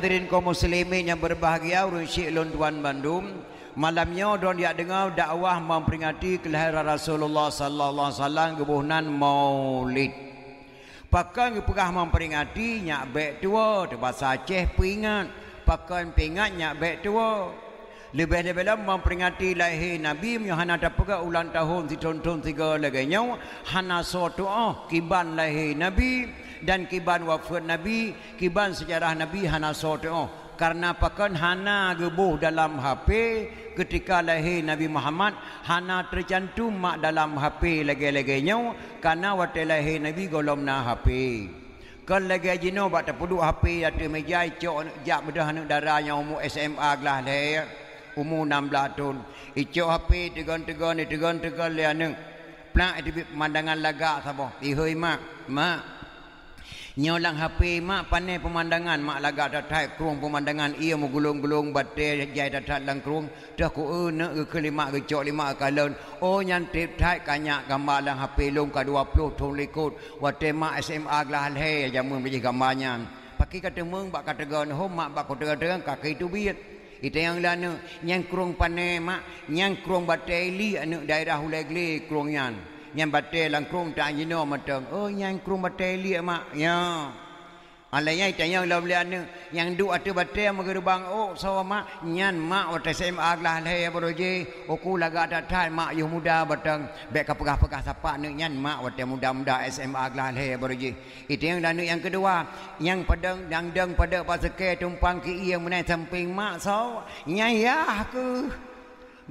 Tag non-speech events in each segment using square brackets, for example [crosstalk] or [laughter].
Hadirin kaum muslimin yang berbahagia urun Syekh Lon Tuan Bandung Malamnya dia dengar dakwah memperingati kelahiran Rasulullah sallallahu alaihi wasallam kebunan Maulid. Pakai pegah memperingati nyak bek tua tu bahasa Aceh peringat. Pakai peringat nyak bek tua. Lebih-lebih dalam memperingati lahir Nabi Hana dapat ulang tahun si tonton tiga lagi nyaw Hana oh kiban lahir Nabi dan kiban wafat Nabi kiban sejarah Nabi Hana suatu oh. Karena pakan hana gebuh dalam HP ketika lahir Nabi Muhammad hana tercantum mak dalam HP lagi-laginya karena waktu lahir Nabi golom na HP kan lagi jino bak terpuduk HP ada meja icok jak bedah anak darahnya umur SMA gelah leh umur 16 tahun. Icok HP tegan-tegan ni tegan-tegan le anak plak di pemandangan lagak sabo ihoi mak. Mak Nyolang HP mak pandai pemandangan. Mak lagak datai kerung pemandangan. Ia menggulung-gulung batai jai datat lang kerung dah ku ene ke kelima ke cok lima kalon. Oh nyantip tai kanyak gambar lang HP long ka 20 thong likut. Wate mak SMA glah he jamun biji gambarnya pakai kata mung bak kata gon hom mak bak kata gon kaki tu biat. Itu yang lana nyang kerung pandai mak nyang kerung batai li anu daerah hulai gli kerung yang yang batal lang krung tak jino matang. Oh yang krung batal li mak. Ya. Alai yang tanya lah beli anu yang duk atu batal mau gerbang oh sawa mak. Nyan mak wata sem aglah leh ya boroje oku laga ada tai mak yo muda batang. Bek ka pegah-pegah sapa nu nyan mak wata muda-muda SM aglah leh ya boroje itu yang dan yang kedua. Yang padang dang-dang pada pasake tumpang ki yang menai samping mak so nyayah ke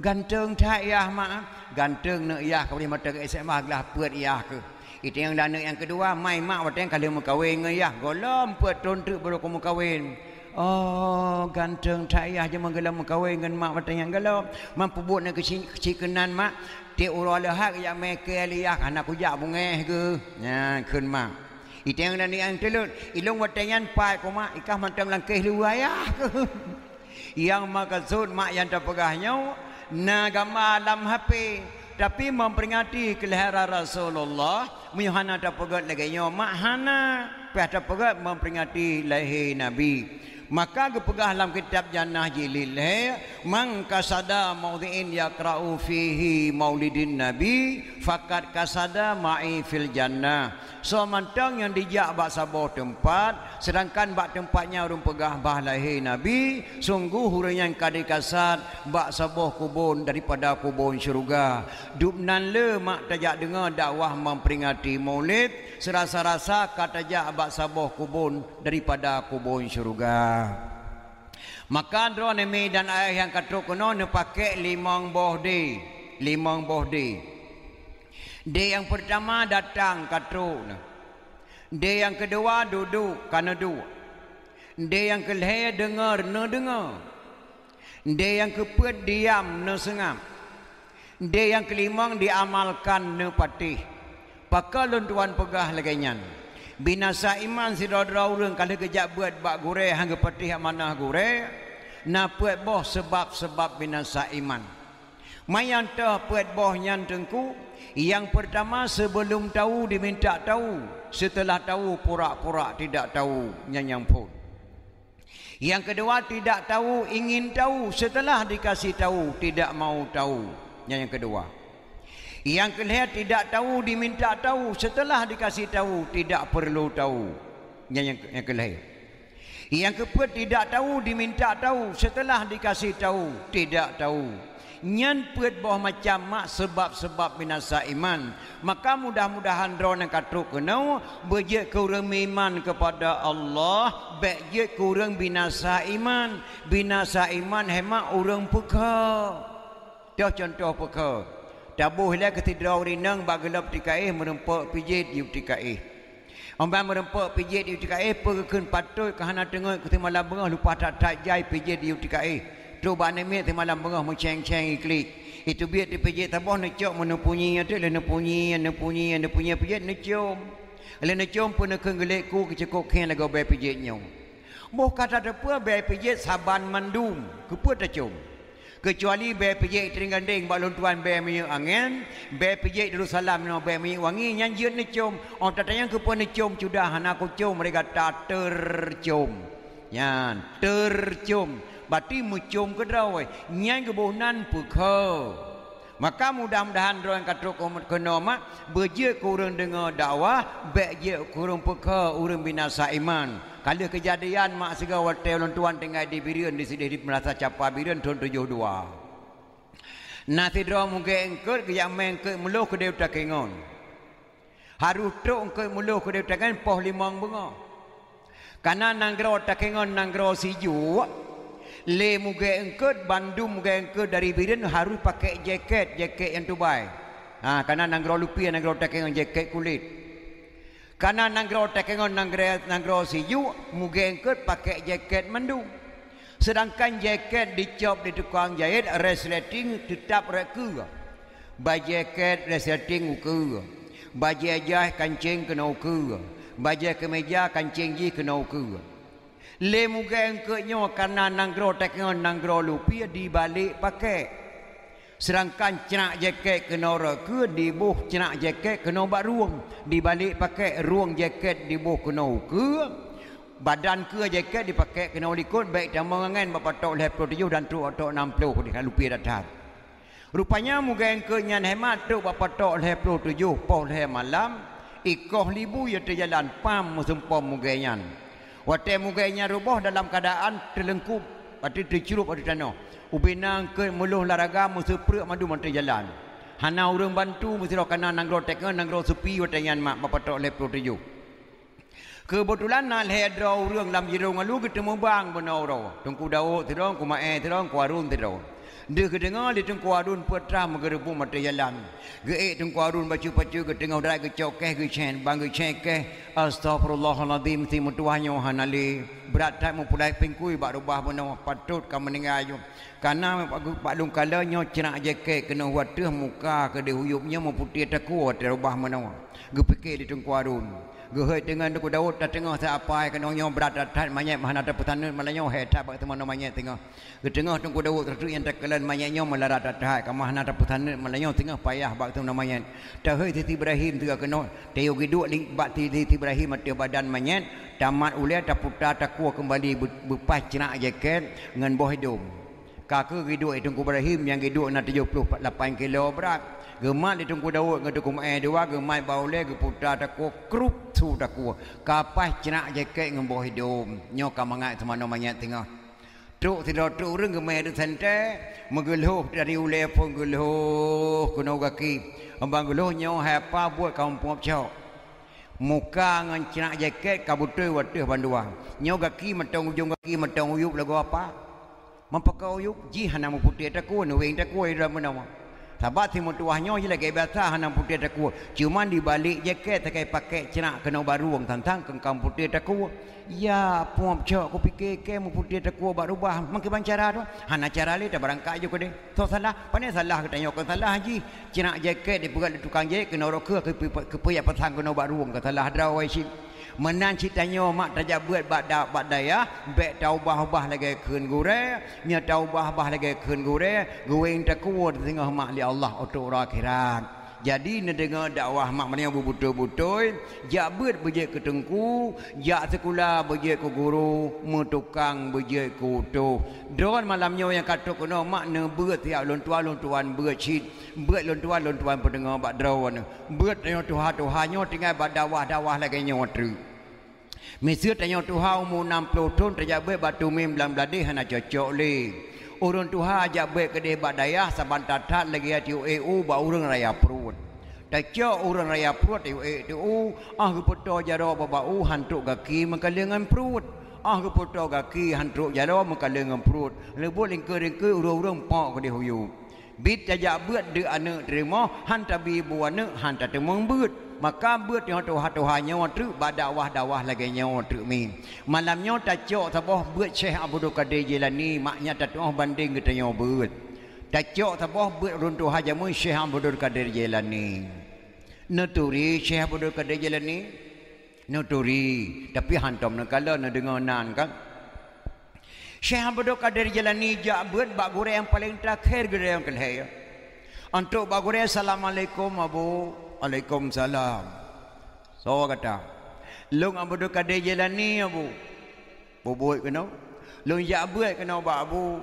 ganteng tak ya mak? Ganteng nak ya kau boleh mata ke SMA lah puat ya ke? Itu yang dana yang kedua mai mak waktu yang kali mau kahwin ya golom puat tontuk baru kau mau kahwin. Oh ganteng tak ya je menggelam mau kahwin dengan mak waktu yang galau mampu buat nak kecil kenan mak? Dia urut lehat yang mereka lihat anak kujak bungeh ke? Ya kun mak. Itu yang dana yang telut ilung waktu yang pai kau mak ikah mantang langkah luar ya ke? [laughs] Yang maksud mak yang terpegahnya na gambar dalam HP tapi memperingati kelahiran Rasulullah Muhammad ada pegat lagi. Nyo mak hana pada pegat memperingati lahir Nabi maka kepegah dalam kitab jannah jilil man kasada maudhi'in yaqra'u fihi maulidin nabi fakat kasada ma'i fil jannah. So mantang yang dijak bak sabuh tempat sedangkan bak tempatnya urung pegah bah lahir nabi sungguh hurang yang kadi kasat bak sabuh kubun daripada kubun syurga. Dubnan le mak tajak dengar dakwah memperingati maulid serasa-rasa kata jak bak sabuh kubun daripada kubun syurga Maka dro nemi dan ayah yang katruk kuno ne pakai limang boh di. Limang boh di. Dia yang pertama datang katruk ne. Dia yang kedua duduk kana dua. Dia yang kelihaya dengar ne dengar. Dia yang keempat diam ne sengam. Dia yang kelima diamalkan ne patih. Pakalun tuan pegah lagi nyan binasa iman si dodra urang kejap buat bak gure hangga petih mana gure na puat boh sebab-sebab binasa iman. Mayan tah puat boh nyan tengku yang pertama sebelum tahu diminta tahu setelah tahu pura-pura tidak tahu nyanyang pun. Yang kedua tidak tahu ingin tahu setelah dikasih tahu tidak mau tahu yang kedua yang kelihat tidak tahu diminta tahu setelah dikasih tahu tidak perlu tahu. Yang yang kelihat. Yang kedua tidak tahu diminta tahu setelah dikasih tahu tidak tahu. Nyan puat boh macam mak sebab-sebab binasa iman. Maka mudah-mudahan drone yang katruk kenau berjek kurang iman kepada Allah, berjek kurang binasa iman. Binasa iman hemat orang peka. Dia contoh peka. Dabuh lah ketidrau rinang bagelap tikai merempak pijit yu tikai. Ombang merempak pijit yu tikai perken patut kahana tengok ke malam bengah lupa tak tak jai pijit yu tikai. Tu ba ne mi malam bengah mu ceng ceng iklik. Itu biar di pijit taboh ne cok menu punyi tu le ne punyi ne punyi ne punyi pijit ne cium. Le ne cium pun ne kengelik ku kecekok ken lagu bai pijit nyong. Boh kata depa bai pijit saban mandum. Keput ta cium kecuali be pijik teringanding balon tuan be mi angin. Be pijik dulu salam no be mi wangi. Nyanjut ni cum orang tatayang ke pun ni cum sudah hana ku cum mereka tak tercum Yan tercium. Berarti mucium ke dah Nyai kebohnan pukau. Maka mudah-mudahan orang kata komat kena mak berje kurang dengar dakwah, baik je kurang peka urang binasa iman. Kalau kejadian mak sega hotel orang tuan tinggal di Birian di sini di merasa capa Birian tahun 72. Nasi dra mungkin engkut ke yang mengkut muluh ke dia takengon. Harus tu engkut muluh ke dia takengon poh limang bunga. Karena nanggro takengon nanggro siju le muge engkut bandung muge engkut dari bidan harus pakai jaket jaket yang tubai ha karena nanggro lupi nanggro takengon jaket kulit. Karena nanggro takengon nanggro nanggro siju muge engkut pakai jaket mandu. Sedangkan jaket dicop di tukang jahit resleting tetap reku baju jaket resleting uku baju jah kancing kena uku baju kemeja kancing ji kena uku Le muka engkeknya karena nanggro tekengon nanggro lupi dibalik pakai. Sedangkan cenak jaket kena ke di buh cenak jaket kena buat ruang. Dibalik pakai ruang jaket di buh kena ke. Badan ke jaket dipakai kena likut baik dan mengangan bapak tok leh tujuh dan tu tok enam puluh di lupi datang. Rupanya muka engkeknya hemat tu bapak tok leh tujuh poh leh malam. Ikoh libu ya terjalan pam musim pom muganya. Watai mugainya rubah dalam keadaan terlengkup. Pati tercerup di tanah. Ubinang ke muluh laraga Musa perut madu mantai jalan. Hana urang bantu Musa roh nanggro teka Nanggro sepi watai yang mak Bapak tok lepro tujuh Kebetulan nak lihat draw urang dalam jirung Lalu ketemu bang benar roh Tungku dauk tirong Kumae tirong Kuarun tirong dia kedengar di tengku arun putra mengerebu mata jalan. Geik tengku arun baca-baca ke tengah darat ke cokeh ke cen. Bang ke cen ke. Astaghfirullahaladzim. Si mutuahnya hanali. Berat tak mempulai pengkui bak rubah benar. Patut kau meninggal je. Karena pak lung kalanya cenak jaket kena watah muka ke dia huyupnya memputih takut rubah benar. Gepikir di tengku arun. Gehoi dengan duku Daud tak tengah tak apa kena nyo berat dat mayat mana ada petani malanyo he tak bak teman mayat tengah. Ge tengah tunggu Daud terus yang tak kelan mayat nyo melarat dat hat ka mana ada petani malanyo tengah payah bak teman mayat. Tak hoi ti Ibrahim tu kena teo giduk ling bak ti Ibrahim mati badan mayat tamat ulia tak putar tak kuat kembali bepas cenak jaket dengan boh hidup. Kakak giduk itu Ibrahim yang giduk nak 78 kilo berat. Gemak di tunggu Daud ngadu kum eh dua gemai bau le ge putra taku krup tu taku. Kapas cenak jaket ngem boh hidung. Nyo ka mangat semana mayat tengah. Truk tidak truk reng gemai du sente. Mengeluh dari ule pun geluh kuno kaki. Ambang geluh nyo hapa buat kaum puap cok. Muka ngan cenak jaket kabutu watih bandua. Nyo kaki matang ujung kaki matang uyup lagu apa? Mampakau uyup jihan nama putih taku nuwing taku ira menawa. Sahabat timur tuahnya je lagi biasa hana putih taku. Cuma di balik jaket takai pakai cenak kena baru orang tantang kengkang putih taku. Ya, puam cok aku fikir ke mu putih taku baru bah. Mungkin ban cara tu. Hana cara le tak barangkali juga deh. So salah. Pane salah kita nyok salah haji. Cenak jaket di pegang tukang jaket kena rokok ke ke payah pasang kena baru orang salah drawai sih menan citanya mak tajak buat bada badaya bek taubah-ubah lagi kun gure. Nya taubah-ubah lagi kun gure. Guing takuat tengah mak li Allah untuk akhirat jadi ne dengar dakwah mak mana bu betul-betul jak buat bejek ke tengku jak sekolah bejek ke guru metukang bejek ke tu don malamnya yang kata kena mak ne buat tiap lontuan lontuan buat cit buat lontuan lontuan pendengar bak drawan buat yang tuhan tuhannya tinggal badawah dawah lagi nyotru Mesir tanya Tuhan umur 60 tahun terjabat batu mim dalam beladi hana cocok le. Urun Tuhan ajak baik kedai badayah saban tatat lagi hati EU ba urun raya perut. Tak cok urun raya perut EU EU ah keputo jaro baba u hantuk kaki mengkalengan perut. Ah keputo kaki hantuk jaro mengkalengan perut. Lebut lingkar-lingkar urun-urun pak kedai huyu. Bit ajak buat de anak terima hantar bi buana hantar temung buat maka buat yang tu hatu hanya tu badawah dawah lagi nyawa tu mi. Malamnya tak cok sabah buat Syekh Abdul Qadir Jilani maknya tak tuh banding kita nyawa buat. Tak cok sabah buat runtuh haja mu Syekh Abdul Qadir Jilani. Nuturi Syekh Abdul Qadir Jilani? Nuturi. Tapi hantam nak kalau nak dengar nan kan? Syekh Abdul Qadir Jilani jak buat bak yang paling terakhir gede yang kelihaya untuk bak Assalamualaikum Abu Waalaikumsalam. So kata. Long abu do kade jelani abu. Bubut kena. Long ya buat kena ba abu.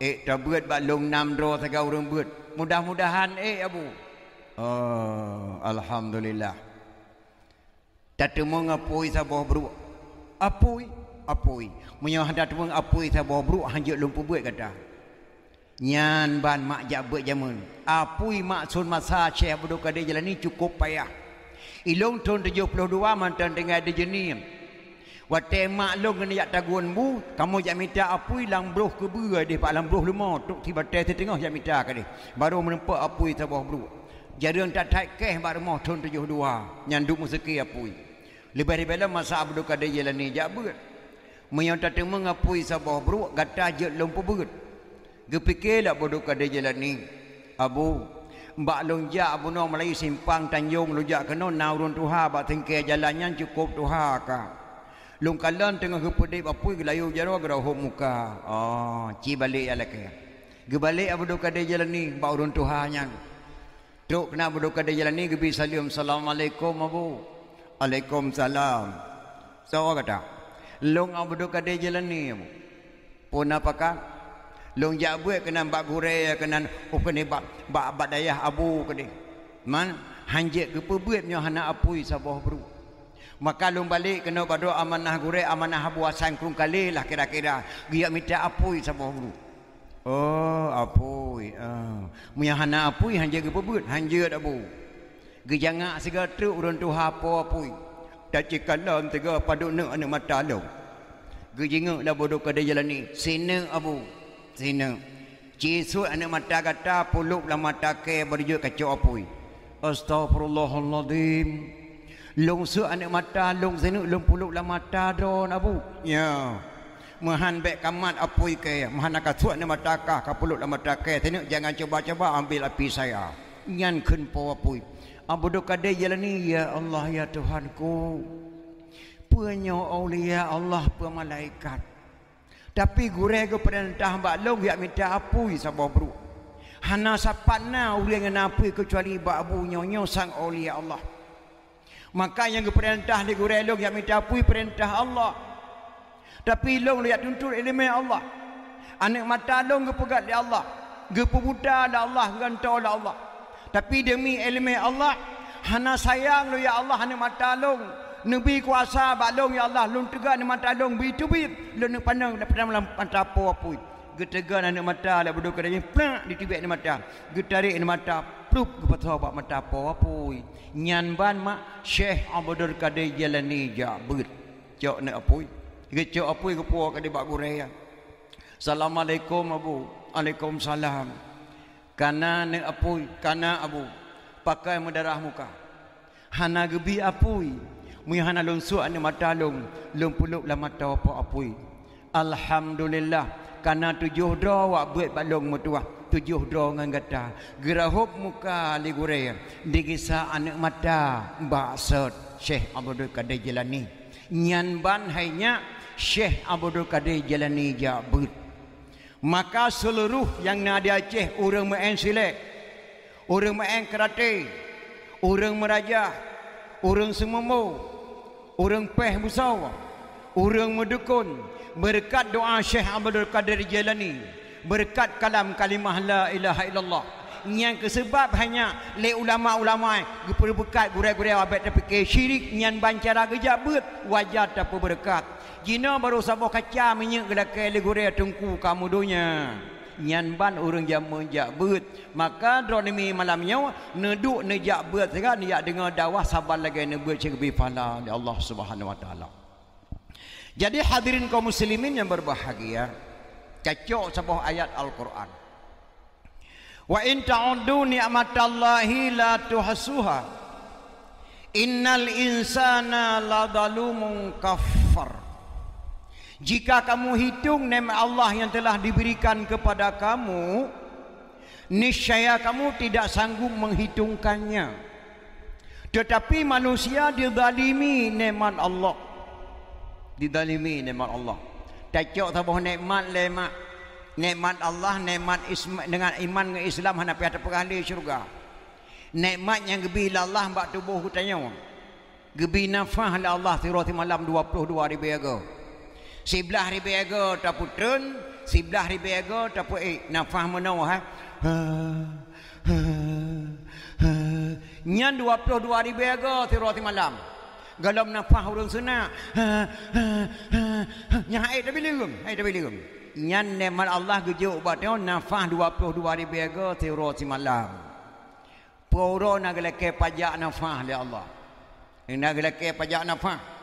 Eh ta buat ba long nam dro taga urang buat. Mudah-mudahan eh abu. Oh, alhamdulillah. Tatemu ngapui sabah bru. Apui, apui. Munyo handa temu apui sabah bru hanjuk lumpu buat kata. Nyan ban mak jak buat jamun. Apui mak sun masa syekh budu kade jalan ni cukup payah. Ilong tahun 72 mantan dengan ada jenis. Wate mak long kena yak tagun bu, kamu jak minta apui lang bruh ke bua di pak lang bruh lemo tok tiba teh tengah jak minta ka Baru menempak apui sabah bru. Jadi tak tak keh baru mau tahun 72 nyanduk musiki apui. Lebih daripada masa abdu kada jalan ni jak beut. Menyang tak temu ngapui sabah bru gata je lompo beut. Gepikir lah bodoh kada jalan ni. Abu Mbak long ja abu no Melayu simpang Tanjung lu ja kena naurun tuha ba tingke jalannya cukup tuha ka. Lung kalan tengah kepedai apa gelayu jaro gerah muka. Oh, ci balik ya lek. Ge balik abu do kada jalan ni ba urun tuha nya. Tok kena abu do kada jalan ni ge bi salam assalamualaikum abu. Waalaikumsalam. So kata. Long abu do kada jalan ni. Pun apakah? Long jak buat kena bak gure kena oh kena bak dayah abu kena. Man hanjek ke pebuat nyo hana apui sabah bro. Maka lung balik kena badu amanah gure amanah abu asan kung kali lah kira-kira. Dia minta apui sama guru. Oh, apui. Oh. Muya hana apui hanja ke pebut, hanja abu. Gejangak segala truk urun tu hapo apui. Tak cikalan tiga paduk nak anak mata lo. Gejingak dah bodoh kada jalan ni. Sina abu. Sina. Cisu anak mata kata puluk lah mata ke berjuk kacau apui. Astaghfirullahaladzim. Long su anak mata long senu long puluk la mata don abu. Ya. Mahan bek kamat apui ke mahan nak su anak mata ka ka puluk la mata ke tenu jangan coba-coba ambil api saya. Nyan kun po apui. Abu do kade jalan ni ya Allah ya Tuhanku. Punya aulia Allah pu malaikat. Tapi gure ke perintah mbak long ya minta apui sabah bro. Hana sapana ulian dengan apui kecuali mbak abu nyonyo sang aulia Allah. Maka yang perintah di gurelong yang minta pui perintah Allah. Tapi long lihat tuntut ilmu Allah. Anak mata long ke pegat di Allah. Gepu buta lah Allah, gantau lah Allah. Tapi demi ilmu Allah, hana sayang lo ya Allah anak mata long. Nabi kuasa balong ya Allah, long tegak anak mata long bi tu bi. Lo nak pandang pernah mata apa apa. Getegan anak mata lah berdua kadang plak di tibet anak mata. Getarik anak mata, plup kepada sahabat mata apa apa nyan ban mak Syekh Abdul Qadir Jalani jabut cok nak apui ke cok apui ke puak ke bak gureya Assalamualaikum Abu. Waalaikumsalam. Kana ne apui kana Abu. Pakai mudarah muka. Hana gebi apui mu hana lunsu ane mata lung lung puluk la mata apa apui. Alhamdulillah kana tujuh doa wak buat balong mutuah tujuh dengan kata gerahub muka li gure digisa anak mata baksud Syekh Abdul Qadir Jalani nyan ban hanya Syekh Abdul Qadir Jalani jabut maka seluruh yang nadi Aceh orang main silek orang main karate orang meraja orang sememu orang peh busau orang medukun berkat doa Syekh Abdul Qadir Jalani berkat kalam kalimah la ilaha illallah. Yang kesebab hanya le ulama-ulama gepur berkat gurai-gurai abad tapi syirik nyan bancara gejabut wajah tak berkat. Jina baru sabah kaca minyak gelakai le gurai tungku kamu dunya nyan ban orang jamu jabut maka dronimi malamnya neduk ne jabut sekarang ni dengar dakwah sabar lagi ne buat cegebi pala Allah Subhanahu wa taala jadi hadirin kaum muslimin yang berbahagia cacok sebuah ayat Al-Quran. Wa in ta'uddu ni'matallahi la tuhsuha. Innal insana la zalumun kafar. Jika kamu hitung nikmat Allah yang telah diberikan kepada kamu, niscaya kamu tidak sanggup menghitungkannya. Tetapi manusia dizalimi nikmat Allah. Dizalimi nikmat Allah. Cacok tabuh nikmat lemak. Nikmat Allah, nikmat dengan iman dengan Islam hana pihak terperahli syurga. Nikmat yang gebi Allah mbak tubuh kutanya. Gebi nafah la Allah tirati malam 22 ribu aga. Sebelah ribu ego tak putren, sebelah ribu ego tak put eh nafah mana ha? Nyan 22 ribu ego ti roti malam. Galam nafah urun sunat. Nya ai tapi lirung, ai tapi lirung. Nyan nemat Allah gejuk buat dia nafah 22 ribu ego ti roti malam. Poro leke pajak nafah li Allah. Nak leke pajak nafah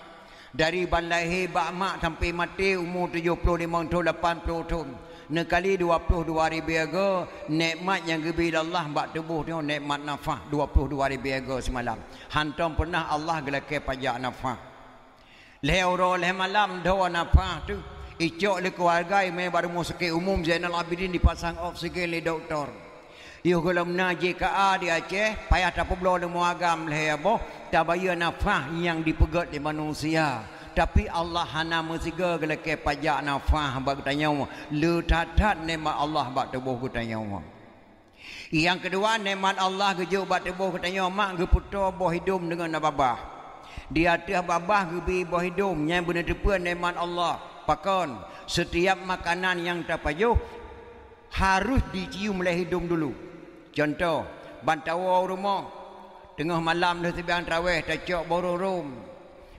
dari balai bak mak sampai mati umur 75 tahun 80 tahun nekali 22 ribu aga nikmat yang gebi Allah bak tubuh tu nikmat nafah 22 ribu aga semalam. Hantam pernah Allah gelake pajak nafah. Lehoro leh malam dawa nafah tu. Icok le keluarga yang baru mau sakit umum Zainal Abidin dipasang oksigen le doktor Yo kalau menaji ke A di Aceh, payah tak perlu ada muagam lah ya boh. Tak bayar nafah yang dipegat di manusia. Tapi Allah hana mesiga gelake pajak nafah bagi tanya Le tatat nemat Allah bak tubuh ku tanya Yang kedua nemat Allah gejuk bak tubuh ku tanya mak ge putra boh hidung dengan nababah. Di atas babah ge bi hidung yang benar tepuan nemat Allah. Pakon setiap makanan yang terpayuh harus dicium oleh hidung dulu. Contoh, bantawa rumah. Tengah malam dah sebiang terawih, tak cok baru rum.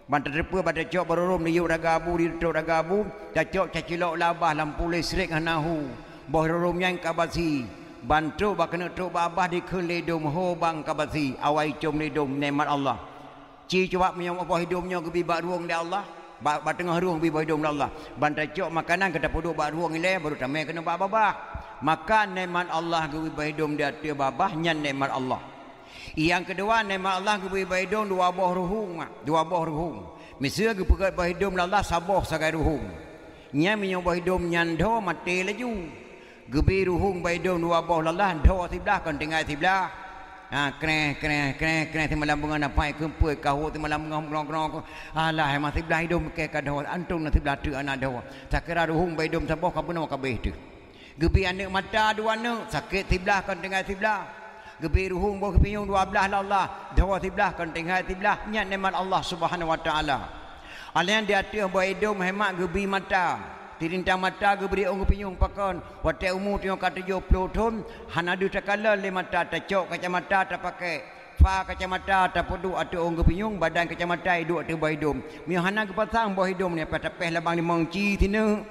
Bantar depa pada cok baru rum, niuk raga abu, detok raga abu. Tak cok cacilok labah, lampu listrik hanahu. Baru rum yang kabasi. Bantu bak kena tok babah di kelidum ho bang kabasi. Awai cum lidum nemat Allah. Ci cuba menyam apa hidupnya ke bibak ruang dia Allah. Ba, tengah ruang bibak hidung Allah. Bantai cok makanan kata puduk bak ruang ile baru tamai kena bak babah maka nikmat Allah gui baidum dia dia babahnya nikmat Allah. Yang kedua nikmat Allah gui baidum dua buah ruhung. Dua buah ruhung. Misal gui pegat baidum Allah saboh sagai ruhung. Nya minyo baidum nyando mati laju. Gui ruhung baidum dua buah Allah do tiblah kan tinggal tiblah. Ha kre kre kre kre ti malam bunga napai kempui kahu ti malam ngom grong grong alah ha mati blah hidum ke kado antung na tiblah tu anak do tak kira ruhung baidum saboh kabun kabeh tu Gebi anak mata dua anak sakit tiblah kan tengah tiblah. Gebi ruhung bo kepinyung dua belah lah Allah. Dua tiblah kan tengah tiblah. Nyat nemat Allah Subhanahu wa taala. Alian dia tu bo hidung hemat gebi mata. Tirintang mata geberi orang kepinyung pakon. Watai umur tu kata 70 tahun. Hanadu takala le mata tacok kacamata pakai. Fa kacamata tak pudu atau orang kepinyung badan kacamata hidup tu bo hidung. Mi hana kepasang bo hidung ni apa tapeh labang limang ci tina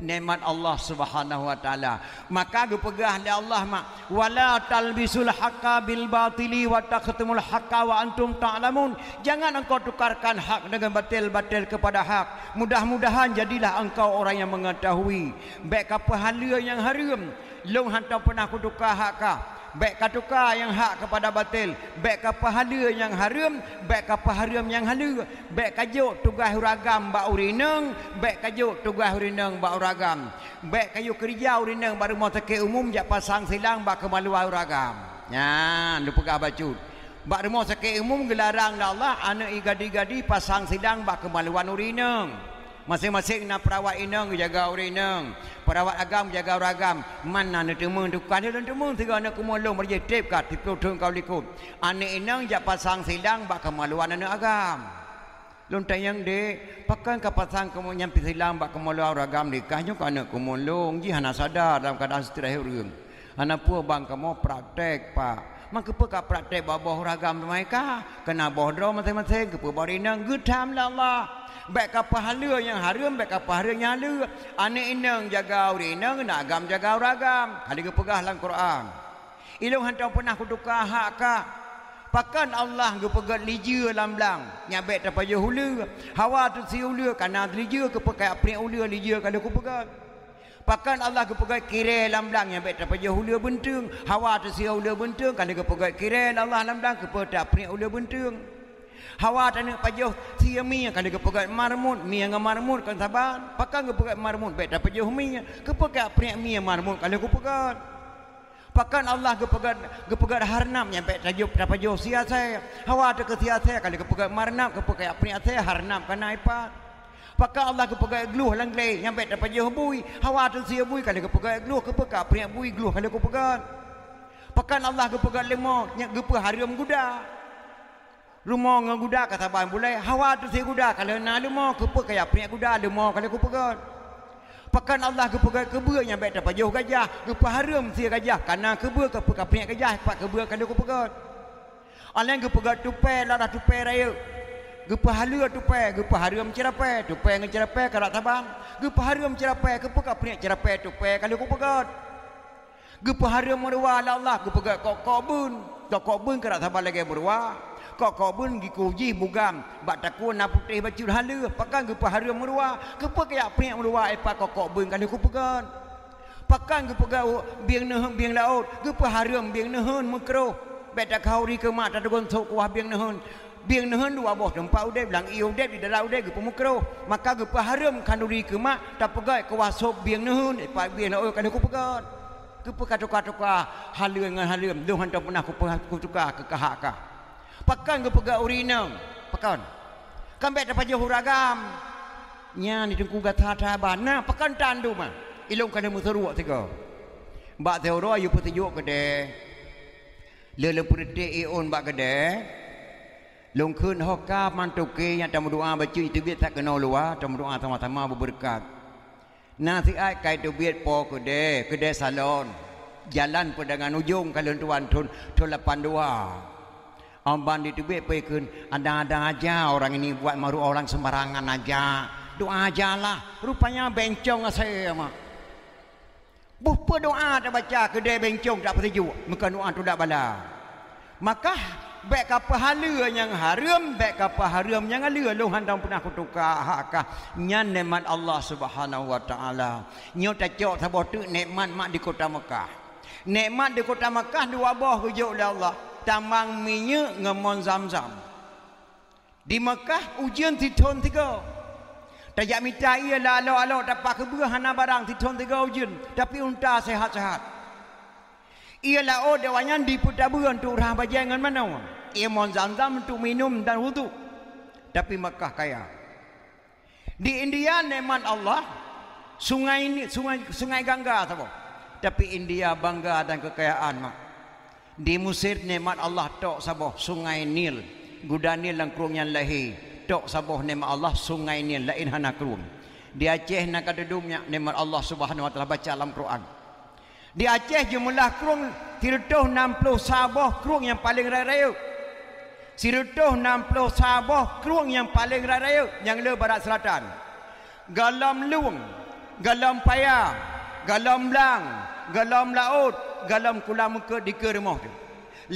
nikmat Allah Subhanahu wa taala. Maka gu pegah Allah mak wala talbisul haqqa bil batili wa taqtumul haqqa wa antum ta'lamun. Jangan engkau tukarkan hak dengan batil-batil kepada hak. Mudah-mudahan jadilah engkau orang yang mengetahui baik apa hala yang haram. Long hantar pernah ku tukar hak kah? Baik katuka yang hak kepada batil. Baik ke pahala yang haram baik ke haram yang halal baik kajuk tugas uragam ba urineng baik kajuk tugas urineng ba uragam. Baik kayu kerja urineng baru mau teke umum jak pasang silang ba kemaluan uragam. Ya lu pegah bacut. Bak rumah sakit umum gelarang Allah anak igadi-gadi pasang sidang bak kemaluan urineng. Masing-masing nak perawat inang jaga orang inang. Perawat agam jaga orang agam. Mana nak temu tu kan dia temu tiga anak kumulung berje tip kat tipu tung kau likut. Anak inang jak pasang silang bak kemaluan anak agam. Lun tayang de pakan ka pasang kamu nyampi silang bak kemaluan orang agam di kahnya kan anak kumulung ji hana sadar dalam keadaan setirah urang. Anak pu bang kamu praktek pak. Mak kepa ka praktek bawah ragam mereka kena bodoh masing-masing kepa barinang good time lah Allah baik ke pahala yang haram baik ke pahala yang halal anak inang jaga uri inang nak agam jaga ragam ada ke pegah dalam Quran. Ilung hantar pernah kuduka hak ka pakan Allah ke pegat lija belang nyabek tak payah hula. Hawa tu si hula kerana lija ke pegat apri hula lija kalau ku pegat. Pakan Allah ke pegat kira dalam belang nyabek tak payah hula bentung hawa tu si hula bentung kalau ke pegat dalam belang ke pegat apri hula bentung Hawa tanya pajuh sia mi kan dia kepegat marmut mi yang marmut kan sabar. Pakai kepegat marmut baik dapat pajuh mi kepegat priak mi yang marmut kalau kepegat pakan Allah kepegat kepegat harnam yang baik tajuk dapat pajuh sia saya. Hawa ada ke sia saya? Kalau kepegat marnam kepegat priak saya harnam kan ipat Pakai Allah kepegat gluh lang lay yang baik dapat pajuh bui. Hawa tu sia bui kalau kepegat gluh kepegat priak bui gluh kalau kepegat Pakan Allah kepegat lemah yang gepa haram guda Rumah dengan guda kata ban boleh. Hawa tu si guda kalau na rumah ke pe kaya punya guda rumah kalau ku pegat. Pakan Allah ke pegat ke nya baik dapat jauh gajah. Ke haram si gajah karena ke ber ke pe punya gajah pak ke ber kalau ku pegat. Alang ke pegat tupai lah tupai raya. Halu tupai, gepa haram cerapai, tupai dengan cerapai kalau tabang. Gepa haram cerapai, ke pe punya cerapai tupai kalau ku pegat. Gepa haram merwa Allah, ke pegat kok kobun. Kok kobun kalau tabang lagi merwa kok kau pun gi kuji bugam bak takun na putih baju hala. Pakan ge pahara merua. Ke pe kaya priak merua? Epa kok kok bun kan ku pegan pakan ge pegau biang neh biang laut. Ge pahara biang nehun mekro. Beta kau ri ke mak tadogon sok kuah biang nehun biang nehun dua boh tempat udah bilang iyo udah di dalam udah ge pemukro. Maka ge paharam kanuri ke mak tak pegai kuah biang nehun epa biang laut kan ku pegan ke pe katoka-toka halung dengan halung dohan tak pernah ku tukar ke kahak pakan ke pegak urina pakan. Kan bet dapat jauh ragam. Nya ni tengku gata taban nah pakan tandu mah ilung kana musaru tiga bak teoro ayu petunjuk kede le le purite ion bak kede long kun hoka mantuke yang tamu doa baca itu biat tak kena luar tamu doa sama-sama berberkat. Nanti ai kai tu biat po kede kede salon. Jalan pedangan ujung kalau tuan tun tun lapan dua Abang di tubik pekun ada-ada aja orang ini buat maru orang sembarangan aja. Doa aja lah. Rupanya bencong saya mah. Bupa doa tak baca kedai bencong tak perseju. Muka doa tu tak bala. Maka baik apa hala yang haram, baik apa haram yang ala lu handang pernah kutuka hakah nyan nikmat Allah Subhanahu wa taala. Nyo tak cok sabot tu nikmat mak di kota Mekah. Nikmat di kota Mekah dua buah hujung oleh Allah tamang minyak ngemon zam-zam. Di Mekah ujian titun tiga. Tajak minta ia lalu lalu dapat kebuah hana barang titun tiga ujian. Tapi unta sehat-sehat. Ia lah oh dewanya di putabuan untuk orang bajangan mana. Ia mon zam-zam untuk minum dan wudu. Tapi Mekah kaya. Di India neman Allah sungai ini sungai sungai Gangga tahu. Tapi India bangga dan kekayaan mak di Mesir nikmat Allah tok saboh sungai Nil. Guda Nil lang krung yang lahi tok saboh nikmat Allah sungai Nil lain hana krung di Aceh nak kadudumnya nikmat Allah Subhanahu wa taala baca dalam Quran. Di Aceh jumlah krung tirtuh 60 saboh krung yang paling raya Sirutuh 60 saboh krung yang paling raya yang le barat selatan. Galam luang galam paya galam lang galam laut galam kula muka di ke rumah tu.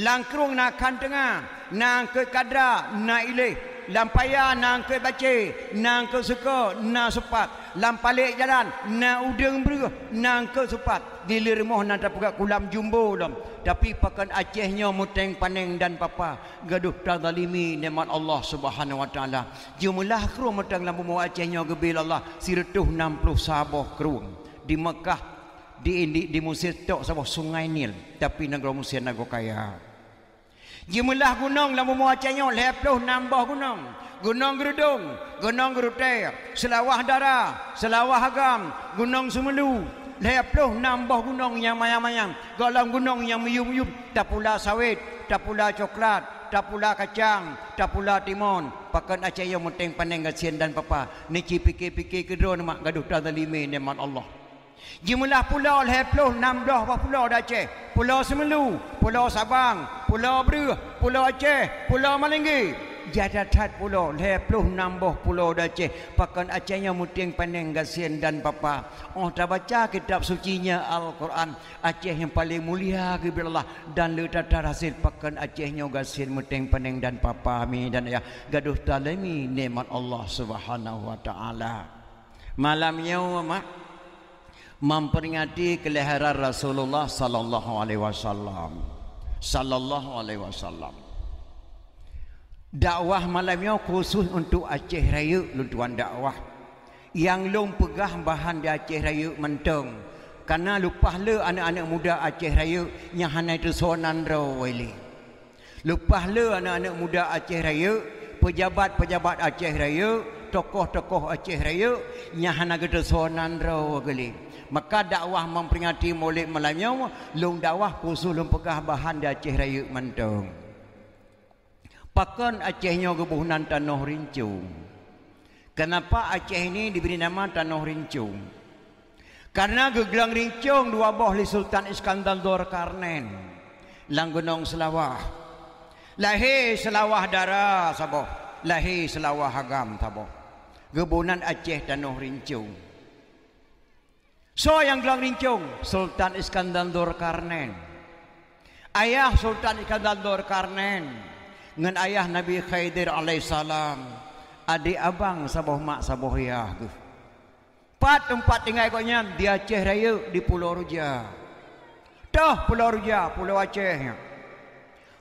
Langkrung nak kan tengah nang ke kadra na ilih. Lampaya nang ke baca nang ke suka na sepat lampalik jalan na udeng beruh nang ke sepat di rumah nak dapat kulam jumbo lam tapi pakan acehnya muteng paneng dan papa. Gaduh tazalimi nikmat Allah Subhanahu wa taala. Jumlah kru muteng lampu mau acehnya gebil Allah. Sirtuh 60 sabah kru di Mekah di di, di Mesir tok sama sungai Nil tapi negara Mesir negara kaya. Jumlah gunung lamu muacanya leploh nambah gunung. Gunung gerudung gunung gerute selawah darah selawah agam gunung semelu leploh nambah gunung yang mayang-mayang. Galang gunung yang meyum-yum tak pula sawit tak pula coklat tak pula kacang tak pula timun. Pakan aceh yang paneng gasian dan papa ni pikir-pikir kedua nama gaduh tak zalimi nikmat Allah Jumlah pulau leh puluh enam dah apa pulau dah Aceh. Pulau Semelu, Pulau Sabang, Pulau Beruh, Pulau Aceh, Pulau Malinggi. Jada tat pulau leh puluh enam bah pulau dah Aceh. Pakan Acehnya muting paneng gasien dan papa. Oh tak baca kitab sucinya Al-Quran. Aceh yang paling mulia kepada Allah. Dan le tata hasil pakan Acehnya gasien muting paneng dan papa. Amin dan ya gaduh talami nikmat Allah Subhanahu wa taala. Malamnya mak memperingati kelahiran Rasulullah sallallahu alaihi wasallam. Sallallahu alaihi wasallam. Dakwah malamnya khusus untuk Aceh Raya luntuan dakwah. Yang long pegah bahan di Aceh Raya menteng. Karena lupa le anak-anak muda Aceh Raya yang hanya itu sonan rawali. Lupa le anak-anak muda Aceh Raya, pejabat-pejabat Aceh Raya, tokoh-tokoh Aceh Raya yang hanya itu sonan rawali maka dakwah memperingati maulid malamnya long dakwah khusus long pegah bahan di Aceh Raya Mentong Pakan Acehnya kebunan Tanah Rincung. Kenapa Aceh ini diberi nama Tanah Rincung? Karena gegelang rincung dua boh li Sultan Iskandar Dorkarnen. Langgunong Selawah. Lahir Selawah darah saboh. Lahir Selawah Hagam saboh. Gebunan Aceh Tanah Rincung. So yang gelang rincung Sultan Iskandar Dorkarnen. Ayah Sultan Iskandar Dorkarnen dengan ayah Nabi Khaidir alaihissalam adik abang saboh mak saboh ya Empat tempat tinggal ikutnya di Aceh Raya di Pulau Ruja. Dah Pulau Ruja, Pulau Aceh.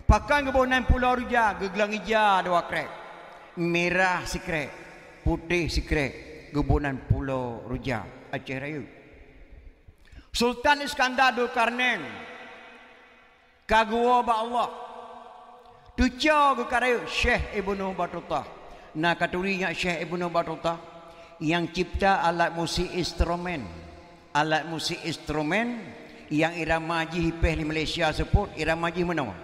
Pakan kebunan Pulau Ruja, gegelang hijau dua krek. Merah si krek, putih si krek. Kebunan Pulau Ruja, Aceh Raya. Sultan Iskandar Dulkarnen. Kagua ba Allah. Tuca ke karaya Syekh Ibnu Battuta. Nah katurinya Syekh Ibnu Battuta yang cipta alat musik instrumen. Alat musik instrumen yang irama haji hipeh di Malaysia sebut irama haji mana?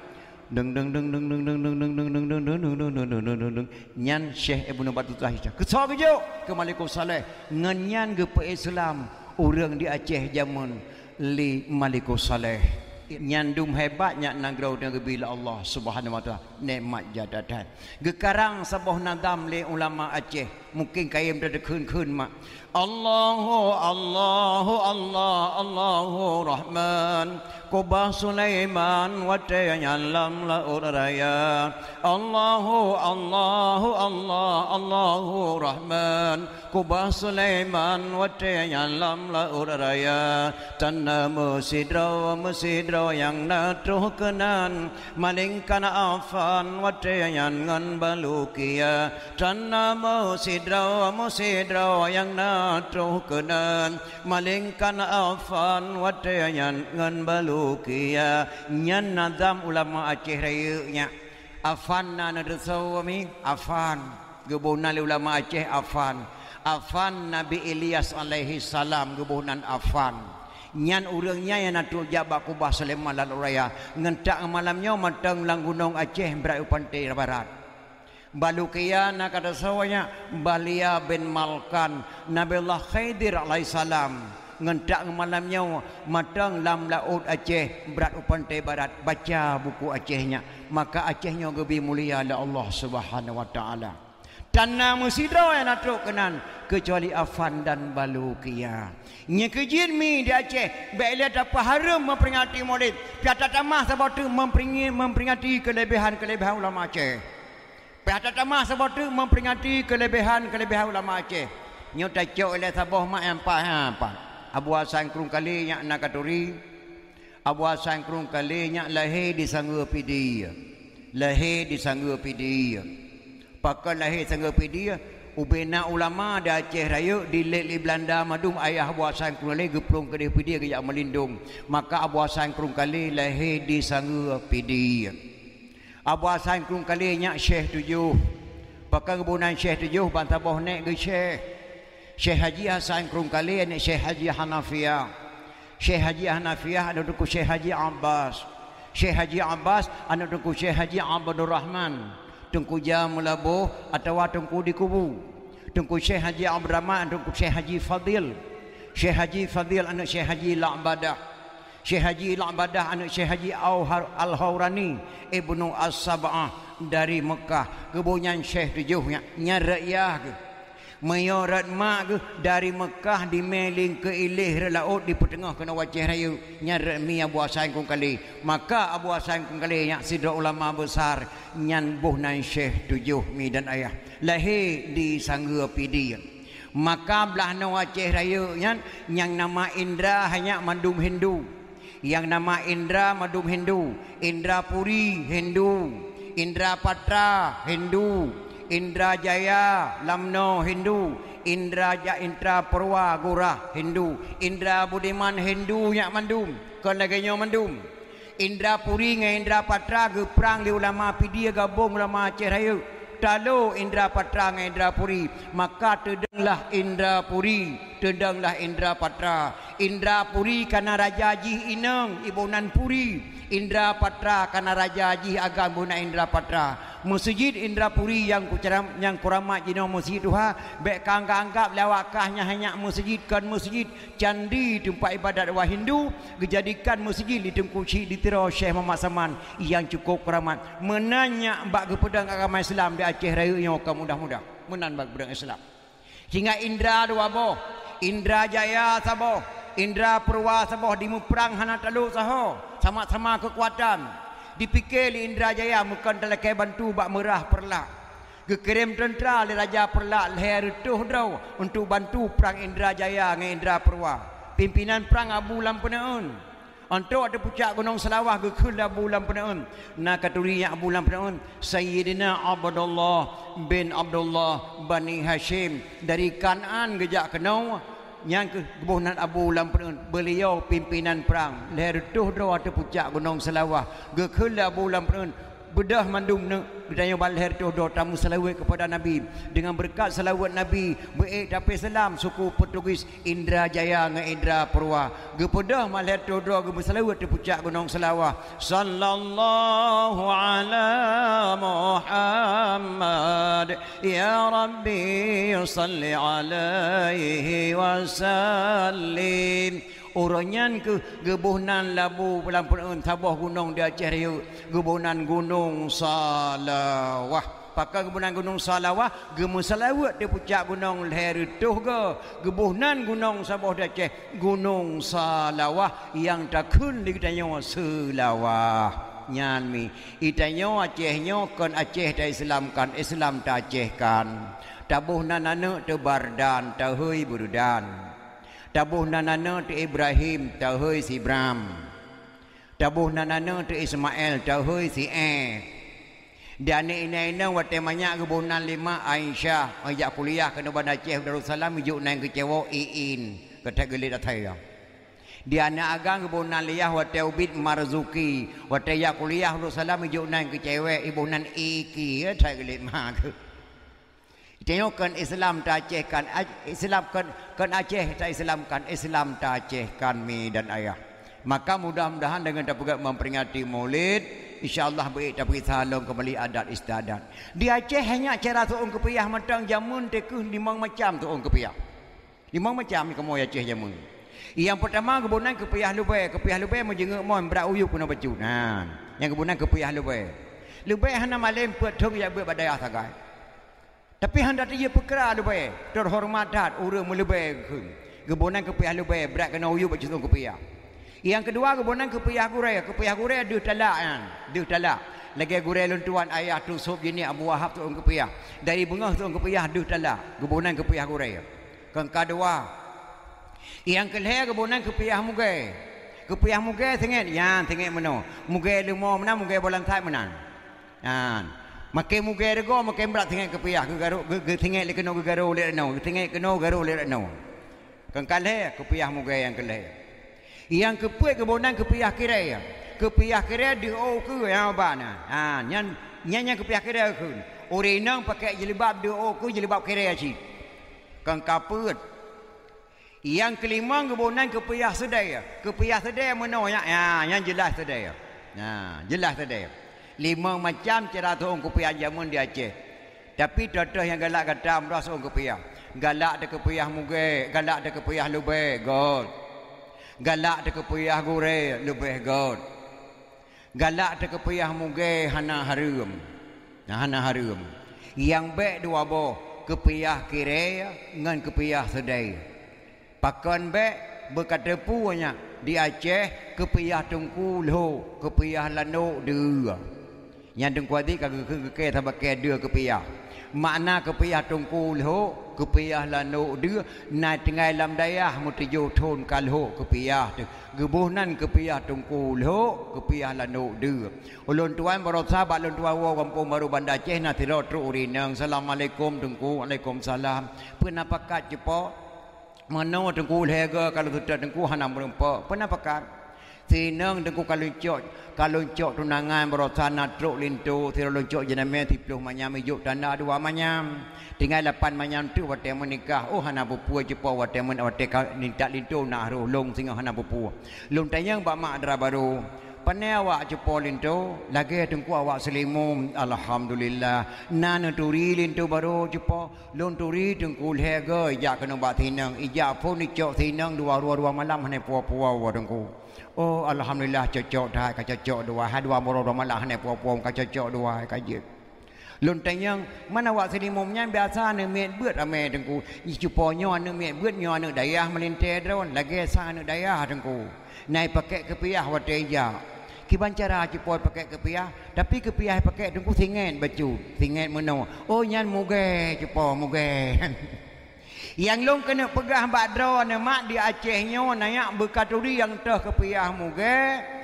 Deng deng deng deng deng deng deng deng deng deng deng deng deng deng deng deng deng deng nyan Syekh Ibnu Battuta Hijau. Kesal ke jo ke Malikul Saleh ngenyan ke Islam orang di Aceh zaman li Malikul Saleh. Nyandum hebatnya nagrau dengan bila Allah Subhanahu wa taala. Nikmat jadatan. Gekarang sebuah nadam le ulama Aceh. Mungkin kaya berada kun-kun mak আল্লাহ আল্লাহ আল্লাহ আল্লাহ রহমান কোবা সুলাইমান ওয়াটে আল্লাম রায়ান আল্লাহ আল্লাহ আল্লাহ আল্লাহ রহমান কোবা সুলাইমান ওয়াটে আল্লাম রায়ান তন্ন মুসিদ্র মুসিদ্র yang na tuhkenan malingkan afan wate yang ngan balukia tanna musidra musidra yang na tuh malingkan afan watayan ngan balukia. Nyan nazam ulama Aceh raya nya afan na nadasawami afan. Gebunan ulama Aceh afan. Afan Nabi Ilyas alaihi salam gebunan afan. Nyan urangnya yang natu jabak kubah Sulaiman lalu raya. Ngentak malamnya matang lang gunung Aceh berai pantai barat Balukia nak kata sawanya Balia bin Malkan Nabiullah Khaidir alaihissalam ngentak malamnya matang lam laut Aceh berat upantai barat baca buku Acehnya. Maka Acehnya lebih mulia oleh Allah Subhanahu wa taala. Tanah musidra yang natuk kenan kecuali Afan dan Balukia nya kejin mi di Aceh baiklah apa haram memperingati Maulid. Piata tamah sebab tu memperingati kelebihan-kelebihan ulama Aceh Pihak tamah sebab tu memperingati kelebihan-kelebihan ulama Aceh. Nyo cok oleh sabah mak yang apa ha apa. Abu Hasan Krung kali yang nak katuri. Abu Hasan Krung kali yang lahir di Sangga Pidi. Lahir di Sangga Pidi. Pakai lahir Sangga Pidi. Ubena ulama di Aceh Raya di Leli Belanda madum ayah Abu Hasan Krung kali geplung ke dia Pidi ke melindung. Maka Abu Hasan Krung kali lahir di Sangga Pidi. Abu Hasan kung kalinya Syekh tujuh. Pakai kebunan Syekh tujuh bantah boh nek ke Syekh. Syekh Haji Hasan kung kali ni Syekh Haji Hanafiyah. Syekh Haji Hanafiyah ada duku Syekh Haji Abbas. Syekh Haji Abbas ada duku Syekh Haji Abdul Rahman. Tungku jam mulabuh atau tungku di kubu. Tungku Syekh Haji Abdul Rahman tungku Syekh Haji Fadil. Syekh Haji Fadil anak Syekh Haji La'badah. Syekh Haji Al-Abadah anak Syekh Haji Al-Hawrani Ibnu As-Sab'ah dari Mekah. Kebunyan Syekh tujuhnya nyarayah ke? Mayorat mak ke? Dari Mekah di meling ke ilih laut di petengah kena wajah raya. Nyarat mi Abu Hasan kung kali. Maka Abu Hasan kung kali yang sidra ulama besar. Nyan buh nan Syekh tujuh mi dan ayah. Lahir di Sangga Pidi maka belah no wajah raya yang nama Indra hanya mandum Hindu yang nama Indra Madum Hindu, Indra Puri Hindu, Indra Patra Hindu, Indra Jaya Lamno Hindu, Indra Ja Indra Purwa Gura Hindu, Indra Budiman Hindu nya mandum, nyo mandum. Indra Puri dengan Indra Patra ke perang di ulama pidia gabung ulama Aceh Raya. Talo Indra Patra dengan Indra Puri. Maka tedenglah Indra Puri. Tedenglah Indra Patra. Indra Puri karena Raja Ineng Ibu Nan Puri Indra Patra karena Raja Haji Agam Buna Indra Patra. Masjid Indrapuri yang kuceram yang kuramat jino masjid tu ha bek kang anggap lawakahnya hanya masjid kan masjid. Candi tempat ibadat orang Hindu dijadikan masjid di tengkuci di tiro Syekh Muhammad Saman yang cukup kuramat. Menanya bak kepada agama Islam di Aceh Raya yang mudah-mudah. Menan bak kepada Islam. Hingga Indra dua boh Indra Jaya sabo Indra Purwa sabo di perang hana talu saho sama-sama kekuatan. Dipikir li Indra Jaya bukan dalam kaya bantu bak merah perlak. Kekirim tentera li Raja Perlak leher tuh draw untuk bantu perang Indra Jaya dengan Indra Perwa pimpinan perang Abu Lampenaun untuk ada puncak gunung selawah gekul Abu Lampenaun nak katuri yang Abu Lampenaun Sayyidina Abdullah bin Abdullah Bani Hashim dari Kanan gejak kenau yang ke kebunan Abu Lamprun beliau pimpinan perang. Leher tuh doa puncak gunung selawah. Gekela Abu Lamprun bedah mandum ne gedanya balher tu do tamu selawat kepada Nabi. Dengan berkat selawat Nabi baik tapi salam suku Portugis Indra Jaya dengan Indra Purwa. Gepedah malher tu do ge selawat di puncak gunung selawah. Sallallahu ala Muhammad ya rabbi salli alaihi wasallim Uranyan ke gebuhnan labu pelan-pelan tabah gunung di Aceh Raya. Gebuhnan gunung Salawah. Pakai gebuhnan gunung Salawah. Gemu Salawat di puncak gunung Leher itu ke. Gebuhnan gunung Sabah di Aceh. Gunung Salawah. Yang takun di kita nyawa Selawah. Nyanmi. Itanya Acehnya kan Aceh tak Islamkan. Islam tak Acehkan. Tabuh nanana tebardan. Tahui burudan tabuh nanana tu Ibrahim tahui si Ibrahim tabuh nanana tu Ismail tahui si E. Dan ini waktu banyak kebunan lima Aisyah. Ajak kuliah kena bandar Aceh Darussalam ijuk naik ke cewek Iin kata gelit atai dia anak agang kebunan liah waktu ubid Marzuki. Waktu ajak kuliah Darussalam ijuk naik ke cewek ibu nan Iki. Kata gelit mak Tengokkan Islam tak acehkan Islam kan kan Aceh tak Islam tak acehkan mi dan ayah. Maka mudah-mudahan dengan dapat memperingati Maulid insyaallah baik tapi salong kembali adat istiadat. Di Aceh hanya cara tuong kepiah matang jamun tekuh limang macam tuong kepiah limang macam kamu Aceh jamun. Yang pertama kebunan kepiah lubai. Kepiah lubai menjenguk mon berak uyuk kena baju nah yang kebunan kepiah lubai. Lubai hana malam thong ya buat badai asagai tapi hendak dia perkara lebih terhormat dat urang melebih ke. Gebunan kepiah lebih berat kena uyu baca tu kepiah. Yang kedua gebunan kepiah gurai, kepiah gurai dia talak kan. Dia talak. Lagi gurai luntuan ayah tu sop jenis Abu Wahab tu kepiah. Dari bengah tu kepiah dia talak. Gebunan kepiah gurai. Yang kedua yang kelihatan gebunan kepiah mugai. Kepiah mugai tengok, yang tengok mana? Mugai lima mana, mugai bolang tak mana? Kan. Makin muka rego, makin berat tinggal kepiah ke garuk, ke tinggal le kena ke garuk le no, tinggal kena garuk le no. Kan kalah kepiah muka yang kalah. Yang kepuat kebonan kepiah kira ya. Kepiah kira di o ke yang bana. Ha, nyan nyan kepiah kira ke. Orang pakai jilbab di o ke jilbab kira ya ci. Kan kaput. Yang kelima kebonan kepiah sedaya. Kepiah sedaya mana ya? Ya, yang jelas sedaya. Nah, jelas sedaya lima macam cara orang kupiah jamun di Aceh. Tapi contoh yang galak kata amrah seorang kupiah. Galak ada kupiah muge, galak ada kupiah lube, god. Galak ada kupiah gure, lube, god. Galak ada kupiah muge, hana harum. Hana harum. Yang baik dua boh, kupiah kire dengan kupiah sedai. Pakon baik berkata punya di Aceh kupiah tungku lo, kupiah lano dua yang dengkuati kagak ke ke tambah ke dia kepiah makna kepiah tungku leho kepiah lano dia. Na tengah lam dayah mutijo thon kalho kepiah tu gebuhnan kepiah tungku leho kepiah lano dia. Ulun tuan baru sahabat ulun tuan wa kampung baru bandar Aceh na tiro tru urinang assalamualaikum tungku. Waalaikumsalam. Penapa kat jepo mana tungku lega kalau sudah tungku hanam berempa penapa kat Sinang tengku kalau cok kalau cok tunangan berosana truk lintu tiro loncok jename tipluh manyam ijuk tanda dua manyam. Tinggal lapan manyam tu wate menikah oh hana pupu jepo wate men wate ka ninta lintu nak ru long singa hana pupu long tanyang ba mak dra baru. Pandai awak cepo lintu Lagi tengku awak selimum. Alhamdulillah. Nana turi lintu baru cepo Lun turi tengku lehega Ijak kena buat tinang Ijak pun icok tinang Dua-dua-dua malam Hanya puas-puas awak tengku Oh Alhamdulillah cocok dah Kau cocok dua. Hai dua moro dua malam Hanya puas-puas Kau cocok dua Kau jik Lun tanyang mana awak selimumnya biasa ne met buat ame tengku. Icu nyo ne met buat nyo ne dayah melintir drone. Lagi sang ne dayah tengku. Nai pakai kepiah wateja kiban cara cepot pakai kepiah? Tapi kepiah pakai tunggu singet baju singet meno oh nyan muge cepo muge [laughs] yang long kena pegah badro ne mak di Aceh nyo nayak berkaturi yang teh kepiah muge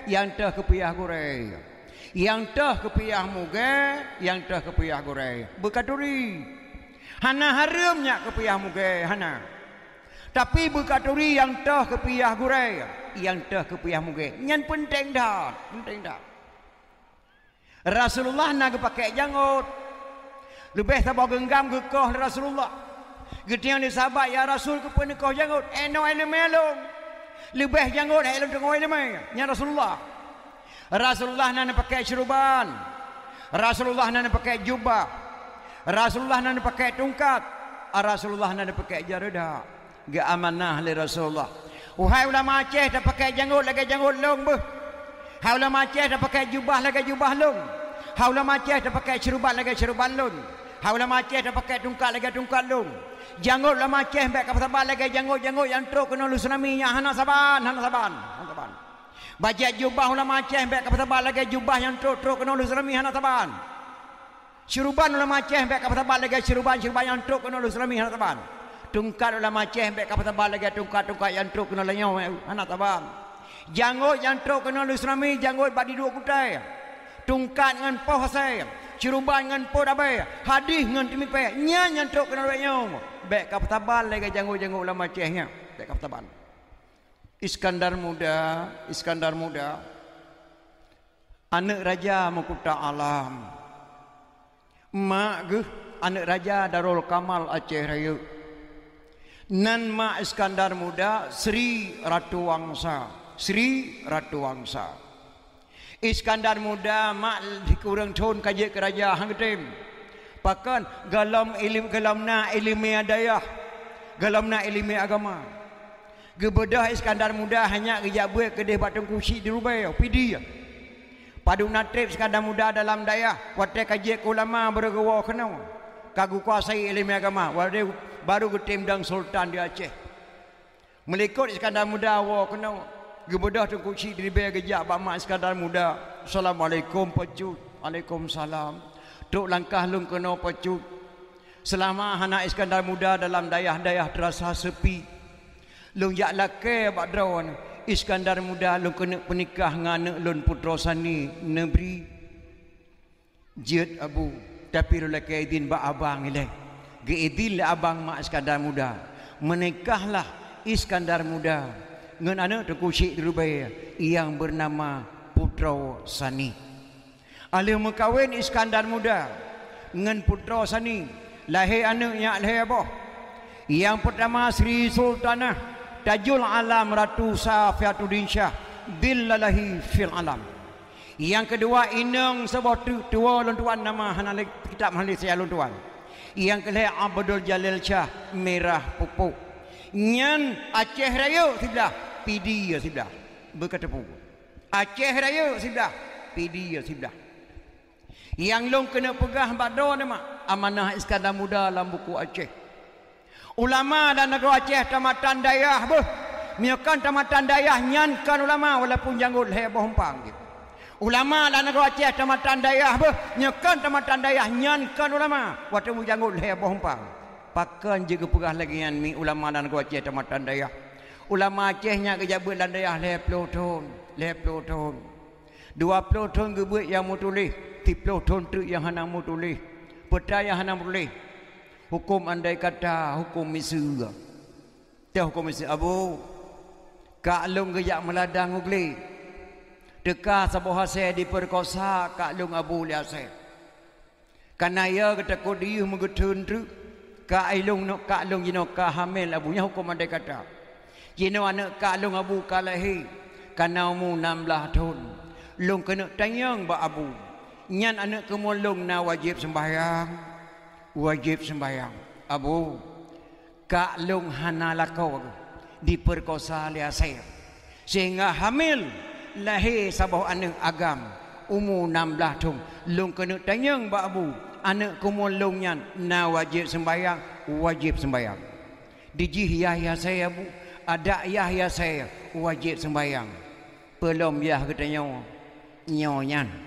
yang teh kepiah gore yang teh kepiah muge yang teh kepiah gore berkaturi. Hana harumnya kepiah muge hana. Tapi berkaturi yang teh kepiah gore yang dah kepiah mungkin nyan penting dah penting dah. Rasulullah nak pakai janggut lebih sabar genggam ke kau Rasulullah Getiang ni sahabat ya Rasul ke pun kau janggut. Eno eno melong. Lebih janggut helong tengok ini mai. Ya Rasulullah. Rasulullah nak pakai syuruban Rasulullah nak pakai jubah. Rasulullah nak pakai tungkat. Rasulullah nak pakai jarudah Gak amanah li Rasulullah. Wahai ulama Aceh dah pakai janggut lagi janggut long beh. Hai ulama Aceh dah pakai jubah lagi jubah long. Hai ulama Aceh dah pakai ceruban lagi ceruban long. Hai ulama Aceh dah pakai tungkat lagi tungkat long. Janggut ulama Aceh baik kapal sabar lagi. Janggut-janggut yang truk kena lu tsunami yang hana saban, hana saban, hana saban. Bajak jubah ulama Aceh baik kapal sabar lagi. Jubah yang truk kena lu tsunami hana saban. Ceruban ulama Aceh baik kapal sabar lagi. Ceruban yang truk kena lu tsunami hana saban. Tungkat ulama ceh ambek kapal tebal lagi. Tungkat tungkat yang truk kena lenyau anak tabang janggut yang truk kena lu tsunami janggut badi dua kutai. Tungkat dengan poh saya ciruban dengan poh dabai. Hadis dengan timi pe nya yang truk kena lenyau bek kapal tebal lagi janggut ulama cehnya bek kapal tebal Iskandar muda Iskandar muda. Anak raja mahkota alam. Mak geh anak raja Darul Kamal Aceh Raya. Nan Ma Iskandar Muda Sri Ratu Wangsa. Sri Ratu Wangsa. Iskandar Muda mak dikurang thon kaje keraja hang pakan galam ilim galamna ilmi adayah galamna ilmi agama gebedah Iskandar Muda hanya gejabe kedeh batang kursi di rubai pidi padu natrip Iskandar Muda dalam daya wate kaje ulama bergawa kenau kagu kuasai ilmu agama wade baru ke Timdang Sultan di Aceh. Melikut Iskandar Muda wa kena gebedah kunci di bayar gejak bama Iskandar Muda. Assalamualaikum pecut. Waalaikumsalam. Tok langkah lung kena pecut. Selama anak Iskandar Muda dalam dayah-dayah terasa sepi. Lung yak lake badrawan. Iskandar Muda lung kena penikah dengan lun putra sani negeri. Jid Abu. Tapi lelaki idin ba abang ilai. Geidil abang mak Iskandar muda. Menikahlah Iskandar muda. Dengan anak tu kusyik Dubai yang bernama Putra Sani. Alih mengkawin Iskandar muda. Dengan Putra Sani. Lahir anaknya lahir apa? Yang pertama Sri Sultanah Tajul Alam Ratu Safiatuddin Shah. Billalahi fil alam. Yang kedua Inang sebuah tua lontuan nama Hanalik kitab Malaysia lontuan yang kelih Abdul Jalil Shah merah pupuk. Nyan Aceh Raya sebelah pidi ya sebelah. Berkata pupuk Aceh Raya sebelah pidi ya sebelah yang long kena pegah bado ni mak. Amanah Iskandar Muda dalam buku Aceh. Ulama dan negara Aceh tamatan dayah beh. Miakan tamatan dayah nyankan ulama walaupun janggut heboh hempang gitu ulama lah negara Aceh tamatan dayah bah nyekan tamatan dayah nyankan ulama waktu mu janggut leh boh umpang. Pakan juga perah lagi yang mi ulama lah negara Aceh tamatan dayah ulama Aceh nya kejabut dan dayah leh peloton leh peloton dua peloton gebut yang mu tulis ti peloton tu yang hana mu tulis peta yang hana mu tulis hukum andai kata hukum misu Teh hukum misu abu. Kak long gejak meladang ugli. Deka sebuah saya diperkosa Kak Lung Abu Liasai Karena ia kata mengetun tu Kak Ilung nak Kak Lung jino ka hamil abunya hukum ada kata. Jino anak Kak Lung Abu kalahi Karena umur 16 tahun. Lung kena tanyang ba abu nyan anak kemulung na wajib sembahyang. Wajib sembahyang. Abu kak lung hana lakau diperkosa lia saya sehingga hamil lahir sabah anak agam umur 16 tahun lung kena tanyang ba abu anak kemulung nyan na wajib sembahyang wajib sembahyang. Dijih yahya saya bu ada yahya saya wajib sembahyang. Belum yah katanya nyonyan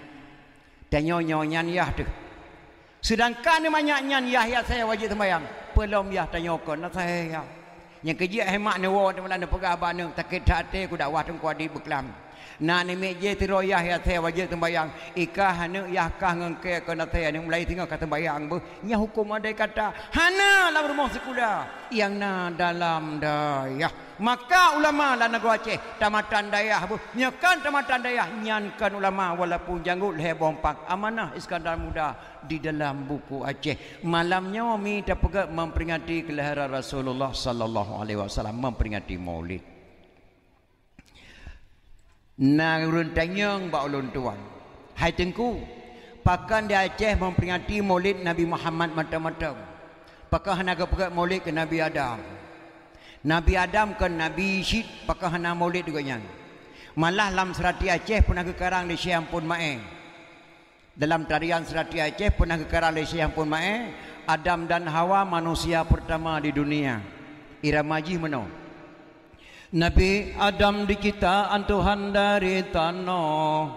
dan nyonyan yah tu. Sedangkan banyak nyan yah ya saya wajib sembahyang. Belum yah tanya kon saya yang kerja hemat ni wo teman ada pegah abang tak kita hati ku dakwah tengku di beklam na ni meje tiro yah ya saya wajib sembahyang ikah hanu yah kah ngengke kena saya ni mulai tinggal kata sembahyang bu nya hukum ada kata hana dalam rumah sekolah yang na dalam daya maka ulama lah negara Aceh tamatan daya bu nyakan tamatan daya nyankan ulama walaupun janggut leher bompak amanah Iskandar Muda di dalam buku Aceh. Malamnya mi tak memperingati kelahiran Rasulullah sallallahu alaihi wasallam memperingati Maulid Nang tanyang ba ulun tuan. Hai tengku. Pakan di Aceh memperingati Maulid Nabi Muhammad mata-mata. Pakan hana ke Maulid ke Nabi Adam. Nabi Adam ke Nabi Syed pakan hana Maulid juga nyang. Malah dalam serati Aceh pernah ke karang di Syekh Ampun Mae. Dalam tarian serati Aceh pernah ke karang di Syekh Ampun Mae. Adam dan Hawa manusia pertama di dunia. Irama Ji menang. Nabi Adam diciptaan Tuhan dari tanah.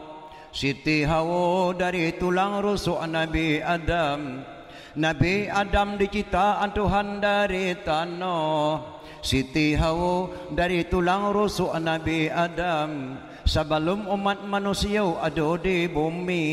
Siti Hawa dari tulang rusuk Nabi Adam. Nabi Adam diciptaan Tuhan dari tanah. Siti Hawa dari tulang rusuk Nabi Adam. Sebelum umat manusia ada di bumi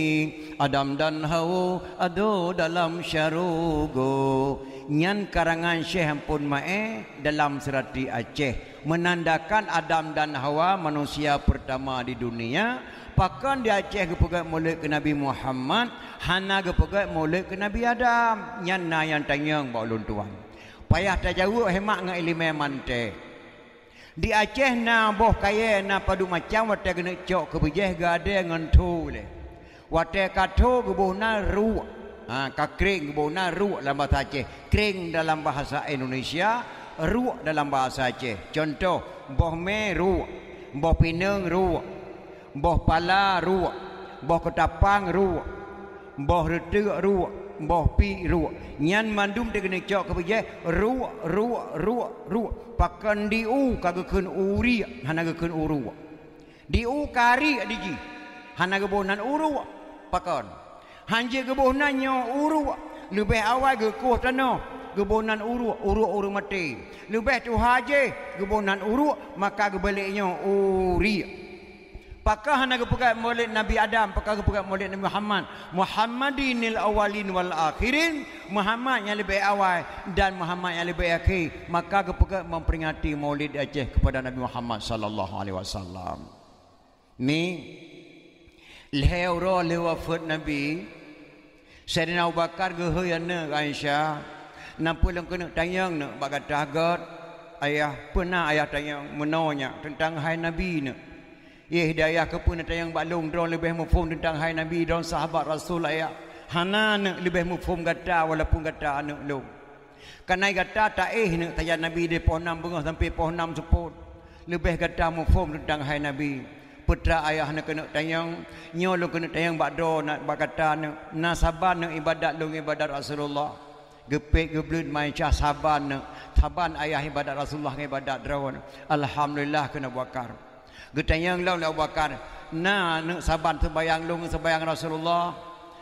Adam dan Hawa ada dalam syarugo Nyan karangan Syekh pun mae dalam serati Aceh Menandakan Adam dan Hawa manusia pertama di dunia Pakan di Aceh kepegat mulut ke Nabi Muhammad Hana kepegat mulut ke Nabi Adam Nyan na yang tanyang bawa luntuan Payah tak jauh hemat dengan ilmu mantek di Aceh na boh kaya na padu macam wate kena cok ke bejeh gade ngan tu le. Wate kato ke boh na ru. Ha ka kring ke boh na ru dalam bahasa Aceh. Kring dalam bahasa Indonesia, ru dalam bahasa Aceh. Contoh boh me ru, boh pineng ru, boh pala ru, boh ketapang ru, boh retu ru, boh pi ru nyan mandum te kena cok ke je? Ru ru ru ru pakan di u kage kun uri hana ge kun uru di u kari adiji hana ge bonan uru pakan. Hanje ge bonan nyo uru lebih awal ge ku tano ge bonan uru uru uru mati lebih tu haje ge bonan uru maka ge baliknya uri Pakah nak pegat maulid Nabi Adam, pakah pegat maulid Nabi Muhammad. Muhammadinil awalin wal akhirin. Muhammad yang lebih awal dan Muhammad yang lebih akhir. Maka pegat memperingati maulid Aceh kepada Nabi Muhammad sallallahu alaihi wasallam. Ni lehro lewafat Nabi Sayyidina Abu Bakar gehayana Aisyah nampu lang kena tanyang nak bagat tagat ayah pernah ayah tanyang menanya tentang hai Nabi nak Ya hidayah ke pun yang balung drone lebih mufum tentang hai Nabi dan sahabat Rasul ayah. Hana nak lebih mufum kata walaupun kata anak lu. Karena kata tak eh nak tanya Nabi di pohon enam bunga sampai pohon enam seput. Lebih kata mufum tentang hai Nabi. Putra ayah nak kena tayang nyo lu kena tayang bakdo nak bakata nak nasaban nak ibadat lu ibadat Rasulullah. Gepek geblut main cah saban saban ayah ibadat Rasulullah ibadat drone. Alhamdulillah kena bakar. Getayang lau lau bakar. Na nak saban sembayang long sembayang Rasulullah.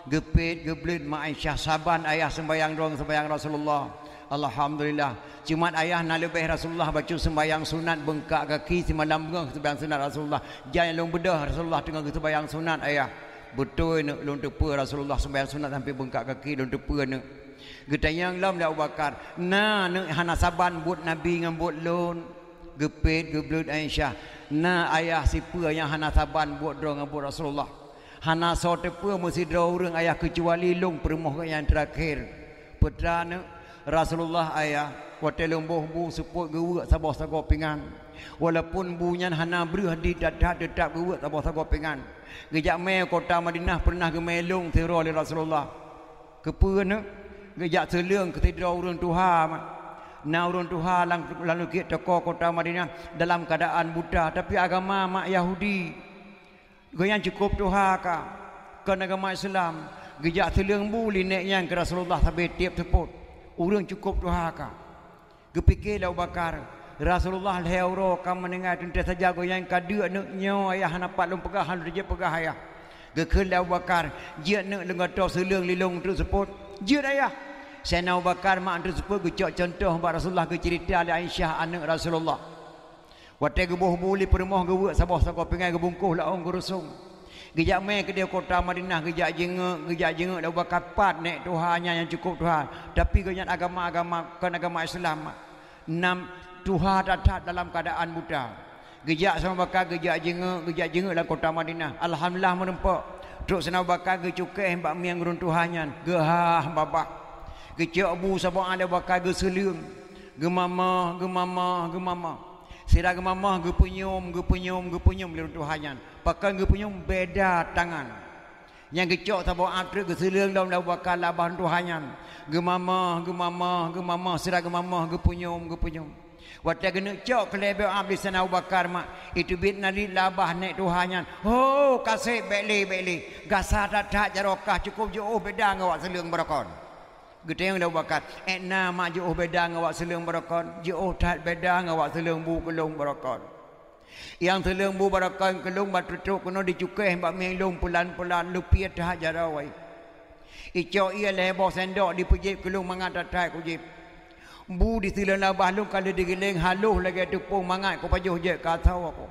Gepit geblit mak Aisyah saban ayah sembayang dong sembayang Rasulullah. Alhamdulillah. Cuma ayah nak lebih Rasulullah baca sembayang sunat bengkak kaki semalam bengkak sembayang sunat Rasulullah. Jangan long bedah Rasulullah tengah sembayang sunat ayah. Betul nak long tepa Rasulullah sembayang sunat sampai bengkak kaki long tepa nak. Getayang lau lau bakar. Na hana saban buat Nabi dengan buat lon gepit geblut Aisyah na ayah siapa yang hana saban buat doa dengan Rasulullah hana so tepa mesti doa orang ayah kecuali long permoh yang terakhir putra Rasulullah ayah Watel lomboh bu seput gewa sabah sago pingan. Walaupun bunyan hana beruh di dadah tetap gewa sabah sago pingan. Gejak me kota Madinah pernah gemelung tiro oleh Rasulullah. Kepeun gejak selung ketidau urun Tuhan. Na urun Tuhan lang lalu kit toko kota Madinah dalam keadaan buta tapi agama mak Yahudi. Goyang cukup Tuhan ka. Kan agama Islam. Gejak bu linek yang ke Rasulullah sampai tiap teput. Urun cukup Tuhan ka gepikir Abu Bakar Rasulullah leuro kam mendengar tuntas saja go yang kadu nak nyo ayah napak lum pegah han je pegah ayah gekul Abu Bakar je nak lenga to selung lilung tu seput je ayah Sayyidina Abu Bakar mak tu seput gecok contoh bak Rasulullah ke cerita ali Aisyah anak Rasulullah. Wate gebuh buli permoh gewe sabah sako pengai gebungkuh la ong gerusung. Gejak mai ke dia kota Madinah gejak jenguk gejak jenguk dah buat kapat nek Tuhannya yang cukup Tuhan. Tapi gejak agama-agama kan agama Islam. Enam Tuhan datang dalam keadaan buta. Gejak sama bakar gejak jenguk gejak jenguk dalam kota Madinah. Alhamdulillah menempak Truk senau bakar ge cukai mbak miang gerun Tuhannya. Gehah babak. Gejak abu sabak ada bakar ge seliung ge mama ge mama ge mama Sira gemamah ge penyum ge penyum ge penyum liru Tuhannya. Pakai ge punya beda tangan. Yang kecok sabo atre ke seleng dalam dah bakal labah tuhannya. Gemama gemama gemama. Sira gemama ge punya ge punya Wata kena cok kelebel abdi sana Abu Bakar mak itu bit nali labah nek tuhannya oh kasih beli beli gasa tak jarokah cukup jo oh beda ngawak seleng berakon Gede yang dah bakar. Eh nama jo oh beda ngawak seleng berakon. Jo oh tak beda ngawak seleng bu kelong berakon. Yang telung bu barakan kelung batu tu kena dicukai mbak melung pulan-pulan lupiat dah jarawai. Ico ia lebo sendok di pujib kelung mangat datai kujib. Bu di silan labah lu kalau digiling haluh lagi tepung mangat ko pajuh je ka tahu aku.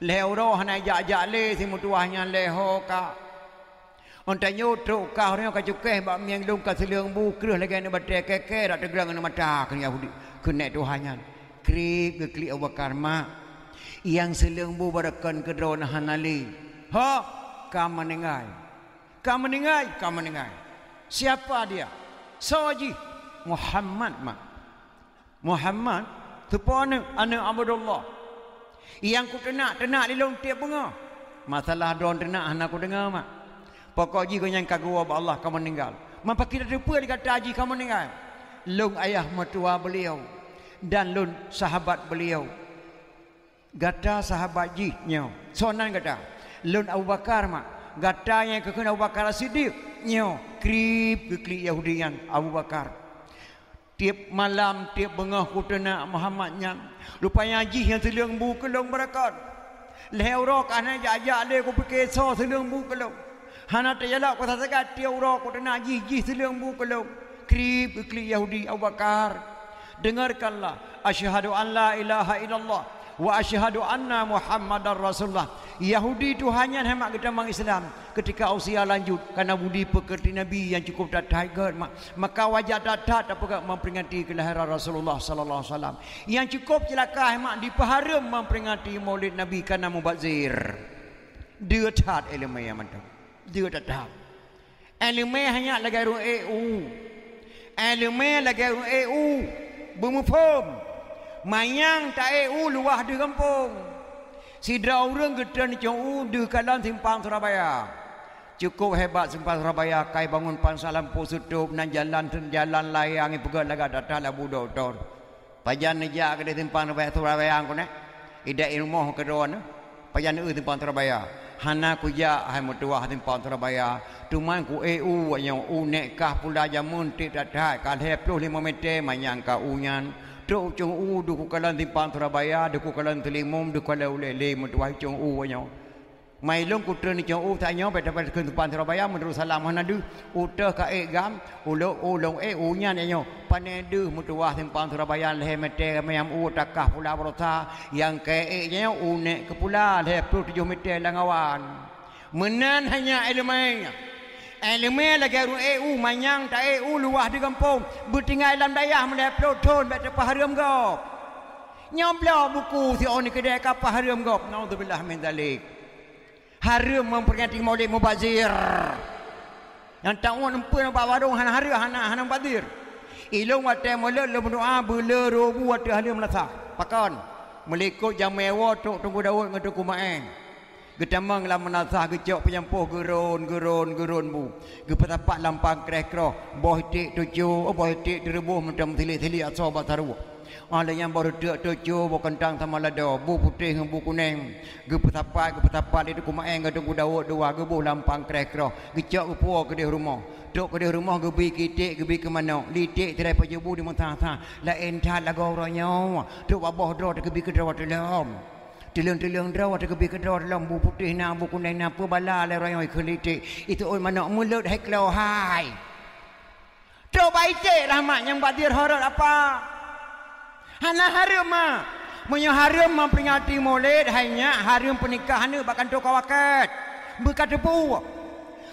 Leo roh na jak jak le si mutuahnya leho ka. Onta nyotruk ka orang ka cukai mbak miang lung ka silang bu kreh lagi ni batai keke rak tegrang ni mata kena Yahudi. Kena Tuhannya. Krik ke klik Abu Bakar mak yang selembu barakan ke drone hanali. Ha, kamu mendengar. Kamu mendengar, kamu mendengar. Siapa dia? Saji Muhammad mak. Muhammad tepana anak Abdullah. Yang ku tenak tenak di long tiap bunga. Masalah drone tenak anak ku dengar mak. Pokok ji kau yang kagum Allah kamu meninggal. Mapa kita terpuas dikata haji kamu meninggal. Long ayah mertua beliau dan lun sahabat beliau gata sahabat jihnya sonan gata lun Abu Bakar mak gata yang kekena Abu Bakar Siddiq nyo krip kekli Yahudian Abu Bakar tiap malam tiap bengah kutena Muhammadnya rupanya jih yang selang bu kelong berakat lehau rok ana jajak le ku pikir so selang bu kelong. Hana tayala ko sasaga tiap rok kutena jih jih selang bu kelong. Krip kekli Yahudi Abu Bakar. Dengarkanlah. Asyhadu an la ilaha illallah wa asyhadu anna muhammadar rasulullah. Yahudi tu hanya hemat kita mang islam ketika usia lanjut. Karena budi pekerti nabi yang cukup tak tiger. Maka wajah datat apa memperingati kelahiran rasulullah sallallahu alaihi wasallam. Yang cukup celaka hemat dipaharam memperingati maulid nabi karena mubazir. Dia tat ilmu yang mantap. Dia tak ilmu hanya lagi ru eu ilmu lagi ru eu bumufum mayang tak e u luah di kampung. Sidra orang gedan jong u di kalan simpang Surabaya. Cukup hebat simpang Surabaya kai bangun pansalam pu sutup nan jalan ten jalan layang i pegat laga datang la budo tor pajan ja ke simpang Surabaya Surabaya ko ne ida ilmu ke don pajan u simpang Surabaya. Hana ku ja hai mutua simpang Surabaya. Tuman ku EU yang u nek kah pula jamun tidak ada kan 25 meter manyang ka unyan Duk cung u du ku kalan timpang Surabaya du ku kalan telimum du kalan ule le mutuai cung u wanyo. Mai long ku tren cung u ta nyo beta beta kun timpang Surabaya menurut salam mana du u te ka e gam u lo u long e u nya ne nyo pane du mutuah timpang Surabaya le mete mayam u takah pula berota yang ke e nyo u ne ke pula le 27 meter langawan. Menan hanya ilmu Elme lagi ru EU manyang ta EU luah di kampung. Bertinggal dalam dayah mulai proton baca paharam gop. Nyoblo buku si oni kedai kapal haram gop. Naudzubillah min zalik. Haram memperingati maulid mubazir. Yang tak on empu nak bawa hana haram hana hana mubazir ilung wate mula lu berdoa bela robu wate ahli melasa pakon melikut jam tok tunggu daud ngadu kumaeng Getamang lam menasah gecok penyampuh gerun gerun gerun bu. Gepatapak lampang kreh kroh. Boh tik tujuh, oh boh tik direbuh macam tilik-tilik asal bataru. Ada yang baru tuk tujuh, bu kentang sama lado, bu putih bu kuning. Gepatapak gepatapak itu kumaeng gedung daud dua gebuh lampang kreh kroh. Gecok gepuh ke dia rumah. Duk ke dia rumah gebi kitik gebi ke mana. Litik tirai pajebu di mentah-tah. Lain tak lagu orangnya. Duk babah doh gebi ke dalam Tilang-tilang draw ada kebi ke draw dalam bu putih na bu kuning na apa bala le roy kelite. Itu oi mana mulut hai klau hai. Coba ite rahmat yang badir horor apa? Hana harum ma. Munyo harum memperingati maulid hanya harum pernikahan ni bahkan tu kawakat. Bukan tepu.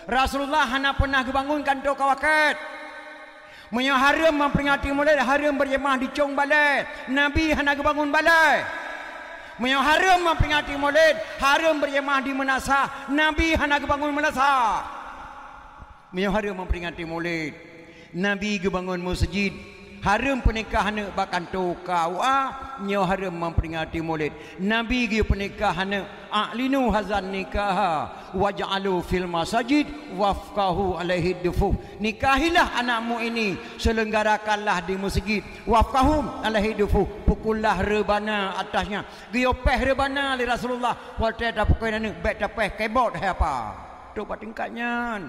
Rasulullah hana pernah kebangunkan tu kawakat. Munyo harum memperingati maulid harum berjemaah di Chong Balai. Nabi hana kebangun balai. Menyang haram memperingati maulid Haram berjemaah di menasa. Nabi hendak bangun menasa. Menyang haram memperingati maulid. Nabi kebangun masjid Haram pernikahan bahkan tukau ah nyo haram memperingati maulid Nabi gi pernikahan a'linu hazan nikah. Waj'alu fil masajid wafqahu alaihi dufu. Nikahilah anakmu ini selenggarakanlah di masjid. Wafqahu alaihi dufu. Pukullah rebana atasnya. Giyo peh rebana li Rasulullah. Wate ta pukul ni bet ta peh kebot apa? Tu tingkatnya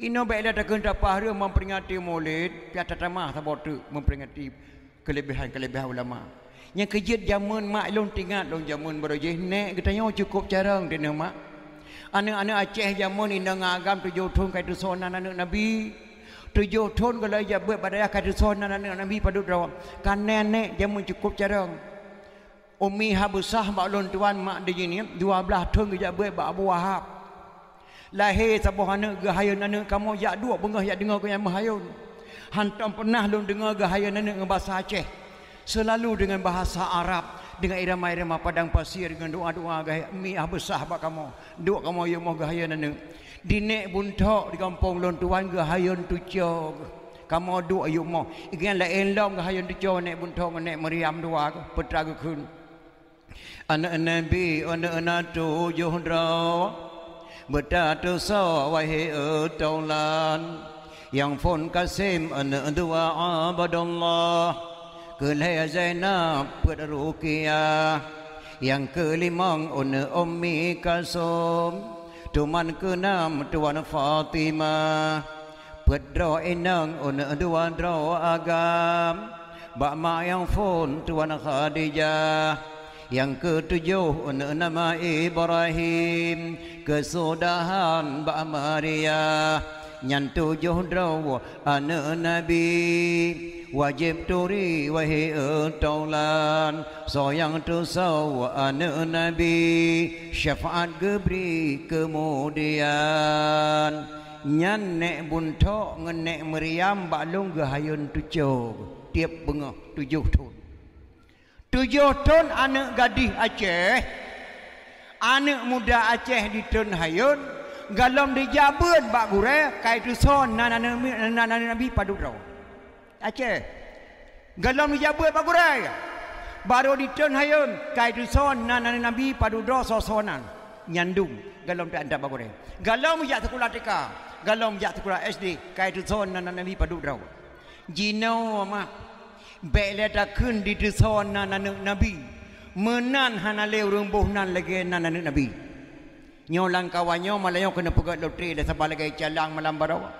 Ino baiklah tak kena pahara memperingati maulid Piata tamah tak bodoh memperingati kelebihan-kelebihan ulama. Yang kejut zaman mak long tinggal long zaman berojih Nek katanya cukup jarang dia mak. Anak-anak Aceh zaman ini ngagam tujuh tahun kaitu sonan anak Nabi. Tujuh tahun kalau ia buat pada kaitu sonan anak Nabi pada dua Kan nenek zaman cukup jarang. Umi Habusah mak long tuan mak di sini Dua belah tahun kerja buat Abu Wahab lahir sabuh anak gahayun anak kamu yak dua bengah yak dengar kau yang mahayun hantam pernah lu dengar gahayun anak dengan bahasa Aceh. Selalu dengan bahasa Arab dengan irama-irama padang pasir dengan doa-doa gahaya mi ah besar bak kamu. Doa kamu yang mau gahayun anak. Dinek buntok di kampung lon tuan gahayun tucok kamu doa yuk mau ikan lain lam gahayun tucok nek buntok nek meriam doa petra kun anak nabi anak-anak tujuh rawat Berdatu so wahai utaulan Yang pun kasim anak dua abadullah Kelaya Zainab Rukia Yang kelimang una ummi kasum Tuman keenam tuan Fatimah Pedro inang una dua dro agam Bak mak yang pun tuan Khadijah yang ketujuh nama Ibrahim. Kesudahan Mbak Maria. Yang tujuh draw anak Nabi. Wajib turi wahai taulan Soyang tu saw anak Nabi. Syafaat gebri kemudian. Nyan nek buntok ngenek meriam Baklung gahayun tujuh. Tiap bengah tujuh tu Tujuh ton anak gadis Aceh. Anak muda Aceh di Tun Hayun. Galam di Jabun Bak Gure Kai tu son Nana Nabi Padu Rau. Aceh. Galam di Jabun Bak Gure Baru di Tun Hayun Kai tu son Nana Nabi Padu Rau Sosonan Nyandung. Galam di Anda Bak Gure Galam di Sekolah TK Galam di Sekolah SD Kai tu son Nana Nabi Padu Rau. Jino Mak Baiklah kun di disawan nananuk nabi. Menan hanale rumbuh nan lagi na nanuk nabi. Nyolang langkawanyo malayo kena pegat lotre dah sampai lagi calang malam barawa.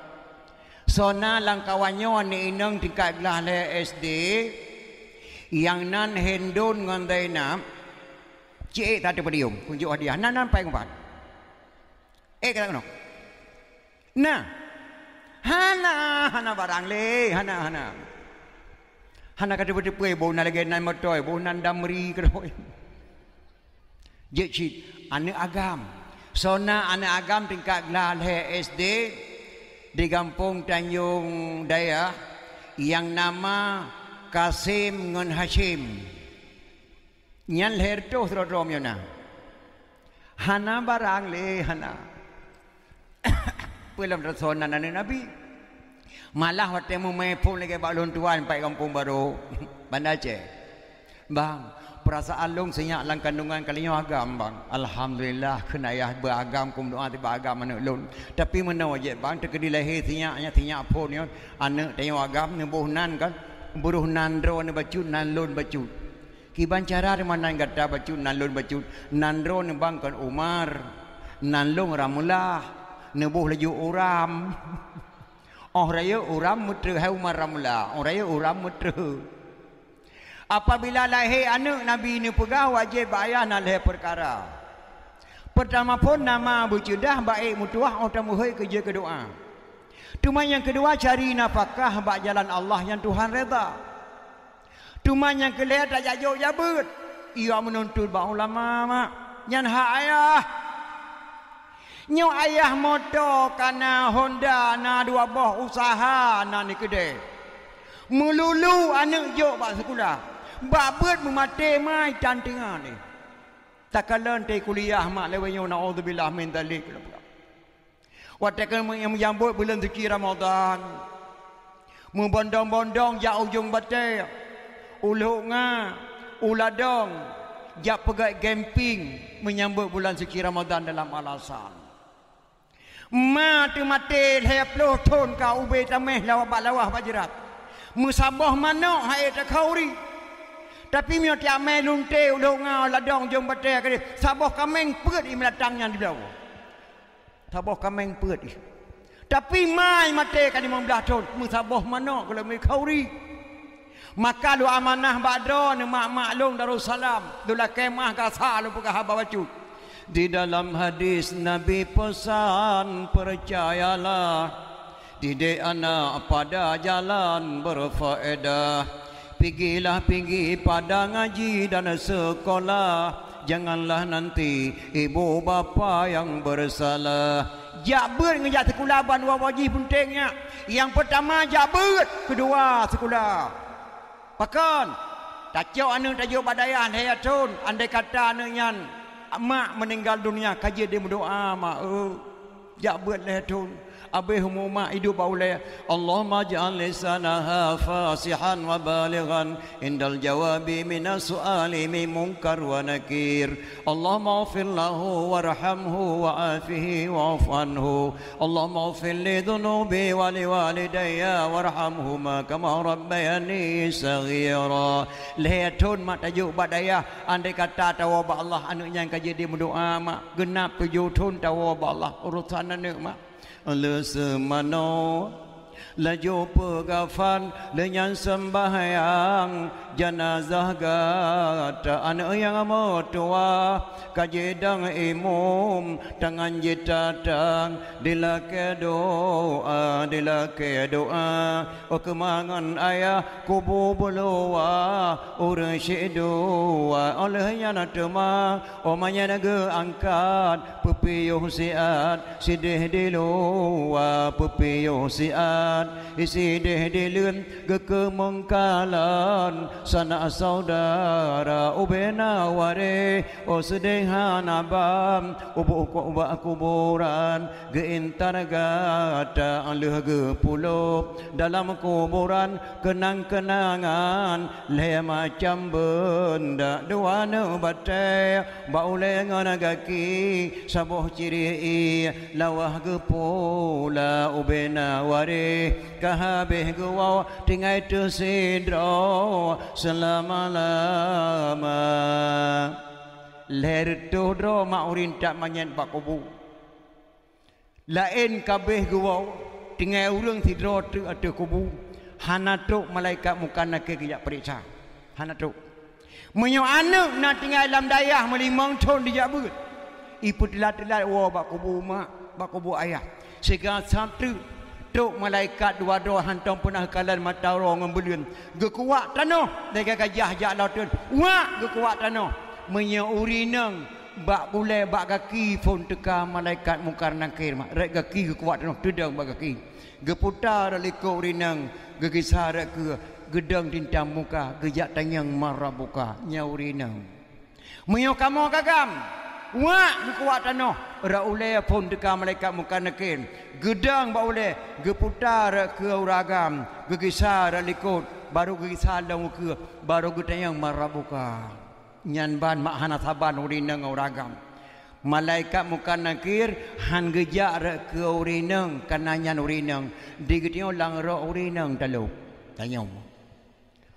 So na langkawanyo ni inang tingkat gelah le SD yang nan hendon ngandai na cik tak ada pedium kunjuk hadiah. Nan nan paling ngumpat eh kata kena nah Hana, hana barang le, hana, hana. Hana kata pada puai bau lagi nan motoy, bau nan damri keroi. [laughs] Je cik, anak agam. Sona anak agam tingkat gelar SD di kampung Tanjung Daya yang nama Kasim ngan Hashim. Nyan leher tu terodom yana. Hana barang le hana. Pulam rasul nana nabi. Malah waktu mu pun lagi balon tuan pai kampung baru. [laughs] Bandar Aceh. Bang, perasaan long senyak lang kandungan kalinya agam bang. Alhamdulillah kena ayah beragam kum doa tiba agam mana lon. Tapi mana wajib bang terkedi lahir senyaknya senyak pun ya. Anak tengok agam ni nan kan. Buruh nan ro ni bacut nan lon bacut. Kiban cara di mana kata bacut nan lon bacut. Nan ro ni bang kan Umar. Nan long ramulah. Nebuh laju uram. [laughs] Orang raya orang mutra hai Umar Ramla. Orang raya orang mutra. Apabila lahir anak Nabi ini pegah wajib bayar nak lahir perkara. Pertama pun nama berjudah baik mutuah atau muhai kerja kedua. Cuma yang kedua cari nafkah bak jalan Allah yang Tuhan reda. Cuma yang kelihatan tak jajuk jabut. Ia menuntut bak ulama mak. Yang hak ayah Nyo ayah motor kana Honda na dua boh usaha na ni kedai. Melulu anak jok bak sekolah. Bak bet memate mai cantingan ni. Tak kalan te kuliah mak lewe nyo naudzubillah min dalik. Watakan yang menyambut bulan suci Ramadan. Membondong-bondong ya ujung batai. Uluk nga, uladong, ya pegai camping menyambut bulan suci Ramadan dalam alasan. Ma tu mati leh puluh ton ka ube tameh lawa bak lawah bajirat. Musabah mana hai ta khauri. Tapi mio ti ame lunte udah ngau ladong jong bate ke sabah kameng peut i melatangnya di bawah. Sabah kameng peut i. Tapi mai mati kan 15 ton. Musabah mana kalau me khauri. Maka lu amanah badon mak maklum Darussalam. Dula kemah ka sa lu buka haba wacut. Di dalam hadis Nabi pesan percayalah Didik anak pada jalan berfaedah. Pergilah pergi pada ngaji dan sekolah. Janganlah nanti ibu bapa yang bersalah. Jabut ngejak sekolah ban dua wajib pentingnya Yang pertama jabut Kedua sekolah Pakan. Tak cok anu tak jauh badayan Hayatun Andai kata anu yang mak meninggal dunia kaji dia berdoa mak oh jak buat leh tun Abi humuma hidup baulai Allahumma ja'al lisanaha fasihan wa balighan indal jawabi minas su'ali min munkar wa nakir Allahumma ufir lahu warhamhu wa afihi wa afanhu Allahumma ufir li dhunubi wa li walidayya warhamhuma kama rabbayani saghira Lehatun mak tajuk badaya andai kata tawabah Allah anak yang kaji dia berdoa mak genap tujuh tun tawabah Allah. Urusan anak mak le semano laju pegafan lenyan sembahyang jenazah gata anak yang tua kajedang imum tangan jitatang dilake doa dilake doa o kemangan ayah kubu belua urusy doa olehnya natema o manya angkat pepiyuh siat sidih dilua pepiyuh siat isidih dilun gekemengkalan. Sana saudara ubena ware o sedehan abam ubu uba kuburan. Geintar gata alih ge dalam kuburan kenang-kenangan le macam benda dua ne bate baule ngana gaki sabuh ciri lawah ge pula ubena ware kahabeh ge waw tingai tu sidro selama-lama. Leher tu dro maurin tak manyan bak kubu. Lain kabeh gua Tinggal ulung tidro tu ada kubu. Hana tu malaikat muka nak kejap periksa. Hana tu. Menyo anak nak tinggal dalam dayah melimang ton di jabut Ibu telat-telat wah bak kubu mak Bak kubu ayah. Sehingga satu Tok malaikat dua dua hantam pernah kalan mata orang ngembelian. Gekuat tanah. Mereka kajah jak lautun. Wak gekuat tanah. Menyaurinang. Bak boleh bak kaki pun teka malaikat mungkar nakir. Rek kaki gekuat tanah. Tudang bak kaki. Geputar liko urinang. Gegisar ke gedang tintang muka. Gejak tanyang marah buka. Nyaurinang. Menyokamo kagam. Wa kuat tanah ra ule pun deka malaikat muka nakin gedang ba geputar ke uragam gegisar likut. Baru gegisar dalam ke baru gedang marabuka nyan ban mak hana saban urinang uragam malaikat muka nakir han gejak ke urinang kana nyan urinang digetiong lang ro urinang dalu tanya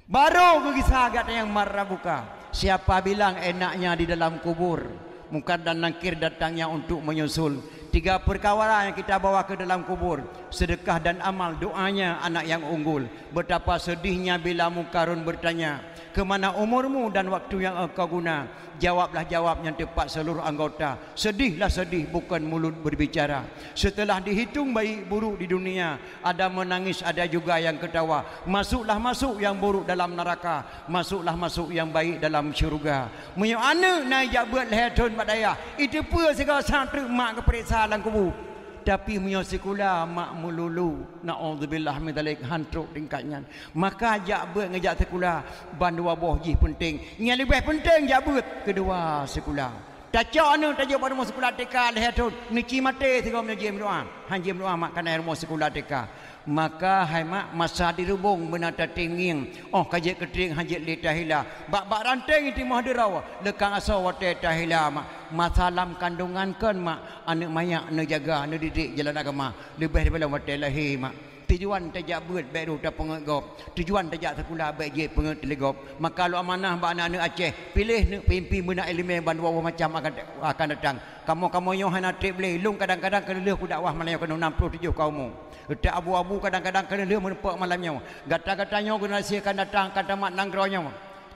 baru gegisar gat yang marabuka Siapa bilang enaknya di dalam kubur Mungkar dan Nakir datangnya untuk menyusul. Tiga perkara yang kita bawa ke dalam kubur. Sedekah dan amal doanya anak yang unggul. Betapa sedihnya bila Mukarun bertanya Kemana umurmu dan waktu yang kau guna? Jawablah jawab yang tepat seluruh anggota. Sedihlah sedih bukan mulut berbicara. Setelah dihitung baik buruk di dunia Ada menangis ada juga yang ketawa. Masuklah masuk yang buruk dalam neraka. Masuklah masuk yang baik dalam syurga. Menyuk anak naik jabat leher tun badaya Itu pun segala santri mak keperiksa dalam kubur tapi punya sekula mak mululu naudzubillah min dalik hantruk tingkatnya maka ajak ber ngajak sekula bandua boh ji penting. Yang lebih penting jak ber kedua sekula tak cak anu tak jauh pada sekula teka leh tu. Nici mate tiga punya jem doa. Han jem doa mak kana rumah sekula teka maka hai mak masa dirubung benata tinging. Oh kajek ketring hajit li tahila. Bak bak ranteng itu mah dirau lekang asa wate tahila mak. Masalam kandungan kan mak. Anak mayak ne jaga ne didik jalan agama. Lebih daripada wate lahir mak tujuan tajak buat baik tu tak pengegop tujuan tajak sekolah baik je penget legop maka lu amanah ba anak Aceh pilih ne pimpi benda elemen bandu macam akan akan datang. Kamu kamu yo hana trip boleh. Lung kadang-kadang kena leh dakwah malam kena 67 kaummu tak abu-abu kadang-kadang kena leh menempak malamnya gata-gatanya kena siakan datang kata mak nanggronya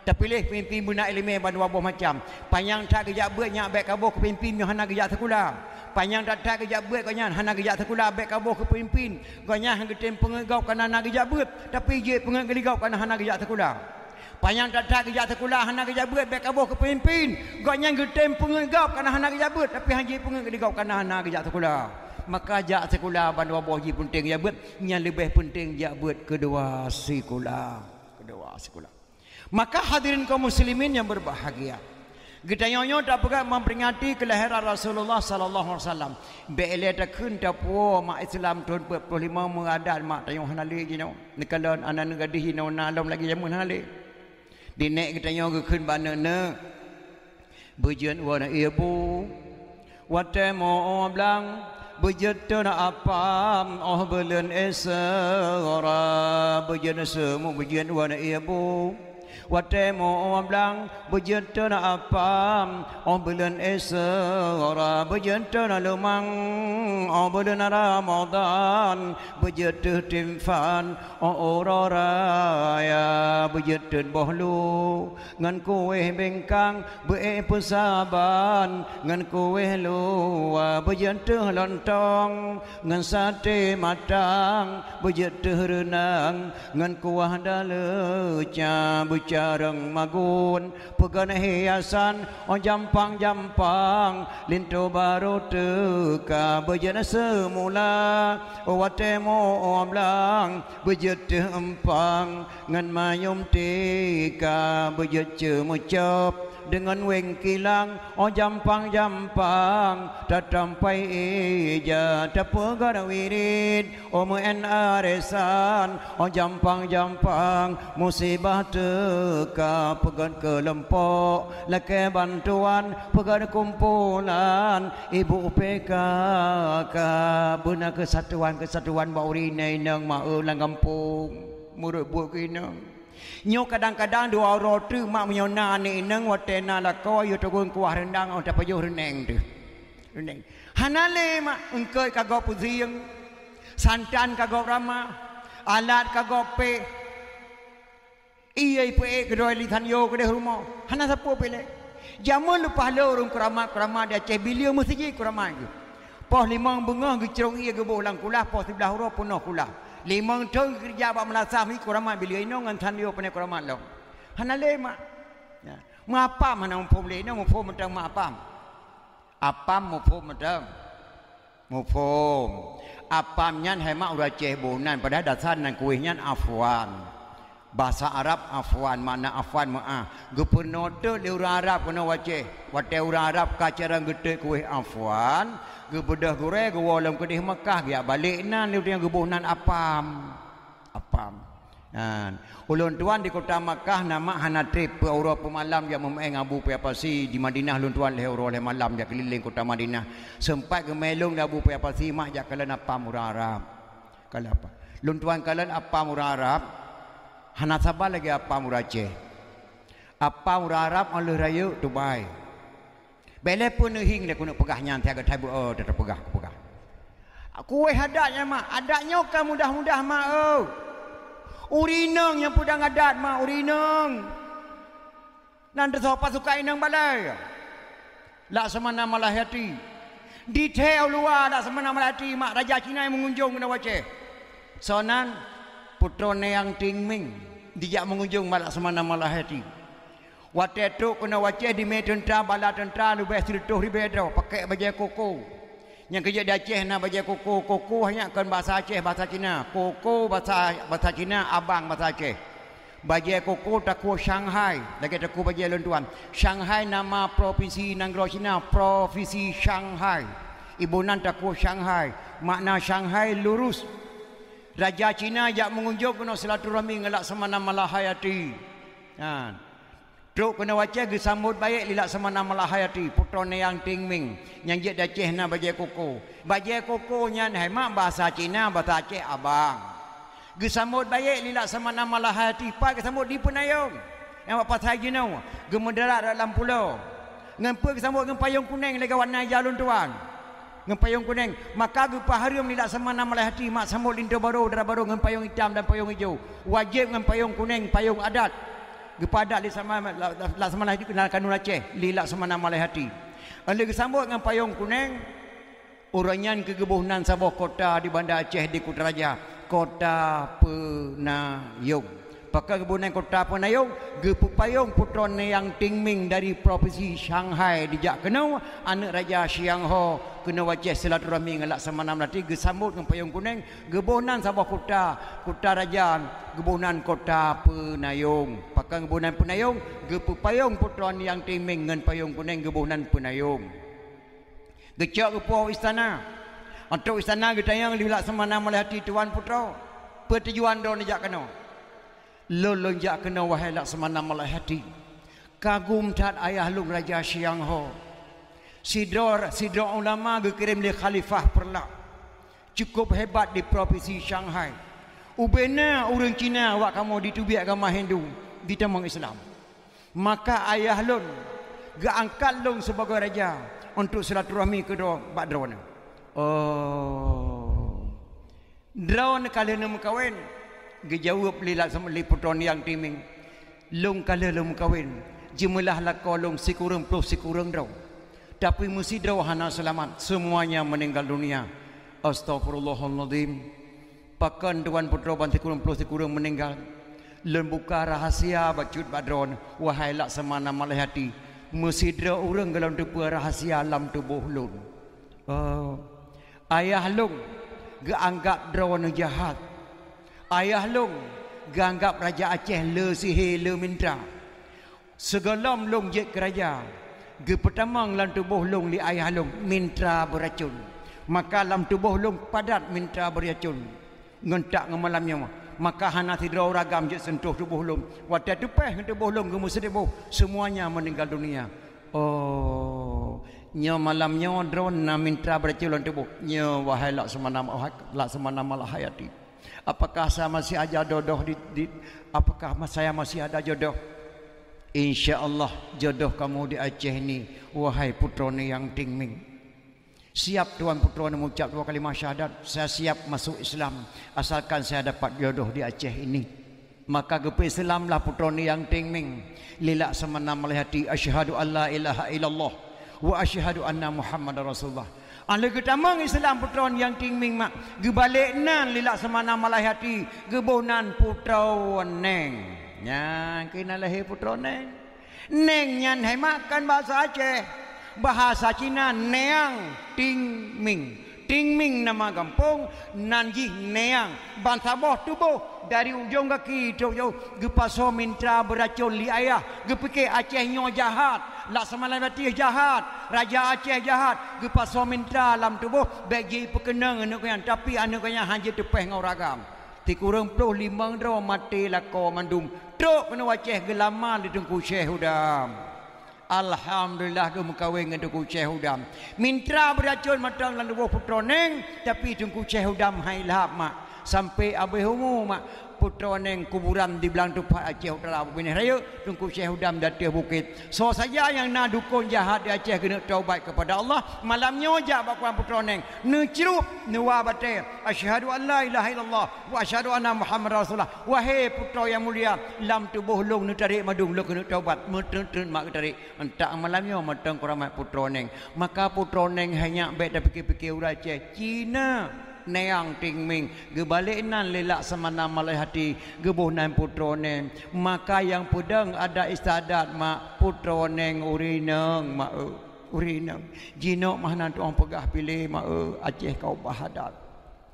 terpilih pimpi benda elemen bandu macam. Panjang tak kejap buat nyak baik kabur ke pimpi yo hana kejap sekolah panjang datang kerja buat kau nyan hana kerja sekolah baik kau ke pemimpin. Kau nyan hang ketem pengegau kana hana kerja buat tapi je pengegau kana hana kerja sekolah panjang datang kerja sekolah hana kerja buat baik kau ke pemimpin. Kau nyan ketem pengegau kana hana kerja buat tapi hang je pengegau kana hana kerja sekolah maka jak sekolah bandu boh ji penting ya buat. Yang lebih penting jak buat kedua sekolah kedua sekolah maka hadirin kaum muslimin yang berbahagia Gedayanya tak pegat memperingati kelahiran Rasulullah sallallahu alaihi wasallam. Bele ta kun ta po ma Islam tahun 45 mengadat mak tayo hanali jino. Nikalon anak gadis hino nalom lagi jamun hanali. Dinek gedanya ke kun bana ne. Bujian wana ibu. Wate mo blang Bujatuna apam oh belen esara bujian semu bujian wana ibu. Wate mo blang bujenta na apam o bulan esara bujenta na lumang o bulan ramadan bujeta timfan o orora ya bujeta bohlu. Ngan kowe bengkang be pusaban ngan kowe lu bujeta lontong. Ngan sate matang bujeta renang ngan kuah daleca careng magun pegan hiasan on jampang jampang lintu baru teka berjana semula watemo omlang berjet empang ngan mayum tika berjet cemucap dengan weng kilang o jampang jampang tatampai ija tapagara wirid. O muen aresan o jampang jampang musibah teka pegan ke lempok. Lake bantuan pegan kumpulan ibu PKK benar kesatuan kesatuan bauri nang mau lang kampung murid buat kinang Nyo kadang-kadang dua roti mak menyona ni neng watena la ko yo tugun kuah rendang on tapi yo reneng tu. Reneng. Hanale mak engkoi kagok puziang. Santan kagok rama. Alat kagok pe. Iya ipu e kedua litan yo kedua rumah. Hana sapu pele. Jamu lupa lo urung kurama kurama dia ceh bilio mesti je kurama itu. Poh limang bunga gecerong iya gebo ulang kulah poh sebelah huruf penuh kulah limang tahun kerja bak melasah mi kuramat bila ino ngan tan yo pene kuramat lo hanale ma ya. Ma apa mana umpo le ino umpo mentang ma apa umpo mentang. Umpo apa nyan hai ma ura ceh pada dasar nan kuih nyan afwan bahasa Arab afwan makna afwan maaf gepeno tu di urang Arab kena wace wate urang Arab kacara gede kuih afwan gebedah gure gewolom kedih Mekah ya balik nan dia yang gebuhnan apam apam Ha. Ulun tuan di kota Makkah nama Hanatrip Euro pemalam yang memain Abu Payapasi di Madinah ulun tuan leh Euro leh malam dia keliling kota Madinah. Sempat ke melung Abu Payapasi mak jak kalian apa murah Arab. Kalau apa? Lun tuan kalian apa murah Arab? Hana sabar lagi apa murah Aceh. Apa murah Arab oleh raya Dubai. Bele pun hing dia kena pegah nyantai ke tabu oh dia pegah pegah. Aku hadatnya mak, adatnya kan mudah-mudah mak oh. Urineng yang pudang adat mah urineng. Nanti sopa suka ineng balai. Lak semana malah hati. Detail luar lak semana malah hati. Mak Raja Cina yang mengunjung kena wace. Sonan putra yang tingming. Dijak mengunjung malah semana malah hati. Waktu itu kena wace di meja tentera bala tentera lebih serituh ribet pakai baju koko. Yang kerja di Aceh nak baca koko. Koko hanya kan bahasa Aceh, bahasa Cina. Koko bahasa bahasa Cina, abang bahasa Aceh. Baca koko taku Shanghai. Lagi taku baca lon tuan. Shanghai nama provinsi Nanggro Cina. Provinsi Shanghai. Ibu nan taku Shanghai. Makna Shanghai lurus. Raja Cina jak mengunjung kena silaturahmi ngelak semana malahayati. Ha. Truk kena waca ge sambut baik lilak sama nama lahayati putra ne yang tingming yang je daceh na baje koko. Baje koko nyan hai mak bahasa Cina bahasa Aceh abang. Ge sambut baik lilak sama nama lahayati pak ge sambut di penayung. Yang apa saja nau. Ge mendarat dalam pulau. Ngempa ge sambut ngem payung kuning lega warna jalun tuan. Ngem payung kuning. Maka ge paharium lilak sama nama lahayati mak sambut lintu baru dara baru ngem payung hitam dan payung hijau. Wajib ngem payung kuning payung adat. Kepada li sama la sama lagi kenal kanun Aceh. Li la sama nama hati. Anda kesambut dengan payung kuning uranyan kegebuhnan sebuah kota di bandar Aceh di Kutaraja kota Penayung Pakai kebunan kota Penayung Gepu payung putra yang tingming dari provinsi Shanghai Dijak kena anak Raja Xiang Ho. Kena wajah silaturahmi ngelak sama enam nanti Gesambut dengan payung kuning Gebunan sebuah kota Kota Raja Gebunan kota Penayung. Pakai kebunan Penayung Gepu payung putra yang tingming dengan payung kuning Gebunan Penayung. Gecak ke istana. Untuk istana kita yang dilak sama enam hati Tuan Putra. Pertujuan dia dijak kena Lolong jak kena wahai lak semana malah hati. Kagum tat ayah lung Raja Siang Ho. Sidor, sidor ulama kirim di khalifah perlak. Cukup hebat di provinsi Shanghai. Ubena orang Cina awak kamu ditubiak agama Hindu. Di temang Islam. Maka ayah lung. Gak angkat lung sebagai raja. Untuk silaturahmi kedua Pak Drone. Oh. Drone kalian nak kawin gejawab lila sama li putron yang timing. Long kala long kawin jumlah la kolong sikurung plus sikurung draw tapi mesti draw hana selamat semuanya meninggal dunia. Astagfirullahaladzim pakan tuan putra ban sikurung plus sikurung meninggal. Lembuka rahasia bacut badron wahai lak semana malai hati. Mesti draw urang galau tubuh rahasia alam tubuh lun. Oh. ayah lung geanggap draw jahat ayah long ganggap raja Aceh le sihir le minta. Segalam long je keraja ge pertama dalam tubuh long li ayah long minta beracun. Maka dalam tubuh long padat minta beracun. Ngentak ngemalamnya maka hana tidra ragam je sentuh tubuh long. Waktu tu peh tubuh long ge musedibuh semuanya meninggal dunia. Oh nya malam nya drone na minta beracun tubuh. Nya wahai lak semana lak semana hayati Apakah saya masih ada jodoh di, di apakah saya masih ada jodoh? Insya-Allah jodoh kamu di Aceh ni wahai putrane yang tingming. Siap tuan putrane mengucap dua kali syahadat, saya siap masuk Islam asalkan saya dapat jodoh di Aceh ini. Maka gepe Islamlah putrane yang tingming. Lilak semana melihati asyhadu alla ilaha illallah wa asyhadu anna muhammadar rasulullah. Anda kita mang Islam putron yang tingming mak. Gebalik nan lilak semana malai hati. Gebunan putra neng. Yang kena lahir putra neng. Neng nyan hai makan bahasa Aceh. Bahasa Cina neang tingming. Tingming nama kampung Nanji Neang Bantaboh tubuh Dari ujung kaki yo Gepaso minta beracun li ayah Gepikir Aceh nyo jahat Laksamana Batih jahat. Raja Aceh jahat. Gepaso minta dalam tubuh. Bagi perkenang anak kaya Tapi anak kaya hanya tepeh ngau ragam Ti kurang puluh limang draw mati lako mandum. Truk kena waceh gelama di tengku syekh udam. Alhamdulillah tu mengkawin dengan Tengku Syekh Hudam. Mintra beracun matang dan dua putra neng. Tapi Tengku Syekh Hudam hai lahap mak. Sampai abis umur mak putra neng kuburan di belang tempat Aceh Utara Bini Raya tunggu Syekh Hudam datang bukit. So saja yang nak dukun jahat di Aceh kena taubat kepada Allah. Malamnya ajak bakuan putra neng necerup nuwa bate asyhadu an la ilaha illallah wa asyhadu anna muhammad rasulullah. Wahai putra yang mulia lam tubuh long nu tarik madung lu kena taubat. Metun mak tarik entak malamnya matang kuramat putra neng maka putra neng hanya baik dah fikir-fikir urat Aceh Cina neang ting ming. Gebalik nan lelak semana malai hati. Gebuh nan putro neng. Maka yang pudeng ada istadat mak. Putro neng urineng mak. E urineng jinok mah nan tuang pegah pilih mak. E aceh kau bahadat.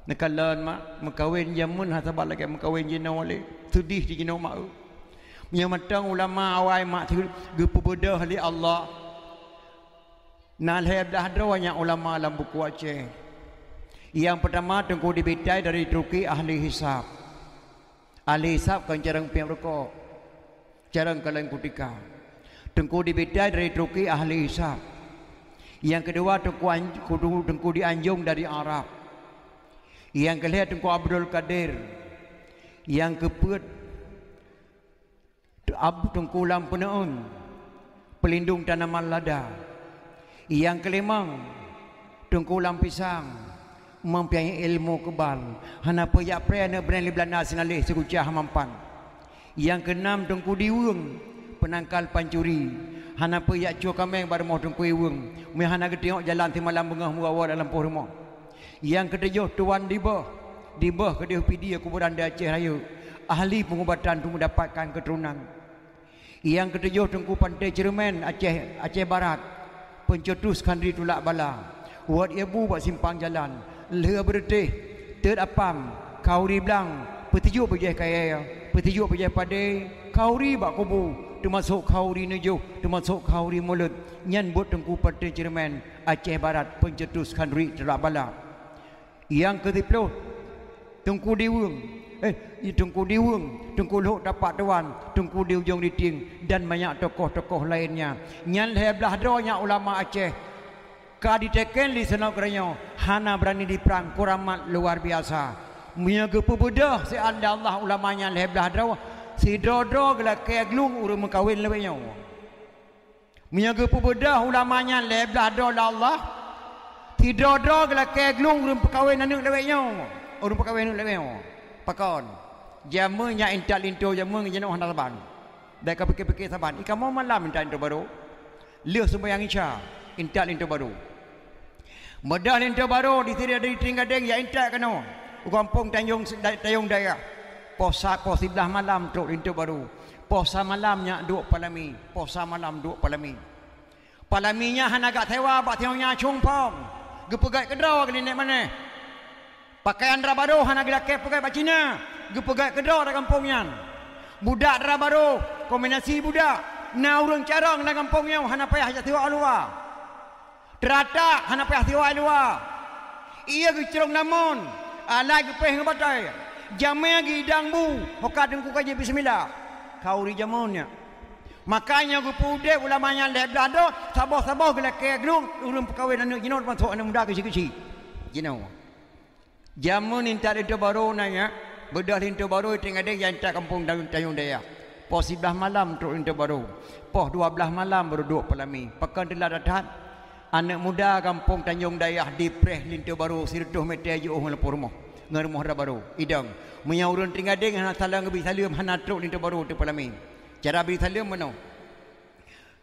Nekalan mak. Mekawin jamun hasabat lagi mekawin jinok wali sedih di jinok mak. E punya matang ulama awai mak gepu bedah li Allah. Nalheb dah ada ulama dalam buku Aceh yang pertama Tengku dibitai dari Turki ahli hisap. Ahli hisap kan jarang piang rokok. Jarang kalian kutika. Tengku dibitai dari Turki ahli hisap. Yang kedua Tengku, Tengku, Tengku dianjung dari Arab. Yang ketiga Tengku Abdul Kadir. Yang keempat Abu Tengku Lampunaun. Pelindung tanaman lada. Yang kelima Tengku Lampisang mempunyai ilmu kebal. Hana peyak prena berani belana sinalih sekucah mampan. Yang keenam tengku diwung penangkal pancuri. Hana peyak cuak kameng pada mau tengku iwung. Mi hana ketengok jalan ti malam bengah muawa dalam poh rumah. Yang ketujuh tuan diba. Diba ke dia pidi kuburan di Aceh Raya. Ahli pengubatan untuk mendapatkan keturunan. Yang ketujuh tengku pantai Cermen Aceh Aceh Barat. Pencetus kandri tulak bala. Buat ibu buat simpang jalan. Lha berdeh Ted apam Kauri bilang Petijuk pergi kaya Petijuk pergi pada Kauri bak kubu Termasuk kauri nejo Termasuk kauri mulut Nyan buat tengku pada Jerman Aceh Barat Pencetus kanri terak bala. Yang ketiga Tengku diwung Eh, Tengku diwung Tengku luk dapat tuan Tengku di ujung diting Dan banyak tokoh-tokoh lainnya. Nyan leblah doanya ulama Aceh Kadi teken di sana kerana Hana berani di perang kuramat luar biasa. Punya kepebedah si anda Allah ulamanya leblah draw Si dro-dro gila kaya glung urut mengkawin lebihnya Punya kepebedah ulamanya leblah draw Allah. Si dro-dro gila kaya glung urut mengkawin anak lebihnya Urut mengkawin anak lebihnya Pakon Jamanya intak lintu jamanya jenuh hendak saban. Dan kau fikir-fikir saban. Ikan mau malam intak lintu baru. Lihat semua yang isya Intak lintu baru Medah lintu baru di sini ada tinggal deng ya intak kena. Kampung Tanjung Tayung Daya. Posa pos sebelah malam tu lintu baru. Posa malamnya duk palami. Posa malam duk palami. Palaminya hana gak tewa bak tiongnya cungpong. Gepegat kedraw ke nenek mana? Pakaian rabado hana gila ke pakai bak Cina. Gepegat kedraw di kampungnya. Budak rabado kombinasi budak. Na urang carang di kampungnya hana payah jatuh luar. Terata hana payah tiwa luar. Ia ke cerong namun. Alai ke peh ngebatai. Jamai lagi hidang bu. Hokat dengan kukaji bismillah. Kauri jamunnya. Makanya gue pude ulamanya lep dado. Sabah-sabah gila kaya gelung. Urun perkawin anak jinau. Masuk anak muda kecil-kecil. Jinau. Jamun intak lintu baru nanya. Bedah lintu baru tinggal dia yang tak kampung tayung daya. Pos sebelah malam tu lintu baru. Pos dua belah malam baru duduk pelami. Pekan telah datang anak muda kampung Tanjung Dayah di Preh Lintu Baru Sirtuh Mete Ayu Oh Lepur Rumah. Ngar Rumah Baru Idang. Menyawurun Tringadeng Hana Salam Ngebi Salim Hana Truk Lintu Baru Tu Palami Cara Bi Salim mana?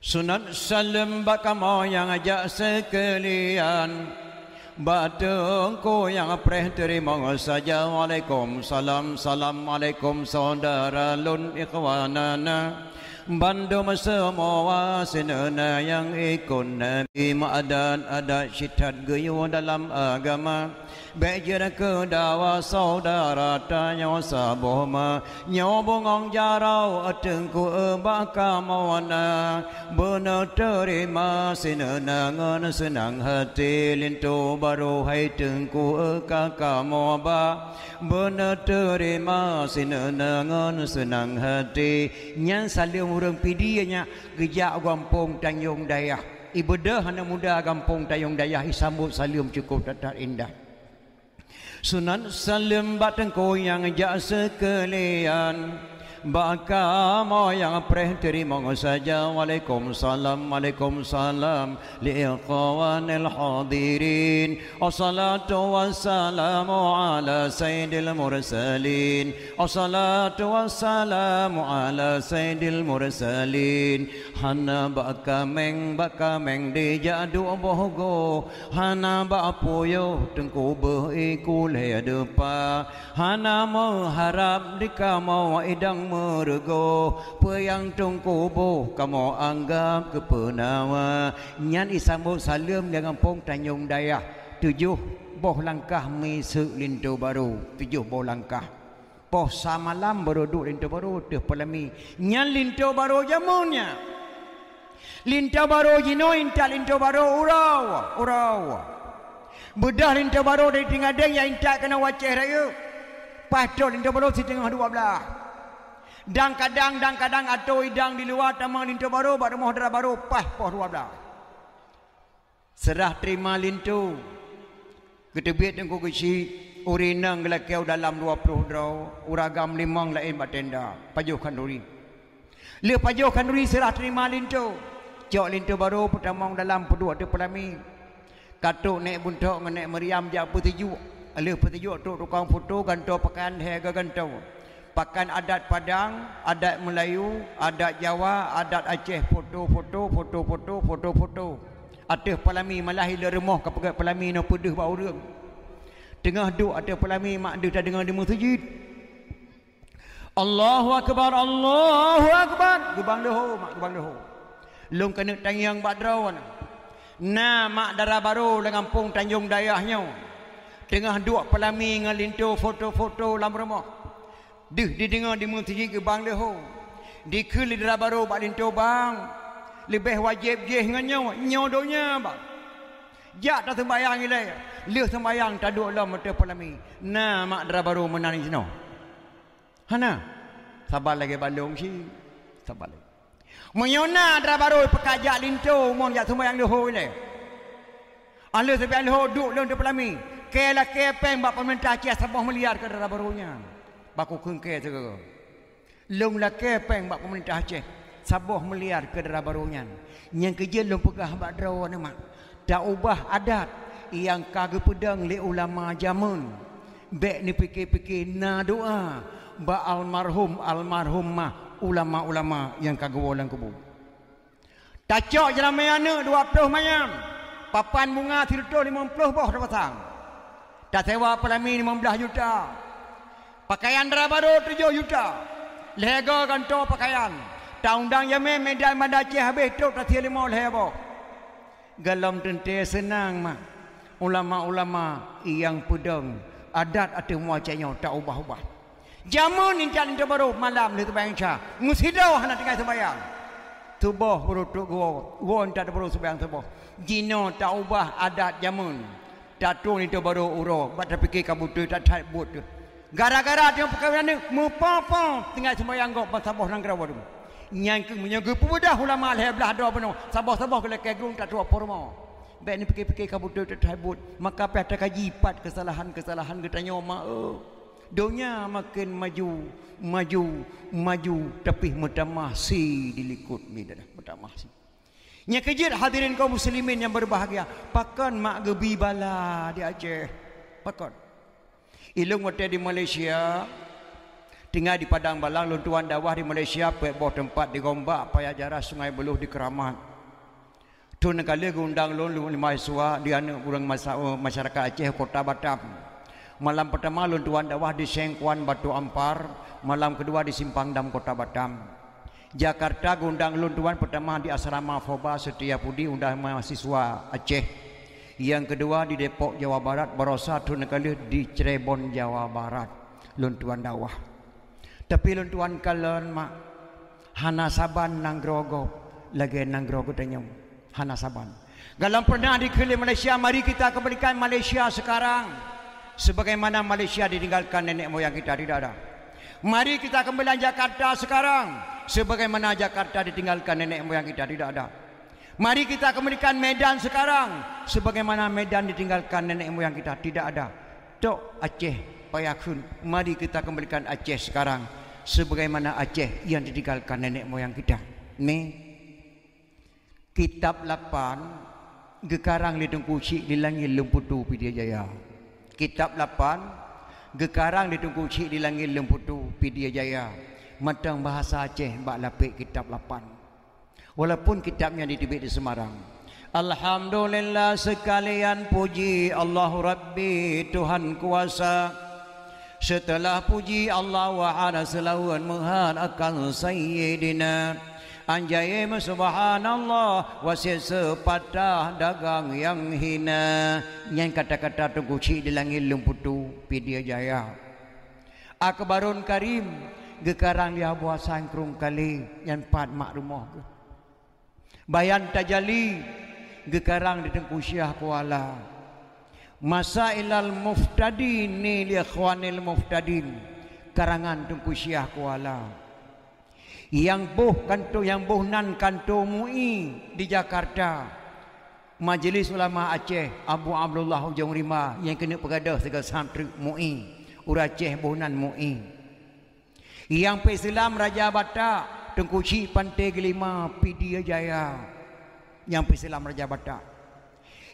Sunat Salam Bakamo Yang ajak sekalian. Batengku yang preh terima saja. Waalaikumsalam Assalamualaikum saudara lun ikhwanana Bandung semua senena yang ikut Nabi. Ma'adan ada syitat geyu dalam agama Bejer ke dawa saudara tanya sabohma Nyobong jarau atengku baka mawana. Benar terima senena ngan senang hati. Lintu baru hai tengku kakak moba. Benar terima senena ngan senang hati. Nyan salim urang pidianya gejak gampung Tanjung Dayah. Ibadah anak muda kampung Tanjung Dayah isambut salim cukup tetap indah Sunan salim batang yang jak sekalian Baka yang preh terima saja. Waalaikumsalam Waalaikumsalam. Liiqawanil hadirin Assalatu wassalamu ala sayyidil mursalin. Assalatu wassalamu ala sayyidil mursalin. Hana baka meng baka meng di jadu bohgo Hana ba puyo tengku depa. Hana mengharap di kamu idang mergo Peyang tungku boh kamu anggap kepenawa. Nyan isambut salam dengan pong Tanjung Dayah. Tujuh boh langkah misu lintu baru. Tujuh boh langkah. Poh samalam baru duduk lintu baru Tuh pelami Nyan lintu baru jamunya. Lintu baru jino inta lintu baru urau Urau Bedah lintu baru dari tinggal dia Yang inta kena waceh raya. Patut lintu baru si tengah dua belah dan kadang dan kadang atau idang di luar tamang lintu baru baru mau darah baru pas poh dua belah. Serah terima lintu. Ketebit dan kukisi urinang gelakau dalam dua puluh draw. Uragam limang lain batenda. Pajuh kanduri. Le pajuh kanduri serah terima lintu. Cok lintu baru pertama dalam pedua tu pelami. Katuk naik buntuk dengan naik meriam jak petiju. Le petiju tu tukang foto gantung pakaian hega gantung pakan adat Padang, adat Melayu, adat Jawa, adat Aceh, foto-foto, foto-foto, foto-foto. Atas pelami malah hila remah ke pegat pelami no pedih bau rem. Tengah duk atas pelami mak dia tak dengar di masjid. Allahu akbar, Allahu akbar. Gebang dah mak gebang dah. Long kena tangyang badrawan. Nah mak darah baru dengan kampung Tanjung Dayahnya. Tengah duk pelami dengan lintu foto-foto dalam rumah. Dih didengar di masjid ke bang leho. Di kuli darah baru bak lintu bang. Lebih wajib je dengan nyawa. Nyodonya bang. Jak tak sembayang ilai. Lih sembayang tak duk lah mata pelami. Nah mak darah baru menani sino. Hana. Sabar lagi balung si. Sabar lagi. Menyona darah baru pekajak lintu. Mohon jak sembayang leho ilai. Alih sembayang leho duk leho pelami. Kela kepeng bak pemerintah kia sebuah meliar ke darah barunya baku kengke tu long la ke peng bak pemerintah Aceh? Sabuh meliar ke darah barunya. Yang kerja long pegah bak draw ni mak. Tak ubah adat. Yang kage pedang le ulama jamun bek ni fikir-fikir na doa. Ba almarhum almarhumah ulama-ulama yang kage wolang kubu. Tacok jalan mayana 20 mayam. Papan bunga 50 boh dah pasang tak sewa pelami 15 juta Pakaian baru tujuh juta. Lega kantor pakaian. Taundang Yemen medan Madaci habis tu tak tiada lima apa. Galam tente senang mak. Ulama-ulama yang pedang adat atau muacanya tak ubah-ubah. Jamun ni jalan tu baru malam ni tu bayang cah. Musidah nak tinggal sembahyang. Tubuh baru tu gua. Gua tak ada baru sembahyang tubuh. Jino tak ubah adat jamun. Datuk tu baru uro. Baca fikir kamu tu tak tak buat tu. Gara-gara dia perkahwinan ni Mupapa Tinggal sembahyang kau Sabah nang kerawa tu Nyangkung menyaga Pemudah ulama alih belah doa penuh. Sabah-sabah kalau kegung tak tua porma Baik ni fikir-fikir kabut tu tersebut Maka apa ada kaji Empat kesalahan-kesalahan Kita tanya mak oh. Dunia makin maju Maju Maju Tapi mudah masih Dilikut Mudah masih Nya kejir hadirin kaum muslimin yang berbahagia. Pakan mak gebi bala di Aceh. Pakan Ilung hotel di Malaysia Tinggal di Padang Balang Luntuan Dawah di Malaysia bawah tempat di Gombak Paya Jarah Sungai Beluh di Keramat. Tu negara undang lulu di mahasiswa Di anak kurang masyarakat Aceh Kota Batam. Malam pertama Luntuan Dawah di Sengkuan Batu Ampar. Malam kedua di Simpang Dam Kota Batam. Jakarta gundang luntuan pertama di asrama Foba Setia Pudi undang mahasiswa Aceh. Yang kedua di Depok Jawa Barat, barosa tu kali di Cirebon Jawa Barat. Luntuan dakwah. Tapi luntuan kalian mak Hana Saban nang grogo lagi nang grogo tanyong Hana Saban. Galang pernah di keli Malaysia, mari kita kembalikan Malaysia sekarang. Sebagaimana Malaysia ditinggalkan nenek moyang kita tidak ada. Mari kita kembali Jakarta sekarang sebagaimana Jakarta ditinggalkan nenek moyang kita tidak ada. Mari kita kembalikan Medan sekarang sebagaimana Medan ditinggalkan nenek moyang kita tidak ada. Tok Aceh payakun. Mari kita kembalikan Aceh sekarang sebagaimana Aceh yang ditinggalkan nenek moyang kita. Ni kitab 8 gekarang di tengkuci di langit lemputu pidia jaya. Kitab 8 gekarang di tengkuci di langit lemputu pidia jaya matang bahasa Aceh bak lapik kitab lapan. Walaupun kitabnya ditibik di Semarang. Alhamdulillah sekalian puji Allah Rabbi Tuhan kuasa. Setelah puji Allah wa ala selawan muhad akan sayyidina. Anjay subhanallah wasit sepatah dagang yang hina. Yang kata-kata tunggu cik di langit lumputu pidia jaya. Akbarun karim gekarang dia buat sangkrung kali yang empat mak rumah ke. Bayan tajali gekarang di tengku syah kuala. Masa ilal muftadin ni li ikhwanil muftadin karangan tengku syah kuala. Yang buh kanto yang buh nan kanto MUI di Jakarta. Majlis Ulama Aceh Abu Abdullah Ujung Rima yang kena pegadah segala santri MUI. Uraceh Buhnan MUI. Yang Islam Raja Batak Tengku Cik Pantai Gelima Pidi Jaya. Yang Islam Raja Batak.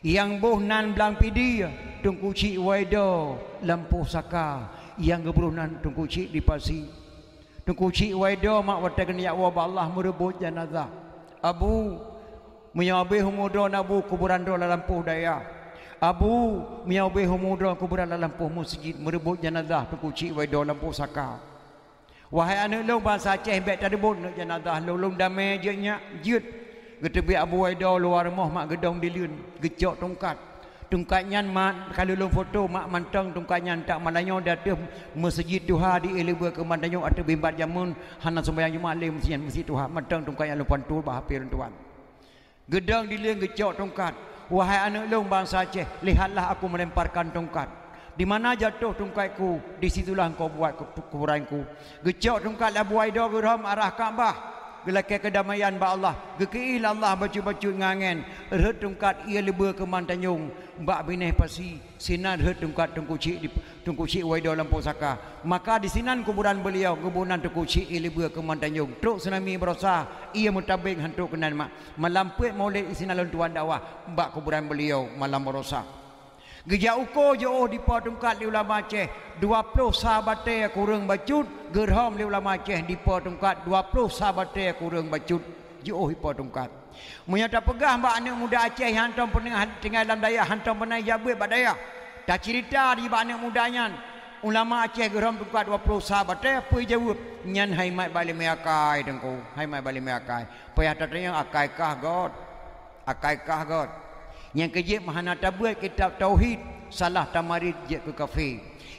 Yang Bohnan Belang Pidi Tengku Cik Waido Lampuh Saka. Yang Gebrunan Tengku Cik di Pasi Tengku Cik Waido Mak Wata Geniak Wabah Allah Merebut Janazah Abu Menyabih Humudro Nabu Kuburan Dola Lampuh Daya. Abu Menyabih Humudro Kuburan Lampuh Masjid Merebut Janazah Tengku Cik Waido Lampuh Saka Wahai anak long bahasa Aceh bet tak debut nak jenazah long damai je nya jut. Getebi Abu Waida luar rumah mak gedong dilun gecok tongkat. Tongkat nyan mak kalau long foto mak mantang tongkat nyan tak malanyo datang masjid Tuha di Eleba ke mantanyo atau bimbat jamun hana sembahyang Jumaat le masjid masjid Tuha mantang tongkat yang lupan tu bah tuan. Gedong dilun gecok tongkat. Wahai anak long bangsa Aceh, lihatlah aku melemparkan tongkat. Di mana jatuh tungkaiku, di situlah engkau buat kuburanku. Gecok tungkat lah buai doa geram arah Kaabah. Gelakai kedamaian ba Allah. Gekiil Allah baju-baju ngangen. Erhet tungkat ia lebih ke mantanyung. Mbak bineh pasi. Sinan erhet tungkat tungku cik di tungku cik waido lampu saka. Maka di sinan kuburan beliau. Kuburan tungku cik ia lebih ke mantanyung. Truk tsunami berosa. Ia mutabing hantu kenan mak. Malampuit maulid isinan tuan dakwah. Mbak kuburan beliau malam berosa. Geja uko je oh di patungkat di ulama Aceh 20 sahabat kurang bacut gerham di ulama Aceh di patungkat 20 sahabat kurang bacut je oh di patungkat Menyata pegah mbak anak muda Aceh yang hantam pernah tinggal dalam daya hantam pernah jabat bak daya. Tak cerita di mbak anak mudanya ulama Aceh gerham tungkat 20 sahabat apa jawab nyan hai mai balik meakai dengku hai mai balik meakai payah tatanya akai kah god? Akai kah god yang kejip mahana tabuat kitab tauhid salah tamarid je ke kafe.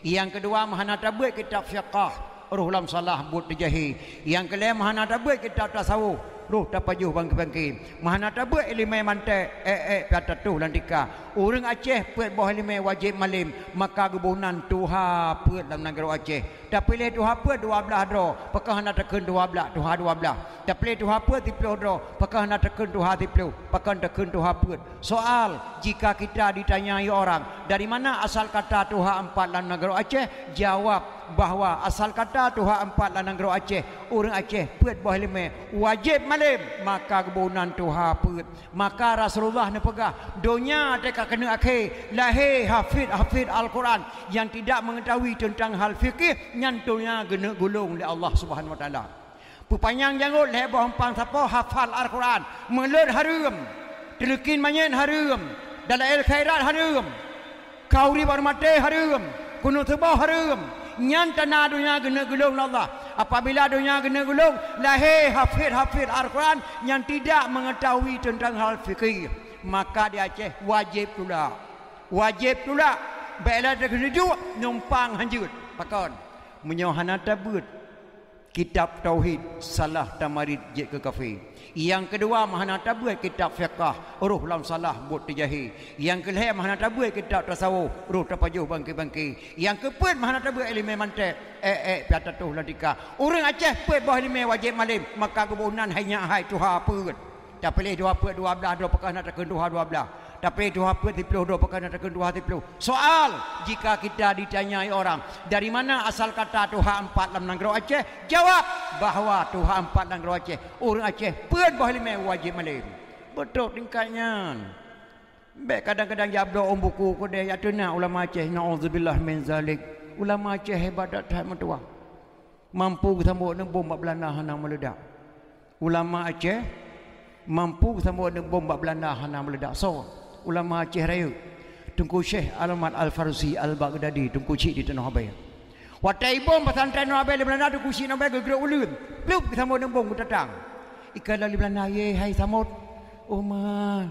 Yang kedua mahana tabuat kitab fiqah ruh lam salah buat terjahi. Yang kelima mahana tabuat kitab tasawuf roh tapajuh bangki-bangki. Mahana tabuat ilimai mantai eh eh kata tu lantika. Orang Aceh puat bawah ilimai wajib malim maka gebunan tuha puat dalam negara Aceh. Tak pilih tuha puat dua belah dro. Pakah nak tekan dua belah tuha dua belah. Tak pilih tuha puat tiplu dro. Pakah nak tekan tuha tiplu. Pakah tekan tuha puat. Soal jika kita ditanyai orang dari mana asal kata tuha empat dalam negara Aceh? Jawab bahawa asal kata Tuhan empat lanang gerak Aceh orang Aceh puat buah lima wajib malim. Maka kebunan Tuhan puat maka Rasulullah ni pegah dunia teka kena akhir. Lahir hafid hafid Al-Quran yang tidak mengetahui tentang hal fikih nyantunya kena gulung oleh Allah Subhanahu Wa Taala. Pupanyang janggut lebah empang siapa hafal Al-Quran. Melur harum terlekin manyen harum dalam el khairat harum. Kauri warmate harum kuno tebah harum nyan tanah dunia kena gulung Allah. Apabila dunia kena gulung lahir hafid hafid Al-Quran yang tidak mengetahui tentang hal fikir maka dia Aceh wajib pula. Wajib pula. Baiklah dia kena juga numpang hanjut menyohana tabut. Kitab tauhid salah tamarid je ke kafir yang kedua mahana tabuh kitab fiqah ruh lam salah buat terjahi yang kelihatan mahana tabuh kitab tasawuf ruh terpajuh bangki-bangki yang keempat mahana tabuh ilmu mantek eh eh piata tuh ladika orang Aceh pet bah ilmu wajib malim maka kebunan hanya hai tuha apa tak pilih dua apa dua belah dua pekan nak dua dua belah tapi dua apa di puluh dua pekan ada dua di puluh. Soal jika kita ditanyai orang dari mana asal kata Tuhan empat dalam negeri Aceh, jawab bahawa Tuhan empat dalam negeri Aceh. Orang Aceh pun boleh lima wajib malam. Betul tingkatnya. Baik kadang-kadang jabdo om buku ko dia ya tuna ulama Aceh naudzubillah min zalik. Ulama Aceh hebat dak tak mentua. Mampu sambut nebom bab Belanda hana meledak. Ulama Aceh mampu sambut nebom bab Belanda hana meledak. So, ulama Aceh Raya. Tungku Syekh Alamat Al-Farzi Al-Baghdadi Tungku Cik di Tanah Abaya. Watai bom pesantren Tanah Abaya di Belanda Tungku Cik Tanah Abaya gegerak ulun. Plup kita mau nembong datang. Ikan dari Belanda Ye hai samut Oh ma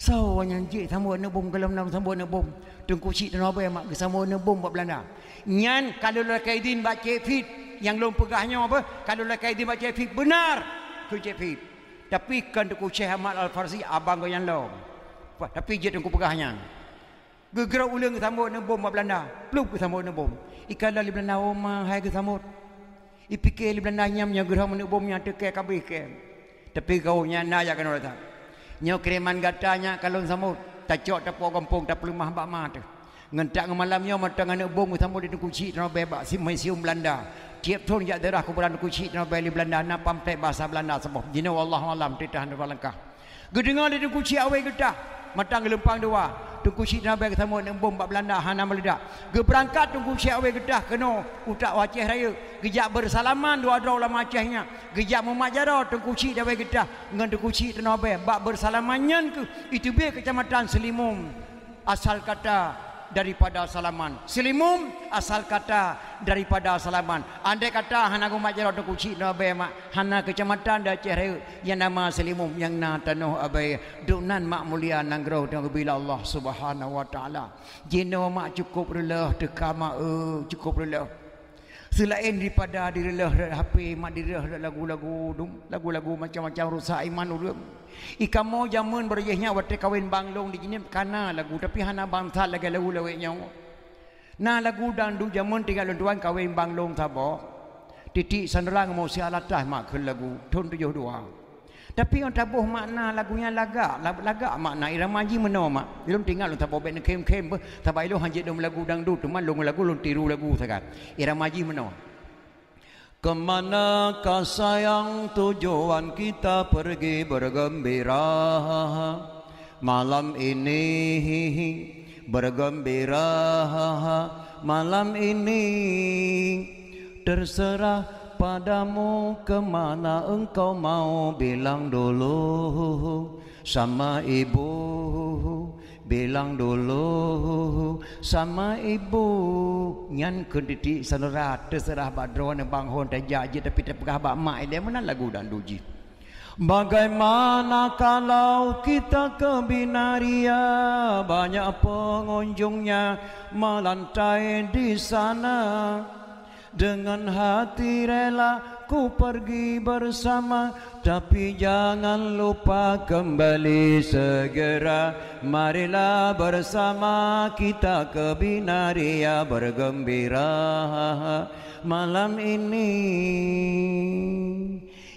So nyanjik samut nembong Kalau menang samut nembong Tungku Cik Tanah Abaya Mak samut nembong buat Belanda Nyan kalau lah kaidin baca fit Yang belum pegahnya apa? Kalau lah kaidin baca fit Benar. Ku cik fit Tapi kan Tungku Syekh Ahmad Al-Farzi Abang kau yang long tapi je tengku pegahnya gegerak ulang sambut ne bom Belanda. Plup sambut ne bom. Ikan dari Belanda oma hai ke sambut ipikir Belanda nyam nya gerah ne bom nya teke kabeh ke tapi kau nya na ya kan ora nyo kreman gatanya kalau sambut tacok tapo kampung tak perlu mah bak tu. Ngentak malam nyo matang ne bom sambut di kunci no bebak si mai sium Belanda. Tiap tahun ya darah ku beranda kunci no beli Belanda. Na pamtek bahasa Belanda sebab. Jina wallahu alam titah ne balangkah Gedengar di kunci awe getah matang lempang dua. Tunggu si nabi kata mau bom bak Belanda hana meledak ge berangkat tunggu si awe gedah kena utak waceh raya. Gejak bersalaman dua dua ulama Acehnya gejak memajara tunggu si awe gedah. Dengan tunggu si nabi bak bersalamannya ke? Itu be kecamatan Selimum. Asal kata daripada salaman. Selimum asal kata daripada salaman. Andai kata hana gumat jarot tu kucing no abai mak hana kecamatan dah cehre yang nama selimum yang na tanuh abai dunan mak mulia nanggro dengan bila Allah Subhanahu wa taala. Jino mak cukup relah dekama e cukup relah. Selain daripada diri lah HP mak diri lah lagu-lagu lagu-lagu macam-macam rusak iman dulu. Ikan mau jamun berjahnya waktu kawin banglong di sini karena lagu tapi hana bangsa lagi lagu laweknya. Nah lagu dan du jamun tinggal tuan kawin banglong sabo. Titik sanderang mau si alatah mak ke lagu tun tujuh dua. Tapi orang tabuh makna lagunya lagak. Lagak makna irama haji mana mak. Belum tinggal lu tabuh benda kem-kem. Tapi lu hanjit dalam lagu dangdut. Teman lu lagu lu tiru lagu sekat. Irama haji mana. Kemanakah sayang tujuan kita pergi bergembira Malam ini bergembira Malam ini terserah padamu kemana engkau mau bilang dulu. Sama ibu bilang dulu. Sama ibu nyan kenditi saudara terserah badron bang hon tajaji tapi terpegah bak mak dia mana lagu dan duji. Bagaimana kalau kita ke Binaria? Banyak pengunjungnya melantai di sana dengan hati rela ku pergi bersama. Tapi jangan lupa kembali segera. Marilah bersama kita ke Binaria bergembira. Malam ini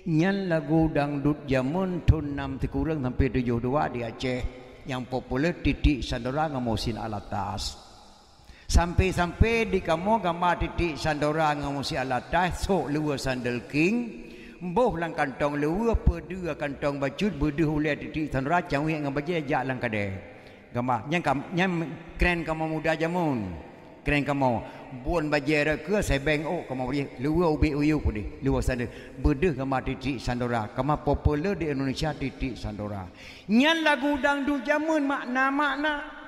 Nyan lagu dangdut jamun tun nam tikurang sampai tujuh dua di Aceh. Yang populer titik sandora ngamusin alatas Sampai-sampai di kamu gambar titik sandora dengan musi alatah sok luar sandal king. Boh lang kantong luar perdua kantong bacut Buduh oleh titik sandora Cangwi dengan baju ajak lang kade Gambar Yang, kam, yang keren kamu muda jamun. Keren kamu Buan baju ke saya oh kamu boleh Luar ubi uyu pun di Luar sandal. Buduh gambar titik sandora Kamu popular di Indonesia titik sandora. Nyan lagu dangdut jamun makna-makna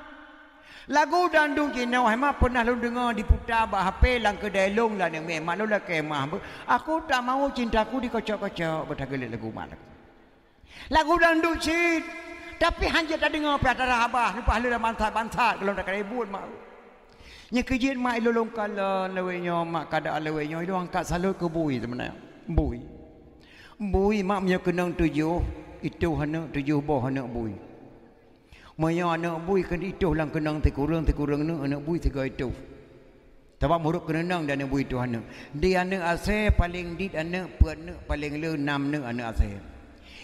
Lagu dandung Cina Hemat pernah lu dengar diputar bah HP lang kedai long lah ni memang lu lah kemah. Aku tak mau cintaku dikocok-kocok bertagelit lagu mak lagu. Dandung cid. Tapi hanya tak dengar pi antara abah lupa lu dah bantat-bantat kalau tak ribut mak. Nya kejit mak ilolong kala lewenya mak kada lewenya itu angkat salut ke bui sebenarnya. Bui. Bui mak punya kenang tujuh itu hanya tujuh boh hanya bui. Maya anak bui kan itu lang kenang ti kurang ti kurang nu anak bui tiga itu. Sebab muruk kenang dan anak bui itu anak. Dia anak ase paling dit anak puan anak paling le enam anak anak ase.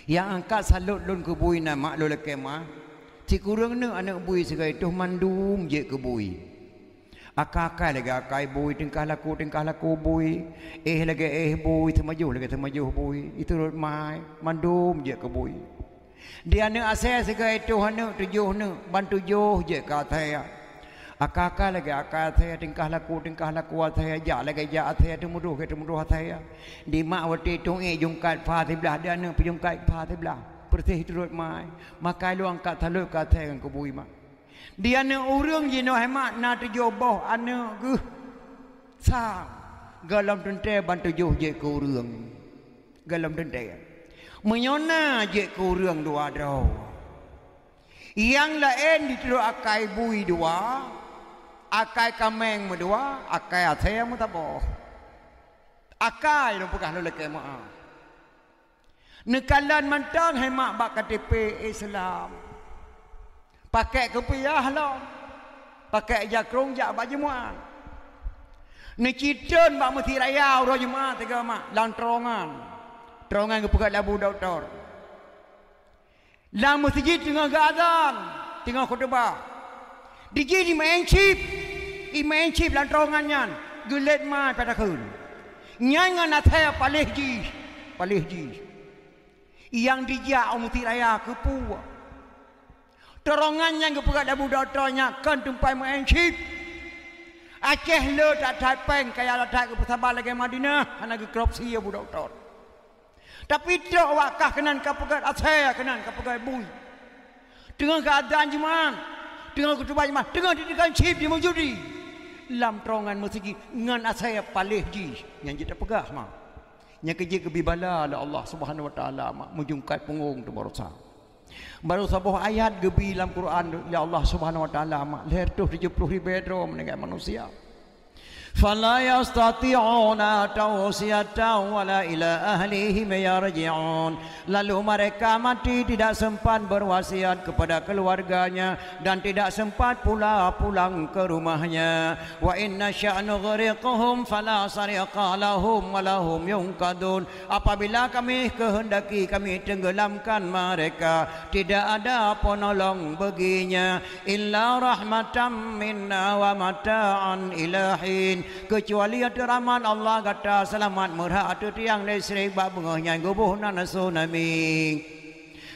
Yang angkat salut lun ke bui na mak lo leke ma. Ti kurang nu anak bui tiga itu mandum je ke bui. Akak-akak lagi akai bui tingkah laku tingkah laku bui. Eh lagi eh bui temaju lagi temaju bui. Itu mai mandum je ke bui. Dia nak asal segala itu nak tujuh nak bantu tujuh je kata ya. Akak-akak lagi akak saya tingkah laku tingkah laku saya jak lagi jak saya tu ke mudah saya. Di mak waktu itu eh jungkat fa belah dia nak jungkat fa belah. Pertih turut mai. Maka lu angkat talut kata yang kubui mak. Dia nak urung je no hemat na tujuh boh anak ke. Sa galam tente bantu tujuh je ke urung. Galam tente. Menyona je kurang dua draw. Yang lain ditiru akai bui dua. Akai kameng dua. Akai atai yang mutabo. Akai lu bukan lu leke maaf. Nekalan mantang hemat bak KTP Islam. Pakai kepiah lah. Pakai jakrong jak baju muat. Necitun bak mesti raya roh jemaah tiga mak. Lantrongan terongan ke pekat labu doktor? Lang masjid tengah ke azan tengah khutbah. DJ di main chip. I main chip lan terongan nyan. Gulet ma pada kun nyan ngan athaya palih ji palih ji. Yang dijak umuti raya ke pu terongan yang ke pekat labu doktornya kan tumpai main chip. Aceh le tak tak peng kaya la tak ke sabar lagi Madinah. Anak ke korupsi ya bu doktor. Tapi tidak wakah kenan kapagat asaya kenan kapagat bui. Dengan keadaan jemaah. Dengan kutubah jemaah. Dengan didikan cip di mujudi. Lam terongan musiki. Ngan asaya palih ji. Yang kita pegah mah. Yang kerja kebibala lah Allah subhanahu wa ta'ala mah. Mujungkat pengung tu baru. Baru sebuah ayat gebi dalam Quran ya Allah Subhanahu wa taala mak leher tu 70 ribu bedro meninggal manusia. فلا يستطيعون توصية ولا إلى أهلهم يرجعون lalu mereka mati tidak sempat berwasiat kepada keluarganya dan tidak sempat pula pulang ke rumahnya wa inna sya'nu ghariquhum fala sariqa lahum wa lahum yunqadun apabila kami kehendaki kami tenggelamkan mereka tidak ada penolong baginya illa rahmatan minna wa mata'an ilahin kecuali ada rahmat Allah kata selamat murah. Atau tiang listrik bab bengahnya gubuh nan tsunami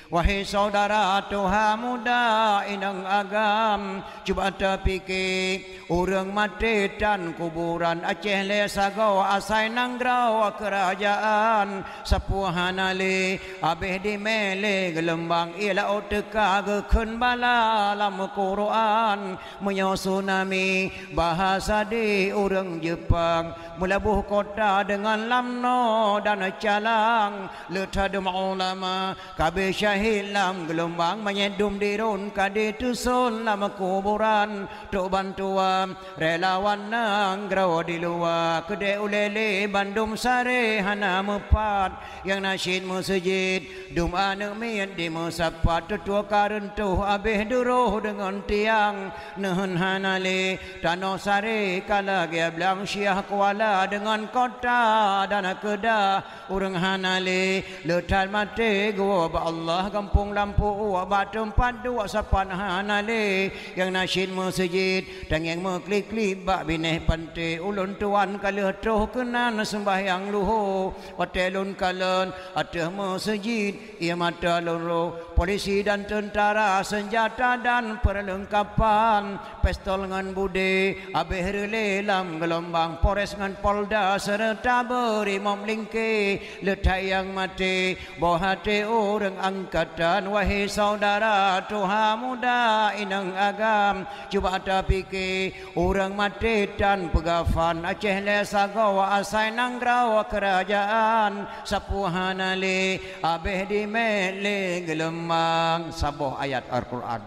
Wahai saudara Tuhan muda inang agam. Cuba terfikir Orang mati dan kuburan Aceh le sago asai nanggrau kerajaan. Sepuhan ali Habis di mele gelembang Ila oteka gekun bala Lam Quran. Menyo tsunami Bahasa di orang Jepang Melabuh kota dengan lamno dan calang. Letadum ulama Kabisya hilang gelombang menyedum dirun kade tusun lama kuburan. Tu bantuan relawan nang graw di luar. Kede ulele bandum sare hana mepat yang nasyid masjid dum anu miat di musapat. Tutua karun tu abih duruh dengan tiang. Nehun hanale tano sare kala gia blang syiah kuala dengan kota dan kedah urang hanale letal mate gua ba Allah kampung lampu wa batu empat dua sapan hanale yang nasyid masjid dan yang meklik klik bak bineh pante ulun tuan kala toh kenan sembahyang luhu. Hotelun kalan atah masjid ia mata loro polisi dan tentara senjata dan perlengkapan. Pistol dengan bude abih relelam gelombang Polres dengan Polda serta berimam lingke letai yang mati bohate orang angkatan. Wahai saudara Tuhan muda inang agam. Cuba ada fikir orang mati dan pegafan Aceh lesa gawa asai nanggrawa kerajaan. Sapuhana le abih di mele gelemang. Sabuh ayat Al-Quran.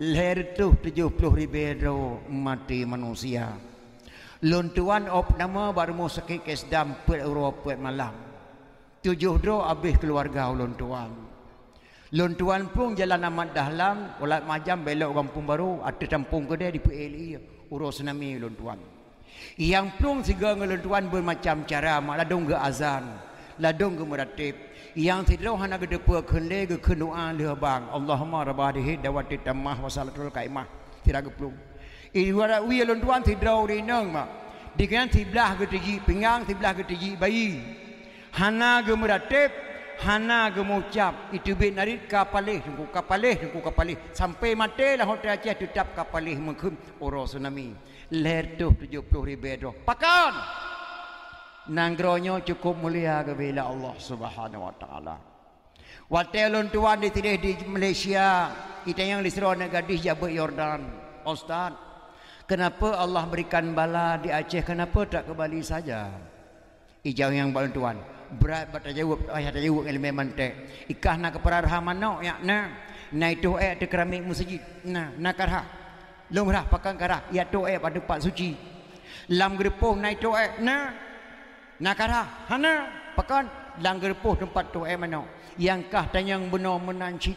Leher tu tujuh puluh ribu mati manusia luntuan op nama baru mau sakit kes dam per Eropa malam. Tujuh do habis keluarga luntuan. Luntuan pun jalan amat dahlam ulat majam belok kampung baru ada campung kedai di PLE urus nami luntuan. Yang plung siga ngeluntuan bermacam cara mak ladung ke azan ladung ke meratib. Yang tidak hana ke depa kele ke kenua le bang Allahumma rabbadihi dawati tamah wa salatul kaimah. Tidak ke plung ini wara wi luntuan tidak ri nang mak dikan tiblah ke tiji pingang tiblah ke tiji bayi. Hana ke meratib hana ke mengucap itu bin narik kapalih tunggu kapalih tunggu kapalih. Sampai mati lah hotel Aceh tetap kapalih mengkum oro tsunami. Leher tu 70 ribu doh. Pakan! Nanggronya cukup mulia kebila Allah subhanahu wa ta'ala. Watel tuan di di Malaysia kita yang disuruh nak gadis Jabal Yordan. Ustaz kenapa Allah berikan bala di Aceh? Kenapa tak ke Bali saja? Ijau yang bantuan berat bata jawab ayat jawab ilmu mantek. Ikah nak keperarah mana ya na. Na itu eh te keramik masjid na nakarha lumrah pakan kara ya to eh pada pak suci. Lam gerpoh na itu eh na. Nakarha hana pakan lam gerpoh tempat to eh mana yang kah tanyang benar menanci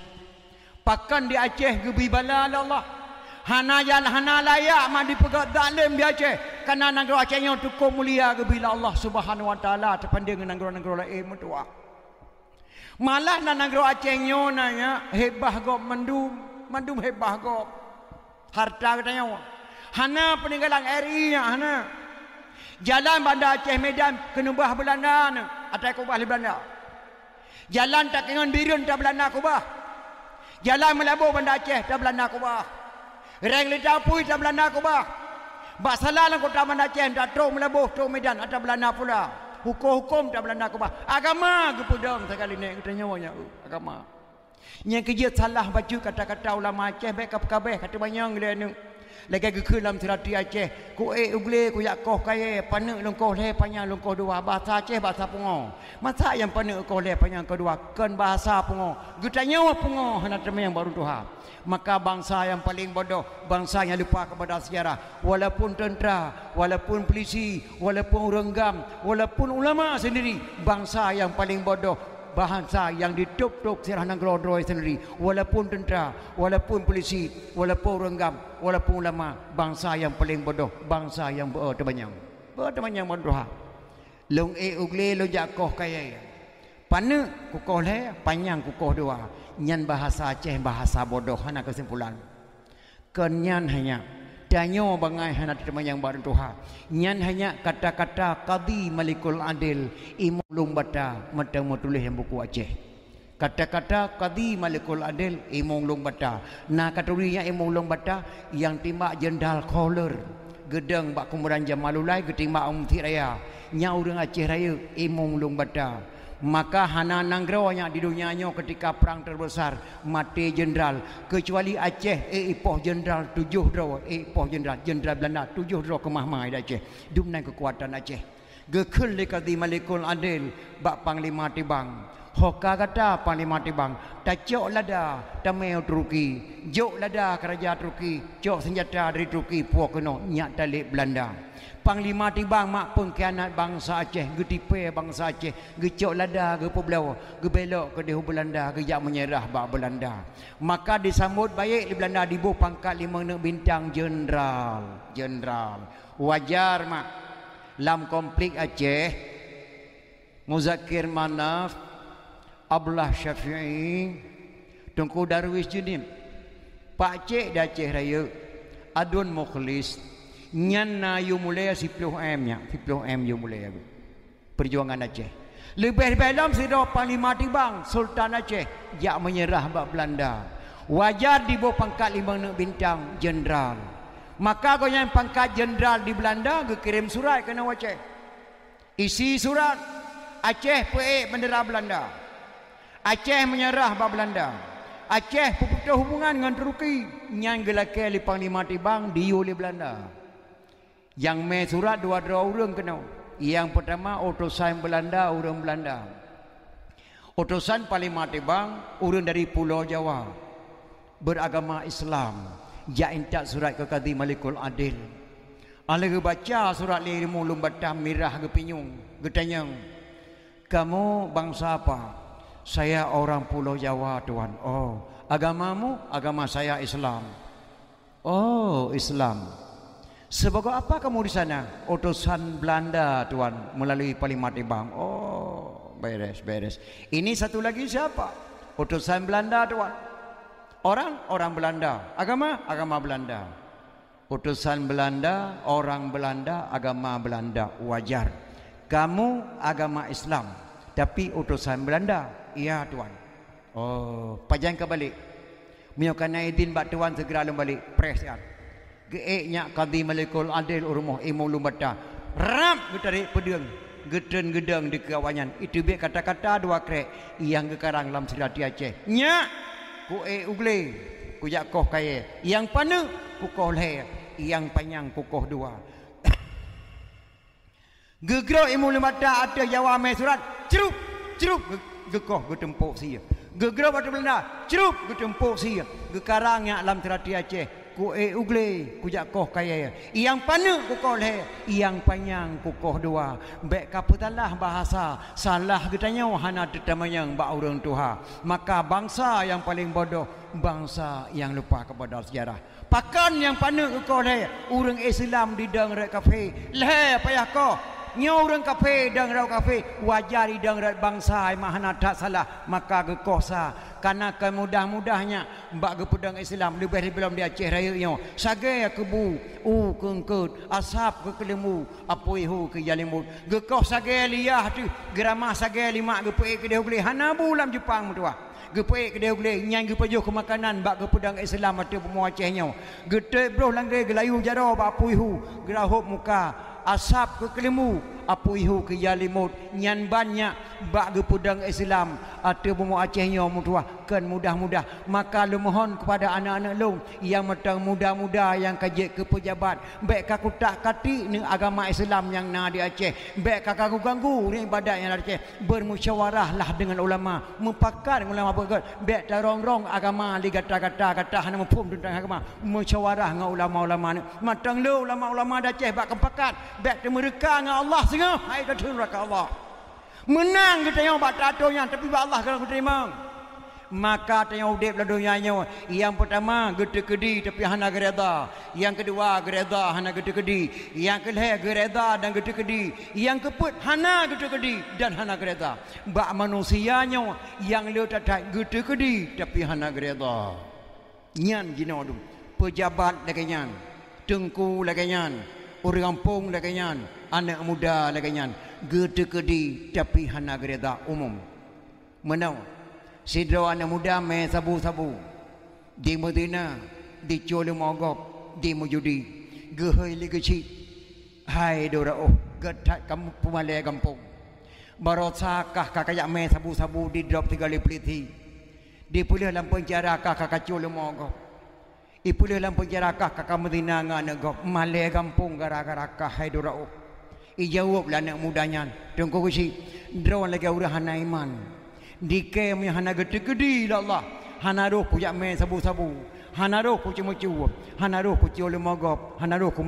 pakan di Aceh gebi bala Allah hana yang hana layak mah dipegat zalim di Aceh kerana negara Aceh yang mulia bila Allah Subhanahu wa taala terpandang dengan negara-negara lain mutua malah na negara Aceh nanya hebah go mendum mendum hebah go harta katanya hana peninggalan RI nya hana. Jalan bandar Aceh Medan kenubah Belanda atau kubah Belanda. Jalan tak kengan birun tak Belanda kubah jalan melabur bandar Aceh tak Belanda kubah reng lidah pui tak Belanda kubah Bak salah lah kota Bandar Aceh tak terus melabur terus Medan atau Belanda pula. Hukum-hukum tak Belanda kubah agama ke pudang sekali ni kita nyawanya agama. Yang kerja salah baju kata-kata ulama Aceh baik kabeh kata banyak dia ni lagi ke dalam tirati Aceh. Ku eh ugle ku yak koh kaya panak lengkoh le panjang lengkoh dua. Bahasa Aceh bahasa pungo. Masa yang panak koh le panjang kedua kan bahasa pungo. Gutanya wa pungo hana yang baru tuha maka bangsa yang paling bodoh bangsa yang lupa kepada sejarah. Walaupun tentera walaupun polisi walaupun renggam walaupun ulama sendiri bangsa yang paling bodoh bahasa yang ditup-tup sirah nang grodroi sendiri. Walaupun tentera walaupun polisi walaupun renggam walaupun ulama bangsa yang paling bodoh bangsa yang bertemanyang bertemanyang bodoh long e ugle lo jakoh kaya pana kukoh le panjang kukoh dua. Nyan bahasa Aceh bahasa bodoh hana kesimpulan. Kenyan hanya danyo bangai hana teman yang baru tuha nyan hanya kata-kata qadi malikul adil imam lumbata mata tulis yang buku Aceh. Kata-kata qadi malikul adil imam lumbata nah katurinya imam lumbata yang timbak jenderal koler gedeng bak kemudian jamalulai getimbak umti raya. Nyau dengan Aceh raya imam lumbata maka hana nangrawanya di dunianya ketika perang terbesar mati jenderal. Kecuali Aceh eh ipoh jenderal tujuh draw eh ipoh jenderal jenderal Belanda tujuh draw ke mahmai Aceh. Dumnai kekuatan Aceh. Gekul likati malikul adil bak panglima tibang Hoka kata panglima tibang Tacok lada Tamil Turki Jok lada kerajaan Turki Jok senjata dari Turki Puak kena Nyak talik Belanda Panglima tibang mak pengkhianat bangsa Aceh, getipe bangsa Aceh, gecok lada ke Pulau, gebelok ke dehu Belanda, gejak menyerah bak Belanda. Maka disambut baik di Belanda dibuh pangkat lima bintang jenderal, jenderal. Wajar mak. Lam konflik Aceh, Muzakir Manaf, Abdullah Syafi'i, Tungku Darwis Junim, Pak Cik dah Aceh Raya, Adun Mukhlis, nyan na yu mulai 10 m nya 10 m yu mulai perjuangan Aceh Lebih dalam sida panglima tibang Sultan Aceh jak menyerah bak Belanda. Wajar di bawah pangkat lima nak bintang jenderal. Maka kau yang pangkat jenderal di Belanda ke kirim surat ke Aceh. Isi surat Aceh PE bendera Belanda. Aceh menyerah bak Belanda. Aceh puputuh hubungan dengan Turki yang gelake li panglima tibang di oleh Belanda. Yang me surat dua-dua orang kena. Yang pertama utusan Belanda, orang Belanda. Utusan paling mati bang, orang dari Pulau Jawa. Beragama Islam. Ya intak surat ke Qadhi Malikul Adil. Ala baca surat li mulung batam mirah ke pinyung. Getanyang. Kamu bangsa apa? Saya orang Pulau Jawa tuan. Oh, agamamu? Agama saya Islam. Oh, Islam. Sebagai apa kamu di sana? Utusan Belanda tuan melalui Parlimen Ibang. Oh, beres, beres. Ini satu lagi siapa? Utusan Belanda tuan. Orang, orang Belanda. Agama, agama Belanda. Utusan Belanda, orang Belanda, agama Belanda. Wajar. Kamu agama Islam. Tapi utusan Belanda. Iya tuan. Oh, pajang kembali. Miyokan Aidin bak tuan segera balik. Press ya. Geeknya kadi malikul adil urmoh imu lumata rap getari pedeng. Geden gedeng di kawanyan itu biar kata-kata dua krek. Yang gekarang dalam silati Aceh. Nya ku e ugle. Ku yakoh kaya yang pana ku kolhe yang panjang ku koh dua [coughs] gegro imu lumata ada jawa surat. Cerup cerup gekoh getempuk sia. Gegro batu belanda cerup getempuk sia. Gekarang yang dalam silati Aceh ku e ugle ku jak koh kaya. Yang pana ku koh le yang panjang ku koh dua baik kaputalah bahasa salah getanya hana tetamayang ba orang tuha. Maka bangsa yang paling bodoh bangsa yang lupa kepada sejarah. Pakan yang pana ku koh le orang Islam di dang rek kafe le payah koh Nyo orang kafe dang rau kafe. Wajar di dang bangsa mahana tak salah. Maka gekosa karena kemudah-mudahnya mbak ke pedang Islam lebih belum dia Aceh raya nyo sagai kebu u kengkut asap ke kelemu apoi hu ke jalimut gekoh sagai liah tu geramah sagai lima ke pe ke boleh hana bulam Jepang mutua gepe ke dia boleh nyang ge ke makanan bak ke pedang Islam atau pemu Aceh nyo. Bro langre gelayu jaro ba apoi hu. Gerahop muka asap ke kelemu apu ihu ke yalimut. Nyan banyak bak ge pedang Islam. Atau bomo Aceh nyo mutua kan mudah-mudah. Maka lu mohon kepada anak-anak lu yang metang muda-muda yang kajik ke pejabat. Baik kaku tak kati ni agama Islam yang na di Aceh. Baik kakak ganggu ni ibadat yang Aceh. Bermusyawarahlah dengan ulama. Mempakar ulama berkat baik tarong-rong agama li kata-kata kata hana mempum tentang agama. Musyawarah dengan ulama-ulama ni. Matang lu ulama-ulama di Aceh bak kempakat baik mereka dengan Allah sengah hai datun raka Allah. menang kita yang buat tatonya tapi buat Allah kalau terima. Maka tanya udip dalam dunia yang pertama gede kedi tapi hana gereda. Yang kedua gereda hana gede kedi. Yang kedua gereda dan gede kedi. Yang keput hana gede kedi dan hana gereda. Bak manusianya yang lu tak gede kedi tapi hana gereda. Nyan dum pejabat lagi nyan. Tengku lagi nyan. Orang kampung lagi nyan anak muda lagi nyan gede kedi tapi hana gereda umum. Menau. Sidro anak muda me sabu sabu di Medina di Chole Mogok di Mujudi. Gehoi li geci hai dora oh gedak kamu pemale kampung. Barosakah kakak me sabu sabu di drop tiga peliti di pulih penjara kah kakak Chole Mogok Ipulah dalam penjara kah kakak Medina ngana gok male kampung gara-gara kah hai dora oh I jawablah anak mudanya. Tunggu kusi Drone lagi udah hana iman Dike mi hana gede-gede lah Allah. Hana roh yak main sabu-sabu. Hana roh ku cuma-cuma Hana roh ku ciolu mogop Hana roh ku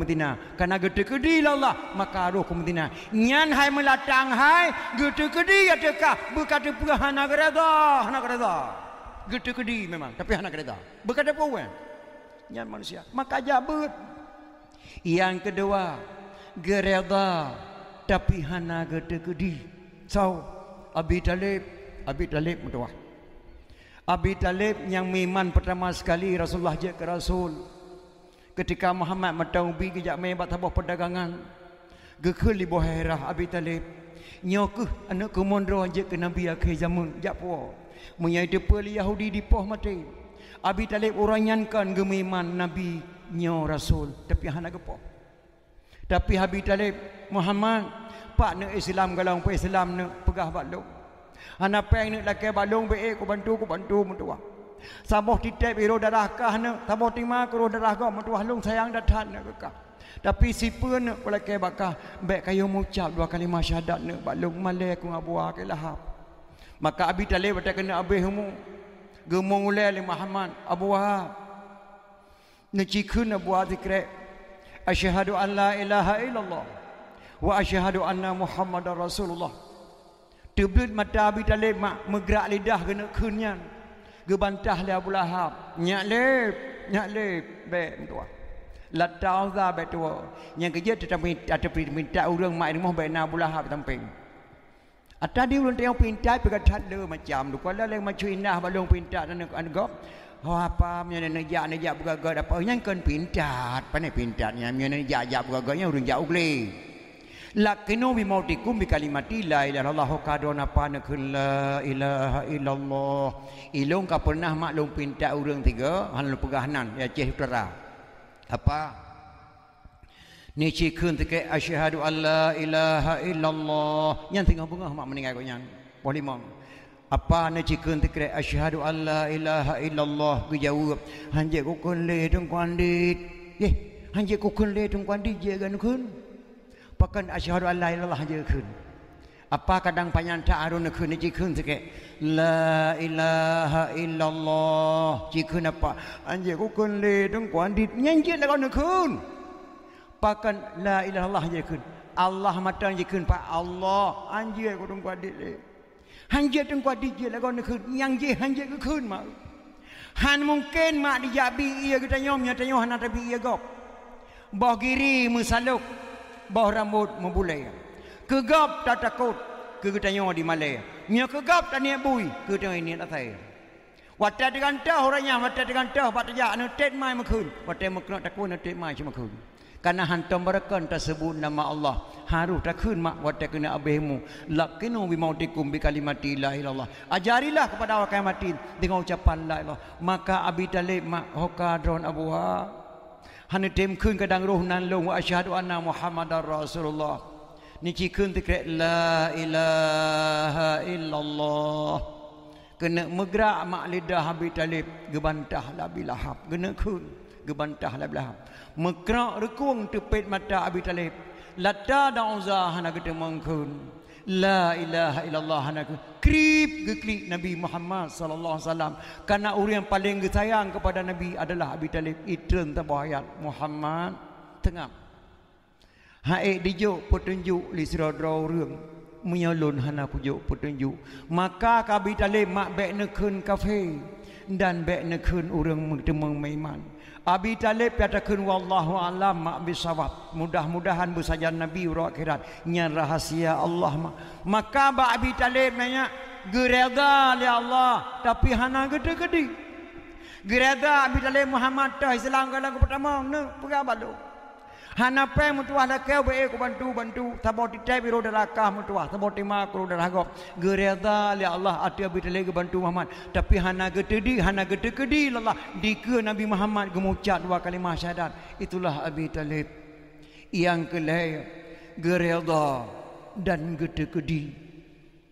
Karena gede-gede lah Allah Maka roh ku medina Nyan hai melatang hai Gede-gede ya teka Berkata pula hana gereda Hana gereda Gede-gede memang Tapi hana gereda Berkata pula Nyan manusia. Maka jabut Yang kedua gereda tapi hana gede gede so Abi Talib Abi Talib mutuah Abi Talib yang miman pertama sekali Rasulullah je ke Rasul ketika Muhammad matau bi kejak mai bat tabah perdagangan gekul di buah herah Abi Talib Nyokuh anak kumondro anje ke Nabi akhir zaman jak po. Menyai depa Yahudi di poh mati. Abi Talib uranyankan gemiman Nabi nyo Rasul tapi hana gepo. Tapi Habib Talib Muhammad pak nak Islam galang pe Islam nak pegah balung. Hana peng nak lakai balung be ku bantu ku bantu mentua. Saboh titik biro darah kah nak saboh tima ku darah kah mentua lung sayang datang nak kekah. Tapi si pun nak pula ke bakah baik kayu mengucap dua kali syahadat nak balung malai aku ngabua ke lahap. Maka Abi Talib kata kena abih mu. Gemung li Muhammad Abu Wahab. Necikun Abu Wahab zikre. Asyhadu an la ilaha illallah wa asyhadu anna Muhammadar Rasulullah. Teblut mata Abi Talib mak megrak lidah kena kunyan. Gebantah li Abu Lahab. Nyak lep, nyak lep, baik tuan latau za betua yang kerja tetapi ada minta orang mak rumah baik nak bulah hab tamping ata dia ulun tengok pinta pegat tanda macam tu kalau lain macam indah balong pinta dan an gop oh apa? Punya nejak nejak buka apa yang kan pinta pandai pinta yang punya nejak jak buka yang urang jauh le lakinu bi mautikum bi kalimati la ilaha illallah. Kadona pana la ilaha illallah. Ilung ka pernah maklum pinta urang tiga? Han pegahanan ya ceh utara apa? Ni cikun teke asyhadu alla ilaha illallah. Yang tengah bunga mak meninggal kau yang boleh apa ni cikun teke asyhadu alla ilaha illallah ku jawab hanje ku kun le tung kwandit ye hanje ku kun le tung kwandit je gan kun? Pakan asyhadu alla ilallah hanje kun. Apa kadang panjang tak arun kun cikun teke La ilaha illallah Jika apa? Anjir kukun le Deng kuan dit Nyanjir lah nak kun. Pakan La ilaha illallah je kun. Allah mata je kun Pak Allah Anjir kau deng kuan dit le หันเยจนกว่าดีเจแล้วก็นึกขึ้นยังเยหันเยก็ขึ้นมาหันมุงเกนมาดิยาบีเอียก็จะยอมยจะยอมหันอะไบีเอียก็บอกกิรีมือสลุกบอกรำบดตมบุเลยคือกอบตาตะกุดกือจะยอมดีมาเลยเมียคือกอบตาเนียบุยคือจะยอมเนี่ยอะไรวัดแต่กันเจ้าหัวรยามวัดแต่กันเจ้าปัตยาเนื้อเต็ดไม้มาคืนวัดแต่มากระตะกุนเนื้อเต็มไม้ใช่มาคืน Karena hantam mereka tersebut nama Allah. Harus takun mak wata kena abihmu. Lakinu bi mautikum bi kalimati la ilallah. Ajarilah kepada orang yang mati dengan ucapan la ilallah. Maka Abi Talib mak hoka dron Abu Ha. Hanya tem kun kadang roh nan long wa asyhadu anna Muhammadar Rasulullah. Niki kun tikret la ilaha illallah. Kena megrak mak lidah Habib Talib gebantah la bilahab. Kena kun gebantah la bilahab. Megrak rekung tepit mata Habib Talib. Lata da'uza hana mengkun. La ilaha illallah hana krip geklik Nabi Muhammad sallallahu alaihi wasallam. Karena orang yang paling sayang kepada Nabi adalah Abi Talib. Itu tabah ayat Muhammad tengah Hai dijuk petunjuk li siradra rương menyalun hana pujuk petunjuk. Maka kabi talib mak bek nekun kafe. Dan bek nekun urang temeng maiman Abi Talib katakan wallahu alam mak bisawab mudah-mudahan bersaja nabi ura akhirat. Nya rahasia Allah mak. Maka ba Abi Talib nanya gereda li Allah? Tapi hana gede-gede. Gereda Abi Talib Muhammad tah Islam kalau pertama? Ne pegabalu Hana pe mutua la keu be ko bantu bantu. Tabo ti te biro neraka mutua tabo ti ma ko neraka gereda li Allah ati abi tele bantu Muhammad. Tapi hana getedi hana gede kedi Allah di ke Nabi Muhammad gemucat dua kalimah syahadat. Itulah abi talib yang kelai gereda dan gede kedi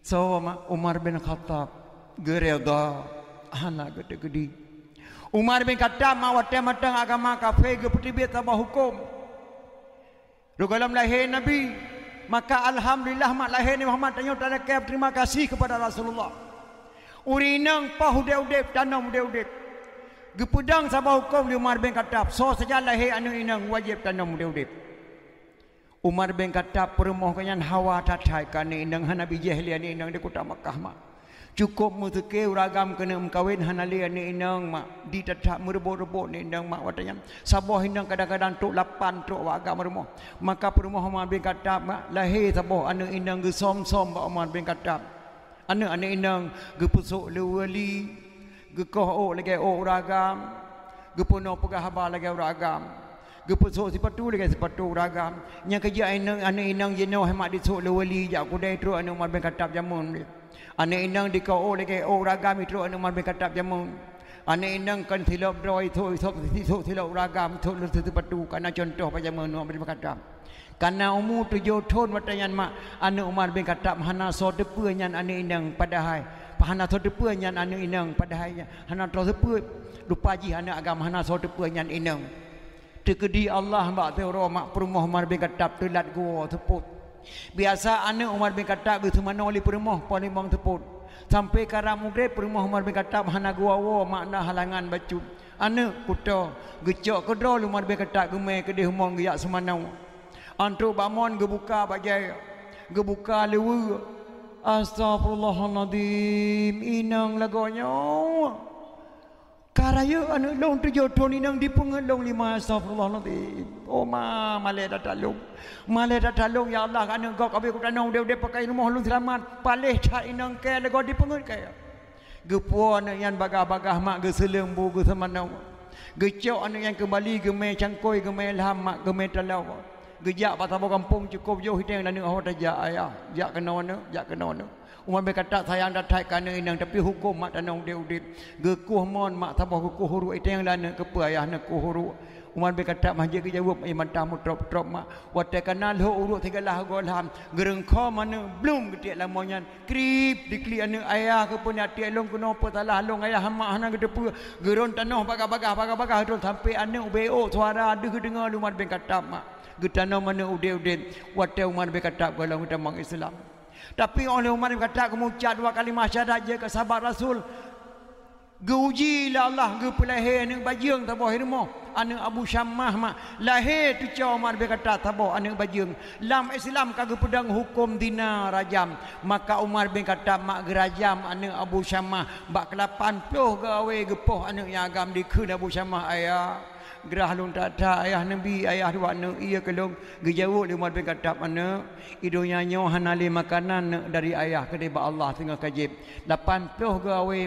so Umar bin Khattab gereda hana gede kedi Umar bin Khattab mawate matang agama kafir ke putih tabah hukum dalam lahir Nabi Maka Alhamdulillah mak lahir ni Muhammad tanya tanda kaya terima kasih kepada Rasulullah. Urinang pah udep-udep tanam udep-udep Gepudang sabah hukum di Umar bin Khattab. So saja lahir anu inang wajib tanam udep-udep Umar bin Khattab peremoh kanyan hawa tatai kani inang Nabi Jahiliya ni inang di kota Makkah mak cukup mutuke uragam kena mengkawin hanali ni inang mak di tetap merebut-rebut ni inang mak watanya sabah inang kadang-kadang tok lapan tok wagam rumah maka perumah Umar bin Khattab mak lahir sabah anak inang ge som-som ba Umar bin anak anak inang ge pusuk lewali ge koh o lagi o uragam pegah haba lagi uragam Gepesok sepatu dengan sepatu ragam. Yang kerja inang anak inang jenuh hemat di sok lewali jak kudai terus anak Umar bin Khattab jamun. Anak inang di kau oleh ke oh ragam itu anak Umar bin Khattab jamun. Anak inang kan silap draw itu isop isop silap ragam itu lu sepatu karena contoh pada zaman Umar bin Khattab. Karena umur tujuh tahun watayan mak anak Umar bin Khattab hana so depa nyan anak inang padahal hana so depa nyan anak inang padahal hana so depa. Lupa ji anak agama hana so depa nyan inang. Tekedi Allah mak teuro mak perumah Umar bin Khattab telat gua teput biasa anak Umar bin Khattab itu mana oleh perumah paling bang teput. Sampai karam mugre perumah Umar bin Khattab hana gua wo makna halangan bacu. Anak kuto gecok kedro Umar bin Khattab gemai kedih humong giyak semanau. Antu bamon gebuka bajai gebuka lewu Astaghfirullahaladzim Inang lagonya Karaya anu long tujuh tahun inang dipengelong lima astagfirullahaladzim. Oh ma malai dah talung. Malai dah talung ya Allah anu kau kabe ku tanong dia dia pakai rumah lu selamat. Palih tak inang ke lagu dipengel kaya. Gepuan yang bagah-bagah mak ge selembu ge semanau. Gecok anu yang kembali gemai cangkoi gemai ilham mak gemai talau. Gejak patah kampung cukup jauh hidang dan awak tajak ayah. Jak kena mana? Jak kena mana? Umar berkata sayang datai kana inang tapi hukum mak tanong dia udip. Gekuh mon mak tabah gekuh huru itu yang lana kepa ayah nak huru. Umar berkata mahjid ke jawab iman tamu drop drop mak. Wate kenal ho urut tiga lah golham. Gereng kau mana belum gede lamanya. Krip dikli ane ayah ke pun hati long kuno apa salah long ayah mak hana gede pu. Geron tanah bagah-bagah bagah-bagah tu sampai ane ubeo suara ada dengar Umar berkata mak. Getano mana ude-ude. Wate Umar berkata kalau kita mak Islam. Tapi oleh Umar kata kemucat dua kali syahadat je ke sahabat Rasul. Geuji lah Allah ge pelahir ni bajing tabah hirmo. Anu Abu Syamah mak lahir tu cau Umar berkata tabah anu bajing. Lam Islam kagak pedang hukum dina rajam. Maka Umar bin kata mak gerajam anu Abu Syamah bak kelapan puluh gawe gepoh anu yang agam di Abu Syamah ayah gerah lung tak tak ayah nabi ayah dua ne ia kelong gejauh lima bin kata mana. Idonya nyo hanali makanan dari ayah ke deba Allah tengah kajib 80 gawe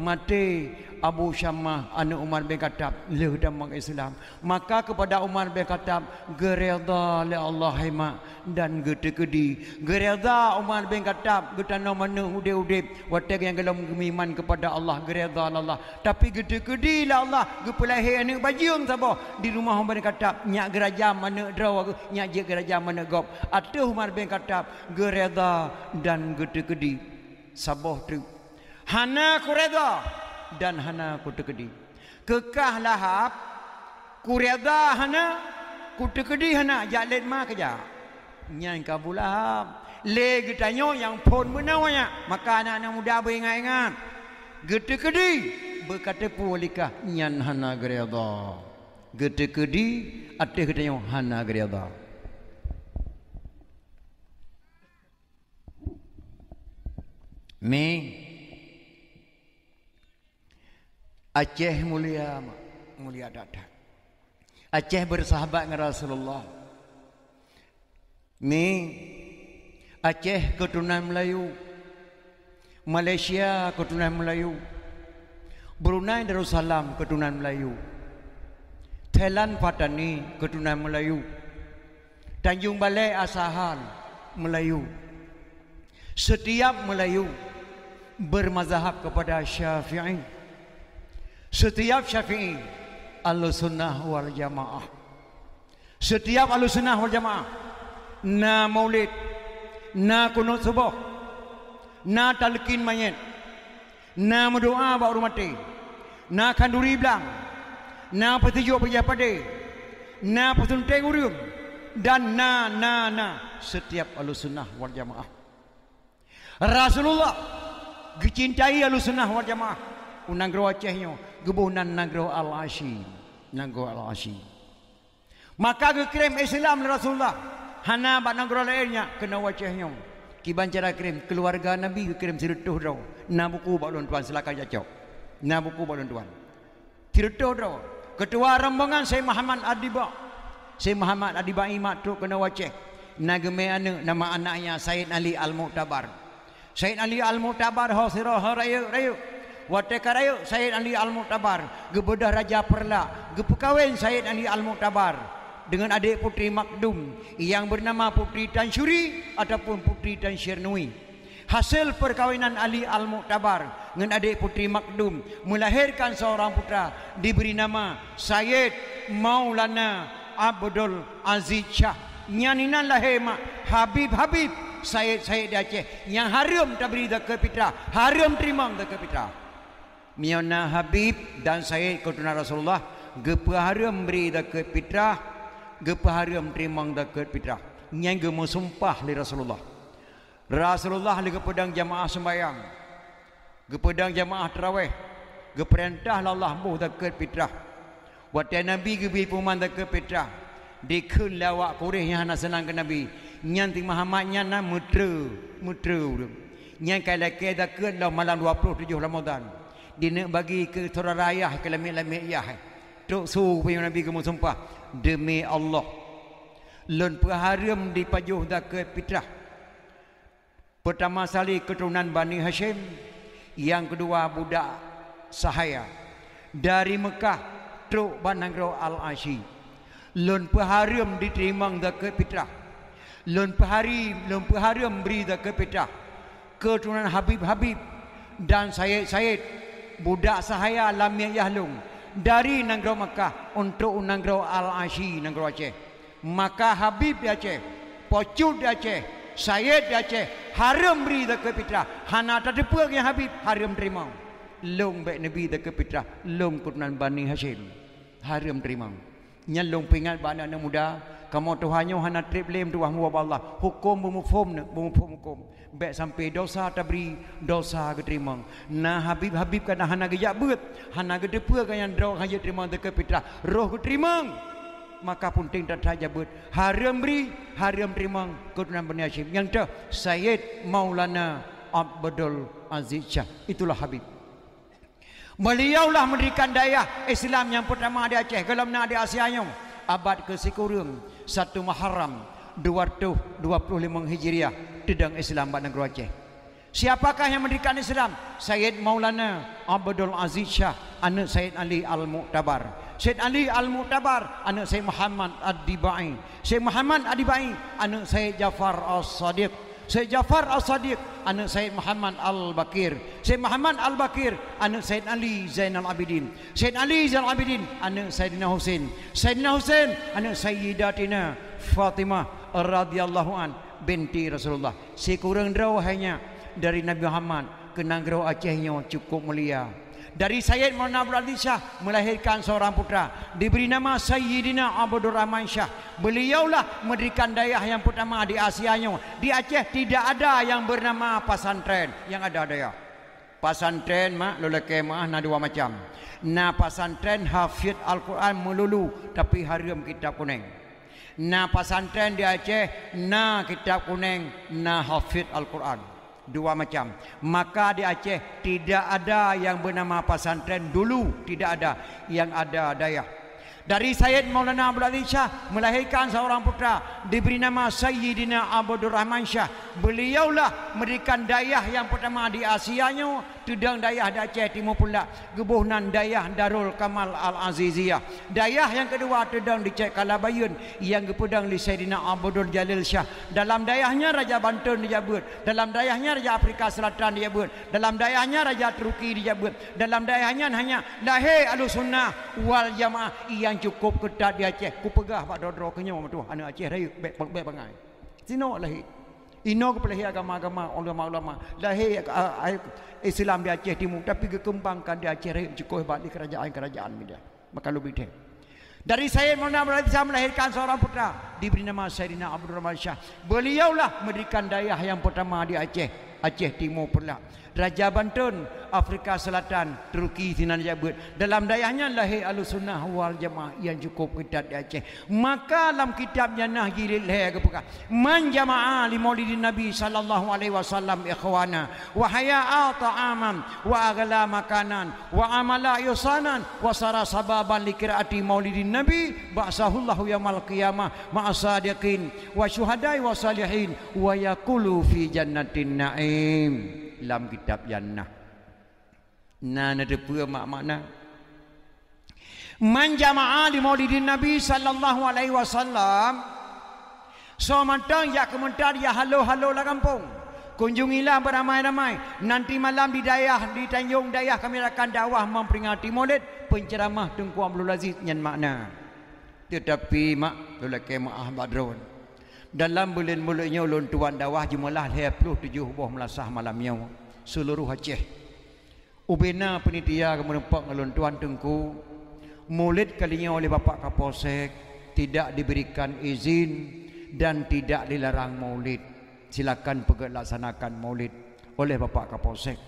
mati Abu Syamah anu Umar bin Khattab le dalam Islam. Maka kepada Umar bin Khattab gereda le Allah hima dan gede kedi. Gereda Umar bin Khattab getana mana ude ude watak yang gelom gemiman kepada Allah gereda Allah. Tapi gede kedi la Allah gepelahi anu bajung sabo. Di rumah Umar bin Khattab nyak gerajam mana draw nyak je gerajam mana gop. Atuh Umar bin Khattab gereda dan gede kedi. Saboh tu hana kureda dan hana kutekedi. Kekah lahap kureda hana kutekedi hana jalet ma kerja. Nyai kabul lahap. Le getanyo yang pun menawanya. Maka anak-anak muda beringat-ingat. Getekedi berkata pulikah nyan hana gereda. Getekedi atih getanyo hana gereda. Me Aceh mulia mulia datang. Aceh bersahabat dengan Rasulullah. Ni Aceh keturunan Melayu. Malaysia keturunan Melayu. Brunei Darussalam keturunan Melayu. Thailand Patani keturunan Melayu. Tanjung Balai Asahan Melayu. Setiap Melayu bermazhab kepada Syafi'i. Setiap syafi'i Ahlu sunnah wal jamaah. Setiap ahlu sunnah wal jamaah. Na maulid Na kunut subuh Na talqin mayat Na berdoa bawa rumah mati Na kanduri belang Na petijuk pejah pada Na pesuntai urium Dan na na na. Setiap ahlu sunnah wal jamaah. Rasulullah Gicintai ahlu sunnah wal jamaah. Unang Acehnya gebunan nagro al-ashi. Nagro al-ashi. Maka ke kirim Islam Rasulullah. Hana ba nagro lainnya kena wajahnya kiban cara kirim keluarga Nabi ke kirim sirutuh dah na buku balon tuan silakan na buku balon tuan. Sirutuh dah ketua rombongan saya Muhammad Adiba saya Muhammad Adiba imat tu kena wajah. Nagme anu nama anaknya Said Ali Al-Mu'tabar. Said Ali Al-Mu'tabar ho sirah rayu rayu Wate karayo Sayyid Ali Al-Mu'tabar. Gebedah Raja Perla. Gepekawin Sayyid Ali Al-Mu'tabar. Dengan adik putri Makdum. Yang bernama Putri Tan Syuri. Ataupun Putri Tan Syirnui. Hasil perkawinan Ali Al-Mu'tabar. Dengan adik putri Makdum. Melahirkan seorang putra. Diberi nama Sayyid Maulana Abdul Aziz Shah. Nyaninan lahir mak. Habib Habib. Sayyid-Sayyid di Aceh. Yang harum tak beri ke fitrah. Harum terima ke fitrah. Miona Habib dan Sayyid Kutuna Rasulullah. Gepa harum beri ke fitrah. Gepa harum terima ke fitrah. Yang gemu sumpah li Rasulullah. Rasulullah li pedang jamaah sembahyang. Gepedang jamaah terawih. Geperintah Allah mu ke fitrah. Waktu Nabi gebi puman ke fitrah. Dikun lawak kurih yang nak senang ke Nabi nyanti Muhammad nyana mutra mutra nyang kala ke ke lo malam 27 Ramadan dina bagi ke tora raya ke lamit-lamit ya tok su punya nabi ke sumpah demi Allah lon perharam di pajuh da ke fitrah. Pertama sekali keturunan Bani Hashim yang kedua budak sahaya. Dari Mekah truk Banangro Al-Ashi. Lon perharam diterima da ke fitrah. Lun pahari, lun pahari memberi dah kepetah keturunan Habib-Habib dan Sayyid-Sayyid budak sahaya Lamia Yahlung dari Nanggro Makkah untuk Nanggro Al-Ashi Nanggro Aceh. Maka Habib di Aceh, Pocut di Aceh, Sayyid di Aceh, haram beri dah kepetah. Hana tak depa yang Habib haram terima. Long baik Nabi dah kepetah, long keturunan Bani Hashim. Haram terima. Nyalong pingat bana anak muda, kamu Tuhannya hana trip lem tuah mu Allah. Hukum bumufum bumufum hukum. Baik sampai dosa tabri, dosa keterima. Nah Habib Habib kan hana gejak bet, hana gedepa kan yang draw hanya terima dekat fitrah. Roh keterima. Maka pun ting tak saja bet. Haram beri, haram terima keturunan Bani Hashim. Yang tu Sayyid Maulana Abdul Aziz Shah. Itulah Habib. Beliaulah mendirikan daya Islam yang pertama di Aceh. Kalau nak di Asia yang abad ke sekurang satu Muharram 225 Hijriah dedang Islam pada negara Aceh. Siapakah yang mendirikan Islam? Sayyid Maulana Abdul Aziz Shah, anak Sayyid Ali Al-Mu'tabar. Sayyid Ali Al-Mu'tabar, anak Sayyid Muhammad Ad-Dibai. Sayyid Muhammad Ad-Dibai, anak Sayyid Jafar As-Sadiq. Sayyid Jafar As-Sadiq, anak Sayyid Muhammad Al-Bakir. Sayyid Muhammad Al-Bakir, anak Sayyid Ali Zainal Abidin. Sayyid Ali Zainal Abidin, anak Sayyidina Hussein. Sayyidina Hussein, anak Sayyidatina Fatimah radhiyallahu an binti Rasulullah. Sekurang draw hanya dari Nabi Muhammad ke Nanggro Acehnya cukup mulia. Dari Sayyid Maulana Abdul Shah melahirkan seorang putra diberi nama Sayyidina Abdul Rahman Shah. Beliaulah mendirikan dayah yang pertama di Asianya. Di Aceh tidak ada yang bernama pasantren, yang ada dayah. Pasantren mak lelaki mah na dua macam. Na pasantren hafid Al-Quran melulu tapi haram kitab kuning. Na pasantren di Aceh na kitab kuning na hafid Al-Quran dua macam. Maka di Aceh tidak ada yang bernama pesantren dulu, tidak ada yang ada daya. Dari Sayyid Maulana Abdul Aziz Shah melahirkan seorang putra diberi nama Sayyidina Abdul Rahman Shah. Beliaulah mendirikan dayah yang pertama di Asianya Tudang dayah Aceh Timur pula. Gebuhnan dayah Darul Kamal Al-Aziziyah. Dayah yang kedua tudang di Cek Kalabayun. Yang gepedang di Sayyidina Abdul Jalil Shah. Dalam dayahnya Raja Banten dijabut. Dalam dayahnya Raja Afrika Selatan dijabut. Dalam dayahnya Raja Turki dijabut. Dalam dayahnya hanya Lahir Alu Sunnah Wal Jamaah. Yang cukup ketat di Aceh. Ku pegah Pak Dodro. Kenyam tu Anak Aceh Raya bangai. Sino lahir Ino kepelih agama-agama ulama-ulama lahir uh, Islam di Aceh Timur tapi dikembangkan di Aceh Raya cukup hebat di kerajaan-kerajaan media. Maka lebih deh. Dari saya Mona saya melahirkan seorang putra diberi nama Sayyidina Abdul Rahman Shah. Beliaulah mendirikan dayah yang pertama di Aceh, Aceh Timur pula. Raja Banten, Afrika Selatan, Turki sinan jabut. Dalam dayahnya lahir Ahlussunnah wal Jamaah yang cukup ketat di Aceh. Maka dalam kitabnya Nahji lil Hayy Man jama'a li Maulidin Nabi sallallahu alaihi wasallam ikhwana wa haya'a ta'aman wa aghla makanan wa amala yusanan wa sara sababan li qiraati Maulidin Nabi ba'sahullahu yaumil qiyamah ma'asadiqin wa syuhada'i wa salihin wa yaqulu fi jannatin na'im dalam kitab jannah Nah, ada pua mak makna. Man jama'a di maulidin Nabi sallallahu alaihi wasallam. So mantang ya kementar ya halo-halo lah kampung. Kunjungilah beramai-ramai. Nanti malam di daerah di Tanjung Dayah kami akan dakwah memperingati Maulid penceramah Tengku Abdul Aziz yang makna. Tetapi mak lelaki maah badron. Dalam bulan mulutnya ulun tuan dakwah jumlah 27 buah melasah malamnya seluruh Aceh. Ubena penitia kemudian ulun tuan Tengku Maulid kalinya oleh Bapak Kapolsek tidak diberikan izin dan tidak dilarang maulid silakan pergi laksanakan maulid oleh Bapak Kapolsek.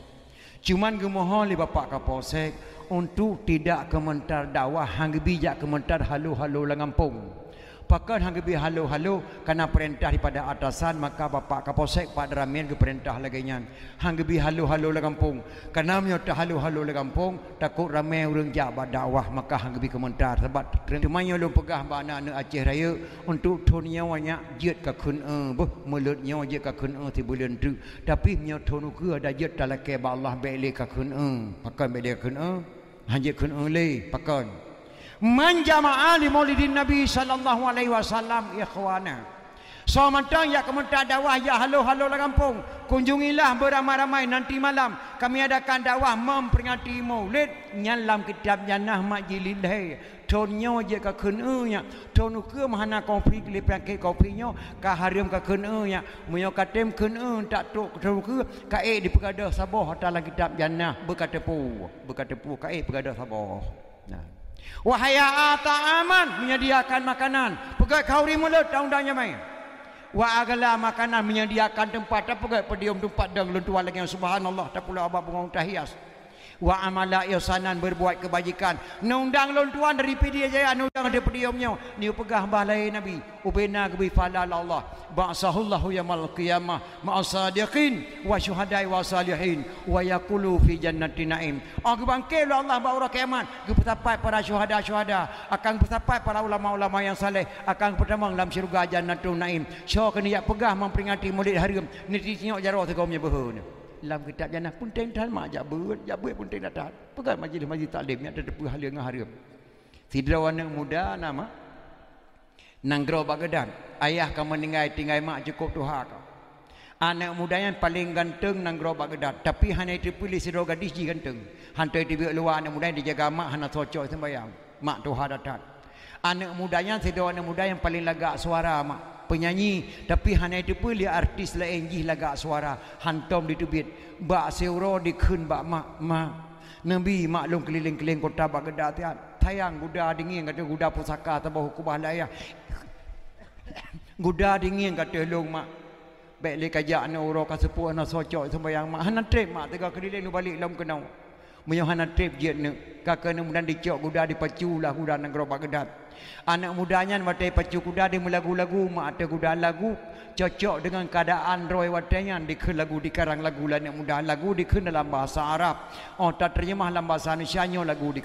Cuman gemohon oleh Bapak Kapolsek untuk tidak kementar dakwah hang bijak kementar halu-halu lengampung. Pakan hang bi halu-halu karena perintah daripada atasan maka bapak kapolsek Pak Dramian ke perintah lagi nya. Hang bi halu-halu le kampung. Karena mio ta halu-halu le kampung takut ramai urang jabat dakwah maka hang bi komentar sebab cuma yo lu pegah bana ne Aceh Raya untuk tunia wanya jet ka kun e boh mulut nyo jet ka kun e ti bulan tu. Tapi mio tonu ku ada jet talake ba Allah be le ka kun e. Pakan be le kun e. Hang jet kun e le menjamaah di maulidin Nabi sallallahu alaihi wasallam ikhwana. So mantang ya kementar dakwah ya halo halo lah kampung. Kunjungilah beramai-ramai nanti malam kami adakan dakwah memperingati Maulid nyalam kitab Jannah Majlillah. Tonyo je ka kenunya. Tonu ke mahana kopi le pake kopinya ka harim ka kenunya. Munyo katem kenu tak tok tonu ke ka e di pegada sabah dalam kitab Jannah berkata pu. Berkata pu ka e pegada sabah. Nah. Wahaya aman menyediakan makanan. Pegai kauri mulut daun-daunnya main. Wa agala makanan menyediakan tempat. Tak pegai pedium tempat dan lentuan lagi subhanallah. Tak pula abang bunga tahias wa amala ihsanan berbuat kebajikan. Nundang lontuan dari pidi jaya nundang ada pediumnya ni pegah balai nabi. Ubena gebi falal Allah. Ba'sahullahu yamal qiyamah. Ma'asadiqin wa syuhadai wa salihin. Wa yaqulu fi jannati naim. Aku bangkit Allah baura kiamat. Gepetapai para syuhada syuhada akan gepetapai para ulama-ulama yang saleh akan pertama dalam syurga jannatul naim. Syok ni ya pegah memperingati maulid hari. Ni tengok jarah tegomnya behun dalam kitab jannah pun teng tan mak jak ber pun teng datang pegang majlis majlis taklim yang ada depu hal yang harum sidrawan yang muda nama nanggro bagdan ayah kamu meninggal tinggal mak cukup tuha kau. Anak muda yang paling ganteng nanggro bagdan tapi hanya itu pilih sidro gadis ji ganteng. Hantai di luar anak muda yang dijaga mak hana cocok sembahyang. Mak tuha datang. Anak mudanya sidro anak muda yang paling lagak suara mak penyanyi. Tapi hanya itu pun dia artis lain jih lagak suara. Hantom di tubit bak seuro di kun bak mak mak. Nabi maklum keliling-keliling kota Baghdad tiat tayang guda dingin kata guda pusaka tabah hukum ya guda dingin kata long mak. Baik le kajak ana uro ka sepuh ana socok sembayang mak. Hanan trip mak. Tega keliling nu balik lam kenau. Menyohana trip jet ne kakak ne mudan dicok guda dipacu lah guda nang gerobak gedat anak mudanya watai pacu kuda di lagu-lagu mak ada kuda lagu. Cocok dengan keadaan roy watanya di lagu di karang lagu lah anak muda. Lagu di dalam bahasa Arab. Oh tak terjemah dalam bahasa Indonesia lagu di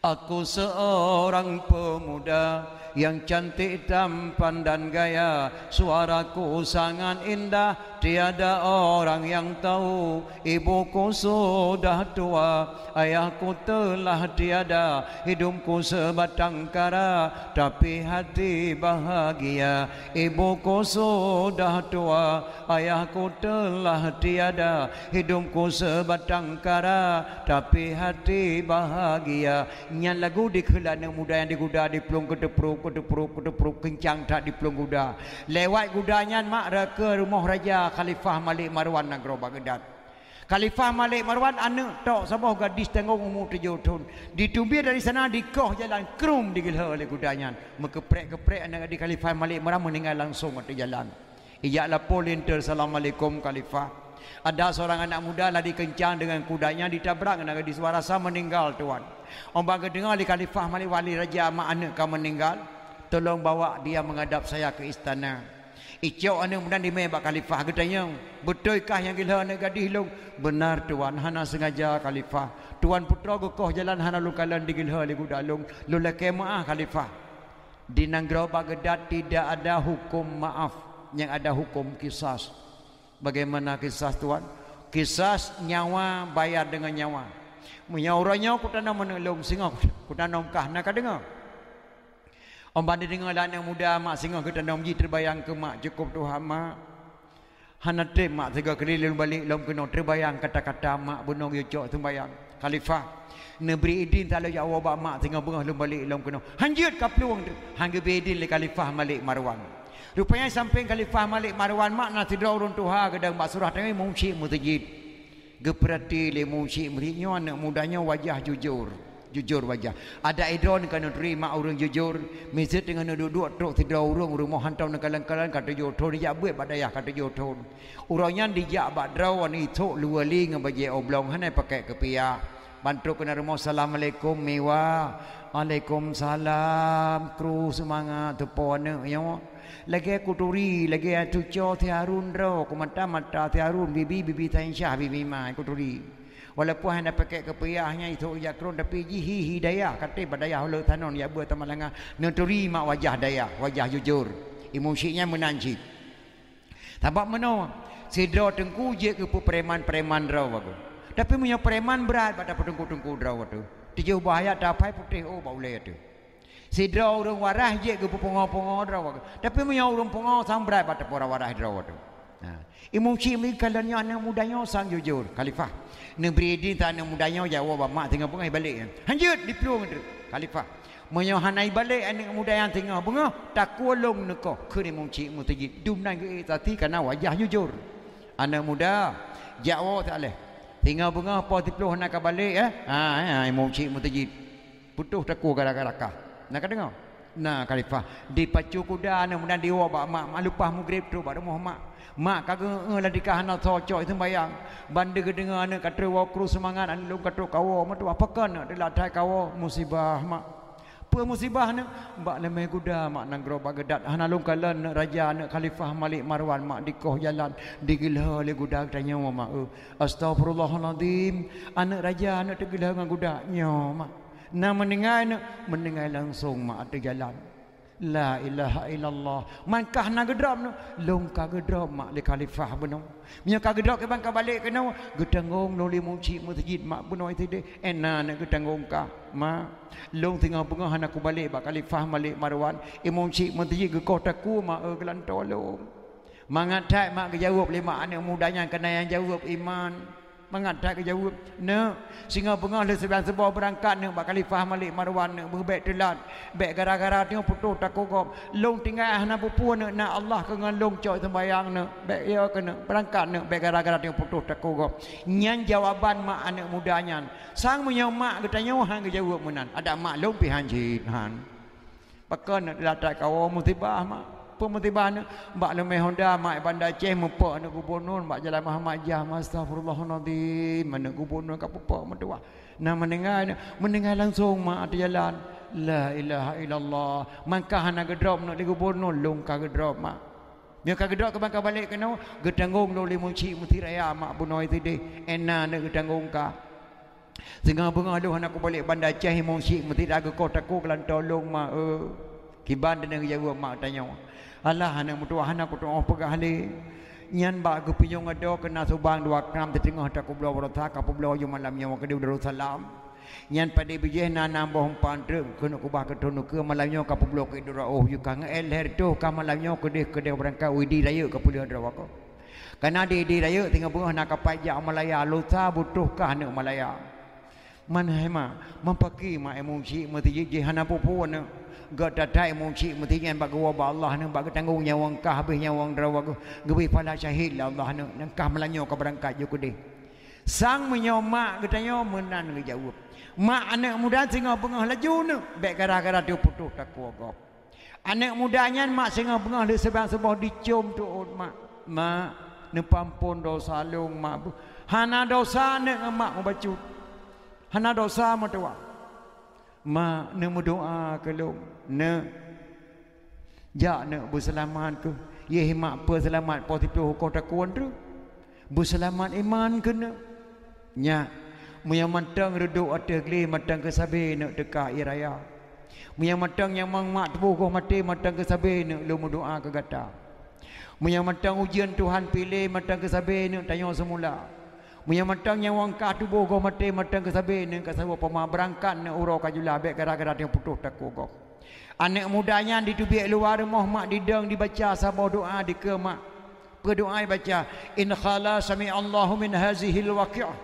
Aku seorang pemuda yang cantik tampan dan gaya. Suaraku sangat indah tiada orang yang tahu. Ibuku sudah tua ayahku telah tiada. Hidupku sebatang kara tapi hati bahagia. Ibuku sudah tua ayahku telah tiada. Hidupku sebatang kara tapi hati bahagia. Nyan lagu di kelana muda yang diguda di pelung kedepru kedepru kedepru kencang tak di pelung guda. Lewat gudanya mak ke rumah raja Khalifah Malik Marwan Negro Baghdad. Khalifah Malik Marwan anak tok sabah gadis tengok umur tujuh tahun. Ditumbir dari sana di koh jalan krum digilha oleh gudanya. Mekeprek-keprek anak di Khalifah Malik Marwan meninggal langsung di jalan. Iyalah polinter Assalamualaikum Khalifah. Ada seorang anak muda lari kencang dengan kudanya ditabrak dengan gadis warasa meninggal tuan. Orang dengar di khalifah mali wali raja amak anak kau meninggal. Tolong bawa dia menghadap saya ke istana. Icau anak muda di mebak khalifah katanya. Betulkah yang gila anak gadis long? Benar tuan. Hana sengaja khalifah. Tuan putra gukoh jalan hana lukalan di gila di gudalung. Lula kemah khalifah. Di Nanggara Baghdad tidak ada hukum maaf. Yang ada hukum kisah. Bagaimana kisah tuan? Kisah nyawa bayar dengan nyawa. Munya orangnya aku tanam menelung singa aku tanam kah nak dengar. Om bandar dengar lah anak muda mak singa kita tanam ji terbayang ke mak cukup tu mak. Hana te mak tiga kali balik lom kena terbayang kata-kata mak bunong yo cok sembayang. Khalifah Nebri idin tak lalu jawab mak tengah bengah lu balik lom kena. Hanjut ka peluang tu. Hangga bedin le khalifah Malik Marwan. Rupanya sampai khalifah Malik Marwan mak nak tidur urun tuha gedang mak surah tengah mungsi mutajid. Geperati le mungsi merinya anak mudanya wajah jujur. Jujur wajah. Ada idron kena terima orang jujur. Mizit dengan duduk truk tidur urung rumah hantar nak kalan-kalan kata jo thon dia buat badaya kata jo thon. Urangnya dijak bak draw ni tok luali ngabaje oblong hanai pakai kepiak. Bantu kena rumah Assalamualaikum Mewa Waalaikumsalam Kru semangat Tepo anak ya Lagi aku turi Lagi aku cuco Tiarun ro Aku mata-mata Tiarun Bibi Bibi Tain Syah Bibi Ma Aku turi Walaupun hendak pakai kepayahnya itu ya kron tapi jihi hidayah kata badaya hulu tanon ya buat tamalanga nuturi mak wajah daya wajah jujur. Emosinya menanjit. Tampak mana sidro tengku je ke preman-preman raw aku. Tapi punya preman berat pada petungku-tungku draw tu. Tiga bahaya dapai putih oh le tu. Si draw orang warah je ke pongo-pongo draw. Tapi punya orang pongo sang berat pada pora warah draw tu. Ha. Imam Syimi kalanya anak mudanya sang jujur. Khalifah. Negeri ini tak anak mudanya jawab mak tengah bunga balik. Hanjut di peluang tu. Khalifah. Menyohanai balik anak muda yang tengah bunga. Tak kuolong nekoh. Kini Imam Syimi mutajid. Dumnan ke tadi kerana wajah jujur. Anak muda. Jawab tak boleh. Tinggal bunga apa tiploh nak balik eh. Ha ya imam cik mutajid. Putuh taku gara-gara kah. Nak dengar? Nah khalifah. Dipacu kuda nak mudah diwa bak mak. Mak lupa mugrib tu bak rumah mak. Mak kagak lah dikah nak socok itu bayang. Banda ke dengar anak kata wa kru semangat. Anak lu kata kawo mak tu apa kan nak dilatai kawo musibah mak. Apa musibah ni? Mbak lemai kuda mak nang gro bagadat hana long kalan raja nak khalifah malik marwan mak dikoh jalan. Digila le kuda tanya mak. Uh, astagfirullahalazim anak raja nak tergila dengan kuda. Nyo mak nak mendengar nak mendengar langsung mak ada jalan La ilaha illallah. Man kah na gedrop no. Long ka gedrop mak le khalifah beno. Nya ka gedrop ke bang ka balik ke no. Gedangong lo le muci mutajid mak beno itu de. Ena na gedangong ka. Ma long tengah bunga han aku balik bak khalifah malik marwan. Imam cik mutajid ke kota ku mak e gelan tolong. Mangat tak mak ke jawab lima anak mudanya kena yang jawab iman mengadak ke jawab ne singa bengah le sebelah sebuah berangkat ne bak khalifah malik marwan ne berbek telat. Bek gara-gara tengok putus takugop long tinggal ahna pupu ne na Allah ke ngan long cok sembayang ne bek ya kena berangkat ne bek gara-gara tengok putus takugop nyan jawaban mak anak mudanya sang punya mak katanya hang ke jawab menan. Ada mak long pi hanji han. Pakan latak kau mutibah mak pemutiban mbak leme honda mak banda ceh mempak nak gubernur mbak jalan Muhammad Jah astagfirullahalazim mana gubernur kat pepak medua nah mendengar mendengar langsung mak ada jalan. La ilaha illallah. Mangkah nak gedrop nak di gubernur long ka gedrop mak. Dia ka gedrop ke bangka balik kena gedanggung lo limu ci muti raya mak bunoi tadi. Ena nak gedanggung ka Tengah bunga lu anak aku balik bandar Aceh Syekh mesti dah ke kota ku kelan tolong mak eh kiban jawab mak tanya Allah anak mutua anak aku tuh pegah hali nyan ba aku pinyong ado kena subang dua kram tengah tak aku belau berota kapu belau yo malam yang waktu dia salam. Nyan pada bijih nana boh empat truk kena aku bah ketunu ke malamnya kapu belau ke dura oh you kang el her tu kam malamnya ke dia ke dia berangkat widi raya kapu dia dura wako karena di di raya tinggal bunga nak kapai jak malaya lusa butuhkah nak malaya? Mana hema mempaki mak emosi mati je hana pupu nak gak datai mung cik mesti ngan bag gua Allah ni bag tanggung nyawang kah habis nyawang drawa ku gebi pala syahid lah Allah ni. Kah melanyo ke berangkat jo kudih sang menyomak katanya menan ke jawab. Mak anak muda singa bengah laju ni. Bek gara-gara dia putus tak kuagop anak mudanya mak singa bengah di sebang sebah dicium tu mak mak ni pampun dosa lung mak. Hana dosa ni mak membacut hana dosa mak Ma ne doa ke lu ne. Ja ne? Berselamat ke? Ye mak apa selamat po tipu ko ta kuan tu. Berselamat iman ke ne? Nya. Muya matang reduk ada gli matang ke sabe ne dekat iraya Muya matang yang mang mak tebu ko mati matang ke sabe ne lu doa ke gata. Muya matang ujian Tuhan pilih matang ke sabe ne tanya semula. Munya matang yang wang kah tubuh go mate matang ke sabe ne ka sabu pema berangkat ne uro ka jula be gara-gara dia putus go. Anak mudanya di tubiak luar rumah mak dideng dibaca sabah doa di ke mak. Berdoa baca in khala sami Allahu min hazihil waqi'ah.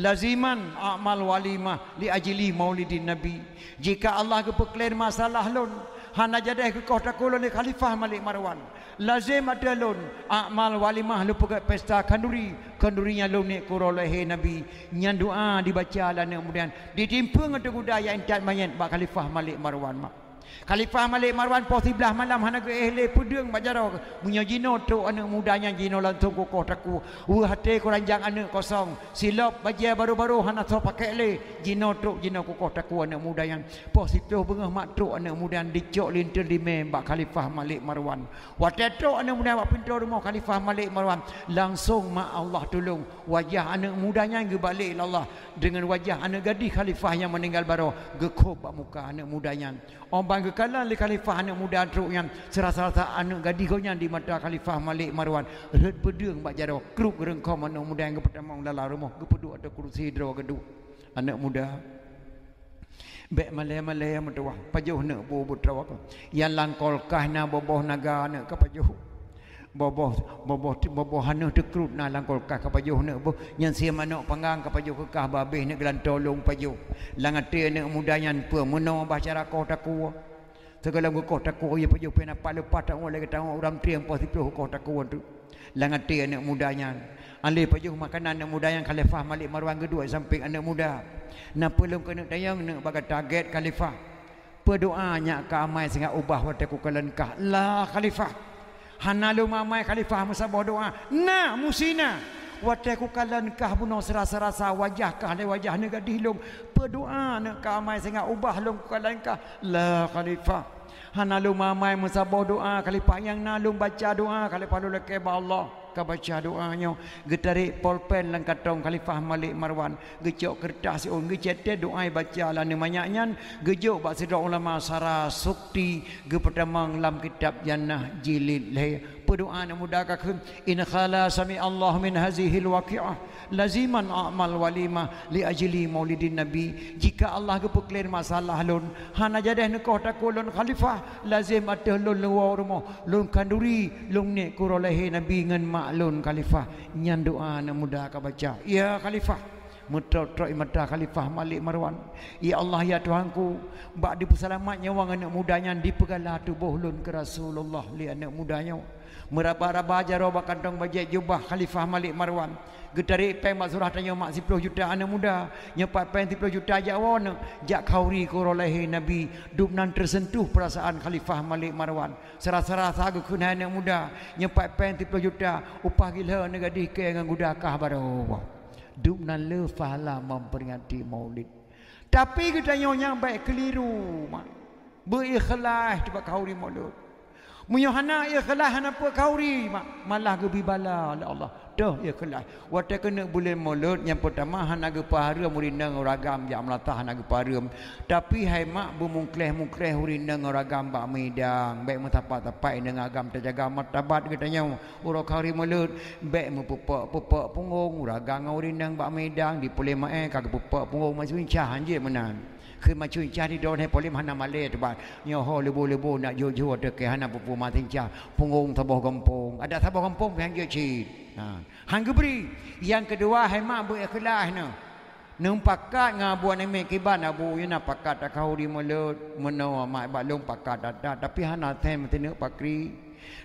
Laziman amal walimah li ajli maulidin nabi. Jika Allah ke peklaim masalah lon hana jadah ke kota kulon khalifah malik marwan. Lazim ada lon amal walimah lu pegat pesta kanduri kandurinya lon ni kurolehe nabi. Nyan doa dibaca dan kemudian ditimpa ngada budaya intat mayat bak khalifah malik marwan mak Khalifah Malik Marwan po belah malam hana ke ehle pudung bajaro punya jino tu anak mudanya jino lantung ko kotaku u hate ko ranjang anak kosong. Silap baja baru-baru hana so pakai le. Jino tu jino ko kotaku anak muda yang po sipo bengah mak tu anak muda dicok lintel di membak Khalifah Malik Marwan. Wate tu anak muda bak pintu rumah Khalifah Malik Marwan langsung mak Allah tolong wajah anak mudanya ge balik Allah. Dengan wajah anak gadis khalifah yang meninggal baru gekob muka anak mudanya orang kekalan li khalifah anak muda truk yang serasa-rasa anak yang di mata khalifah Malik Marwan. Red pedung bak jaro kruk rengkau anak muda yang pertama dalam rumah. Kepedu ada kursi dro gedu anak muda. Bek malaya-malaya metuah Pajuh nak bubu terawak Yang langkol kah na boboh naga nak ke pajuh? Boboh boboh boboh hanu tekrut na langkol kah ke pajuh nak boh Yang anak panggang ke pajuh ke kah babih nak gelan tolong pajuh? Langat nak muda yang pun Menau bacara kau tak Segala kau takut ya paju pena palu patah oleh kita orang triang pasti pelu kau takut tu. Langat dia anak mudanya. Ali paju makanan anak muda yang khalifah Malik Marwan kedua samping anak muda. Nak perlu kena tayang nak bagai target khalifah. Berdoanya ke amai sehingga ubah waktu ku kalenkah. La khalifah. Hana lu mamai khalifah masa doa. Na musina. Waktu ku kalenkah bunuh serasa-rasa wajah kah le wajah ni gadih long. Berdoa nak ke amai sehingga ubah long ku kalenkah. La khalifah. Hanalu mamai musabah doa khalifah yang nalung baca doa khalifah lu lekeh Allah ka baca doanya. Getarik polpen lang katong khalifah Malik Marwan. Gejok kertas on gecete doa baca lah. Ni manyaknya gejok bak sidra ulama sara sukti ge pertamang lam kitab jannah jilid. Le berdoa mudah ka in khala sami Allah min hazihi alwaqi'ah laziman amal walimah li ajli maulidin nabi. Jika Allah ke peklir masalah lun hana jadah ne kau tak lun khalifah lazim atah lun luar rumah. Lun kanduri lun ne kurolehe nabi ngan mak lun khalifah. Nyan doa na mudah ka baca. Ya khalifah Mutra-tra imata khalifah Malik Marwan. Ya Allah ya Tuhanku Bak di pesalamatnya Wang anak mudanya Dipegalah tubuh lun ke Rasulullah. Li anak mudanya Meraba-raba jaro Bak kantong bajak jubah Khalifah Malik Marwan Getari peng mak surah tanya mak 10 juta anak muda. Nyepat peng 10 juta ajak wana. Jak kauri kurolehi Nabi. Dubnan tersentuh perasaan Khalifah Malik Marwan. Serasa-rasa aku kena anak muda. Nyepat peng 10 juta. Upah gila negadi ke dengan gudakah baru. Dubnan le fahala memperingati maulid. Tapi kita nyonya baik keliru. Mak. Berikhlas cepat kauri maulid. Munyohana ikhlas apa kauri mak. Malah gebibala oleh Allah ada ya kena. Wata kena boleh mulut yang pertama hanaga pahara murinang ragam yang melatah hanaga pahara. Tapi hai mak bumungkleh mungkleh murinang ragam bak midang. Baik mutapak tapak yang dengan agam terjaga martabat katanya. Urok hari mulut. Baik mupupak pupak punggung ragam murinang bak midang. Di boleh mae eh kaga pupak punggung masih incah anjir menang. Kau macam incah ni dorang hepole hana malay tu bar. Nyoho lebu lebu nak jujur ada hana pupu matinca incah. Punggung tabah gempung. Ada tabah gempung yang jujur. Ha. Hang geberi. Yang kedua hema berikhlas na. Nampakat dengan abu anime kiban. Abu yang nampakat tak kau di mula menawa mak balung pakat ada tapi hana teh mesti nak pakri.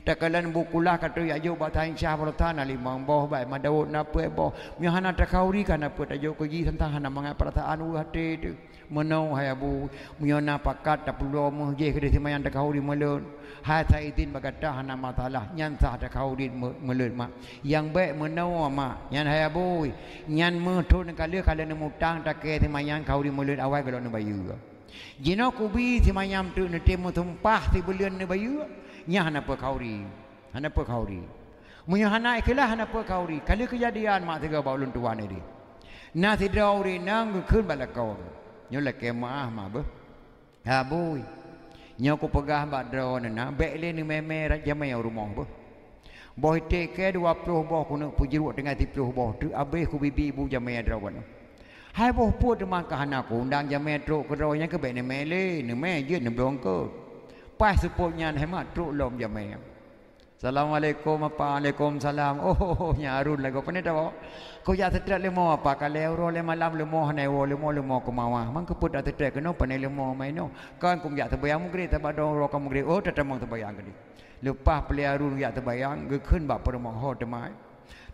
Tak kalan bukulah kata ya jo bata insya perutan alim bang boh bai na napa eh, boh? Mian hana tak kau di kan apa tak jo ko ji tentang hana mengapa perasaan uhati hati, menawa hai abu mian nampakat tak perlu mengaji kerja semayan tak kau di mulut hai saidin bagata hana matalah nyan sah tak kau di mulut mak. Yang baik menau mak. Nyan hai abu. Nyan mu tu nak kali kali nak mutang tak ke di mayan kau di mulut awal kalau nak bayu. Jino kubi si mayam tu ni temu tumpah si bulian ni bayu. Nya hana apa kauri hana apa kauri munya hana ikhlas hana apa kauri kali kejadian mak tiga baulun tuan ni na si dauri nang kun balakau nyo la ke maah ma be. Ha bui nyo ko pegah ba dro na na be le ni meme mai rumah Boh te ke 20 boh kuna puji ruak dengan 30 boh. Tu habis ku bibi ibu jamai drawan. Hai boh pu de mak hana ku undang jamai truk ke ronya ke be ne mele ne me ye ne blong ke. Pas suputnya hai mak truk lom jamai. Assalamualaikum apa Waalaikumsalam. Oh, oh, oh nyarun lagu apa ni tahu? Kau ya tetap lemo apa kalau euro le malam lemo hane wo lemo lemo ke mawah. Mang keput ada tetap kena panai lemo mai no. Kan kum ya terbayang mugri tak ada ro kamu mugri. Oh tetap mang terbayang kali. Lepas peliharun ya terbayang ge keun bak permong ho temai.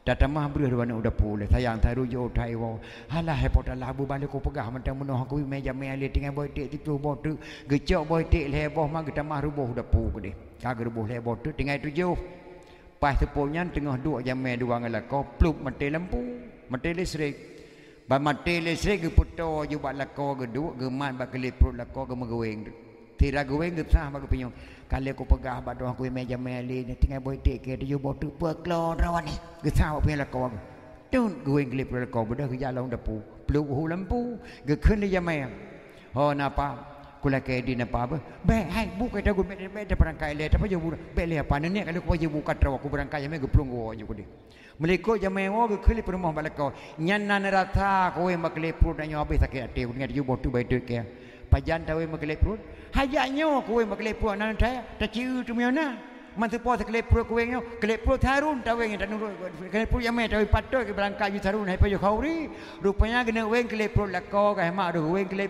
Data mah beri dua nak udah pulih. Sayang taru jo thai wo. Halah hepot lah bu balik ko pegah mentang menoh aku meja mele tinggal boy tik tipu boy tu. Gecok boy tik leboh mah kita mah rubuh udah pu gede. Kagak rubuh leboh tu tinggal tujuh. Pas tepunya tengah dua jam me dua ngala ko plup mati lampu, mati listrik. Ba mati listrik ge puto ju ba la ko ge du ge man ba kelip perut la ko ge megaweng. Tira geweng ge sah ba ge pinyo. Kali aku pegah ba doa aku meja meli ni tinggal boy tik ke tu bo tu peklo rawan ni. Ge sah ba pinyo la ko. Tun geweng kelip perut la ko bedah ge jalan depu. Plup hu lampu ge keun ni jam me. Oh napa? Kula ke di na paba be hai bu ka dagu be be da perangkai le tapi bu be le apa ne kalau ko je bu ka trawa ku perangkai me geplung go je ku di meliko je me wo ge khili per moh balako nyan na rata ko we makle pru na nyo be sakit ate ku ngat ju bo tu be tu ke pajan ta we makle pru haja nyo ko we makle pru na ta ta chi tu me na man tu po sakle pru ko we nyo. Kle pru tharun ta we ta nu kle pru ya me ta we patto ke perangkai ju tharun hai pa jo khauri rupanya gena we kle pru lako [laughs] ka ma do we kle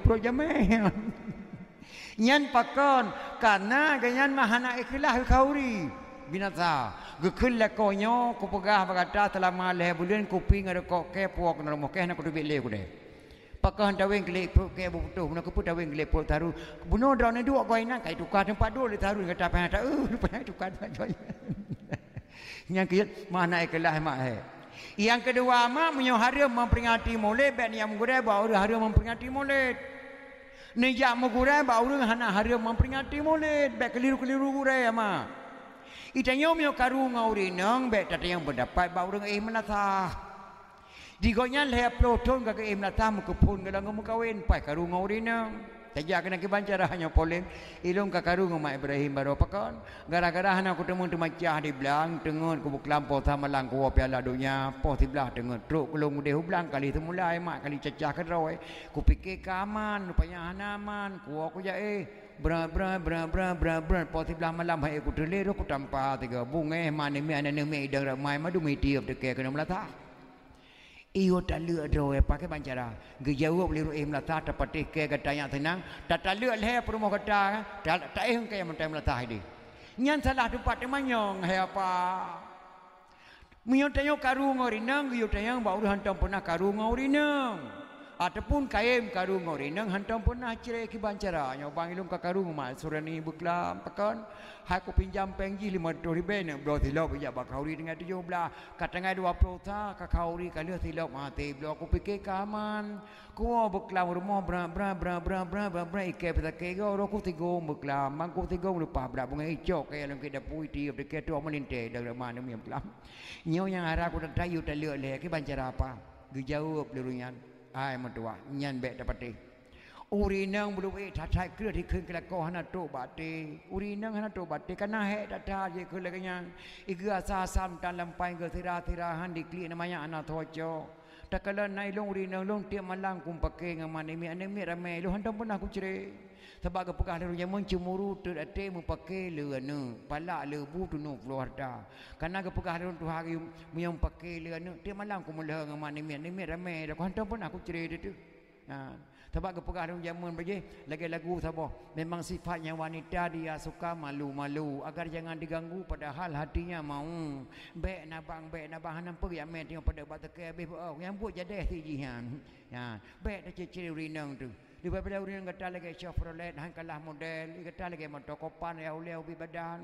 me Nyan pakon karena ganyan mahana ikhlas kauri binasa gekul la konyo ko pegah bagata telah maleh bulan kuping ada kok ke puak na mo ke na ko dubik le ko de pakon ta weng klik ke bu tu na ko put ta weng klik put taru. Buno dra ne dua ko ina kai tukar tempat dua le taru. Kata pa ta uh rupanya tukar ta joy [laughs] yang kiat mana ikhlas mak he yang kedua mak menyo hari memperingati molek ben yang mengure baru hari memperingati molek Ni jak menggurai baru hana hari memperingati mulut. Baik keliru-keliru gurai ama. Itanya mio karu ngauri nang baik tata yang berdapat baru eh menata. Digonya leh ploton ke eh menata mukupun ke dalam mukawin pai karu ngauri nang. Saja kena ke bancara hanya polem ilung ka karu ngoma Ibrahim baru pakon. Gara-gara hana aku temu temu cah di belang tengun ku kelampo sama lang ku piala dunia. Po ti belah tengun truk kulung de hublang kali tu mulai mak kali cecah ke ku fikir kaman rupanya hana man ku aku ja eh bra bra bra bra bra bra po ti belah malam hai ku tele ku tampa tiga bunga. Mana mi ana ne mi dang ramai. Madu mi tiap de ke kena melata Iyo lek doa pakai bancara. Gejawab liru im lata dapat ke yang tenang. Tak tak lek leh perumah kata. Tak tak eh kaya mentah melata ini. Nyan salah tempat manyong hai apa. Miyo tayong karung orinang, miyo tayong baru hantam pernah karung orinang. Ataupun kaim karung orinang hantam pernah cerai ki bancara. Nyo bang ilung ka karung mak surani buklam pakan. Aku pinjam pengji lima ratus ribu ni Belah tilap ya bak kauri dengan tujuh belah. Katanya dua puluh ta Kak kauri kali tilap mati Belah aku fikir kaman Kau beklam rumah bra bra bra bra bra bra bra Ike peta kega Aku tiga beklam Aku tiga lupa. Belah bunga hijau Kaya dalam kita pui tiap Dekat tu melinte Dalam mana ni beklam Nyaw yang arah aku tak tahu Tak lihat leh Kita bancar apa Gejauh pelurungan Ay mentua Nyan bek dapat teh อุรีนังบริเวทัดทายเครือที่ขึ้นกระกอหนาโตบาเตอุรีนังหนาโตบาเตกันน่าเหตัดทายคือเลยกันยังอีกอาซาซัมตันลำไปเกิดธิราธิราหันดิกลีนมายาอนาทโจ Tak kala nai long ri nang long tiap malam kum pakai dengan mana mi ane mi ramai lu hantam pernah aku cerai. Sebab ke pegah lu yang mencemuru ate mu pakai le anu pala le bu tu nu keluar. Karena ke pekah lu tu hari mu yang pakai le anu tiap malam kum mulah dengan mana mi ane mi ramai lu hantam pernah aku cerai itu. Nah. Ha sebab kepegah dong jamun bagi lagi lagu sabo. Memang sifatnya wanita dia suka malu-malu agar jangan diganggu padahal hatinya mau. Baik nabang baik nabang hanam pergi amen tengok pada batu ke habis oh yang buat jadi si jihan. Ya, baik dah ciri rinang tu. Di beberapa rinang kata lagi Chevrolet han kalah model, kata lagi motor kopan ya uleu bi badan.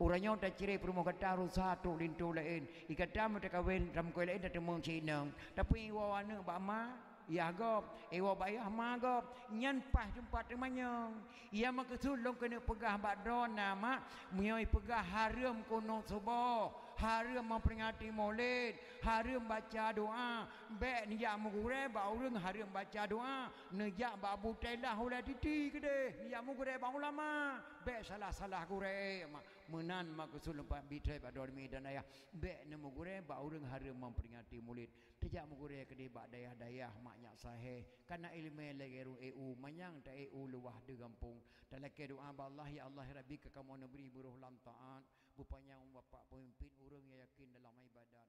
Orangnya tak ciri perumah kata rusak tu lintu lain. Ikata mereka kawin ram kau lain dah temu cina. Tapi wawana bama Ya gop, ewa bayah ma gop, nyan pas tempat temanya. Ia maka sulung kena pegah badon nama, muyoi pegah haram kono sobo. hari memperingati maulid. Hari membaca doa. Baik ni ya mugure ba urang hari membaca doa. Ne ya ba abu tailah oleh titi ke deh. Ni ya mugure ba ulama. Baik salah-salah gure menan mak usul pak bitai pada mi dan ayah. Baik ne mugure ba urang hari memperingati maulid tidak mugure ke deh ba dayah-dayah maknya sahih karena ilmu lagi EU manyang ta EU luah di kampung. Dan lagi doa Allah ya Allah ya Rabbi ke kamu negeri buruh lam taat Rupanya bapak pemimpin urang yang yakin dalam ibadat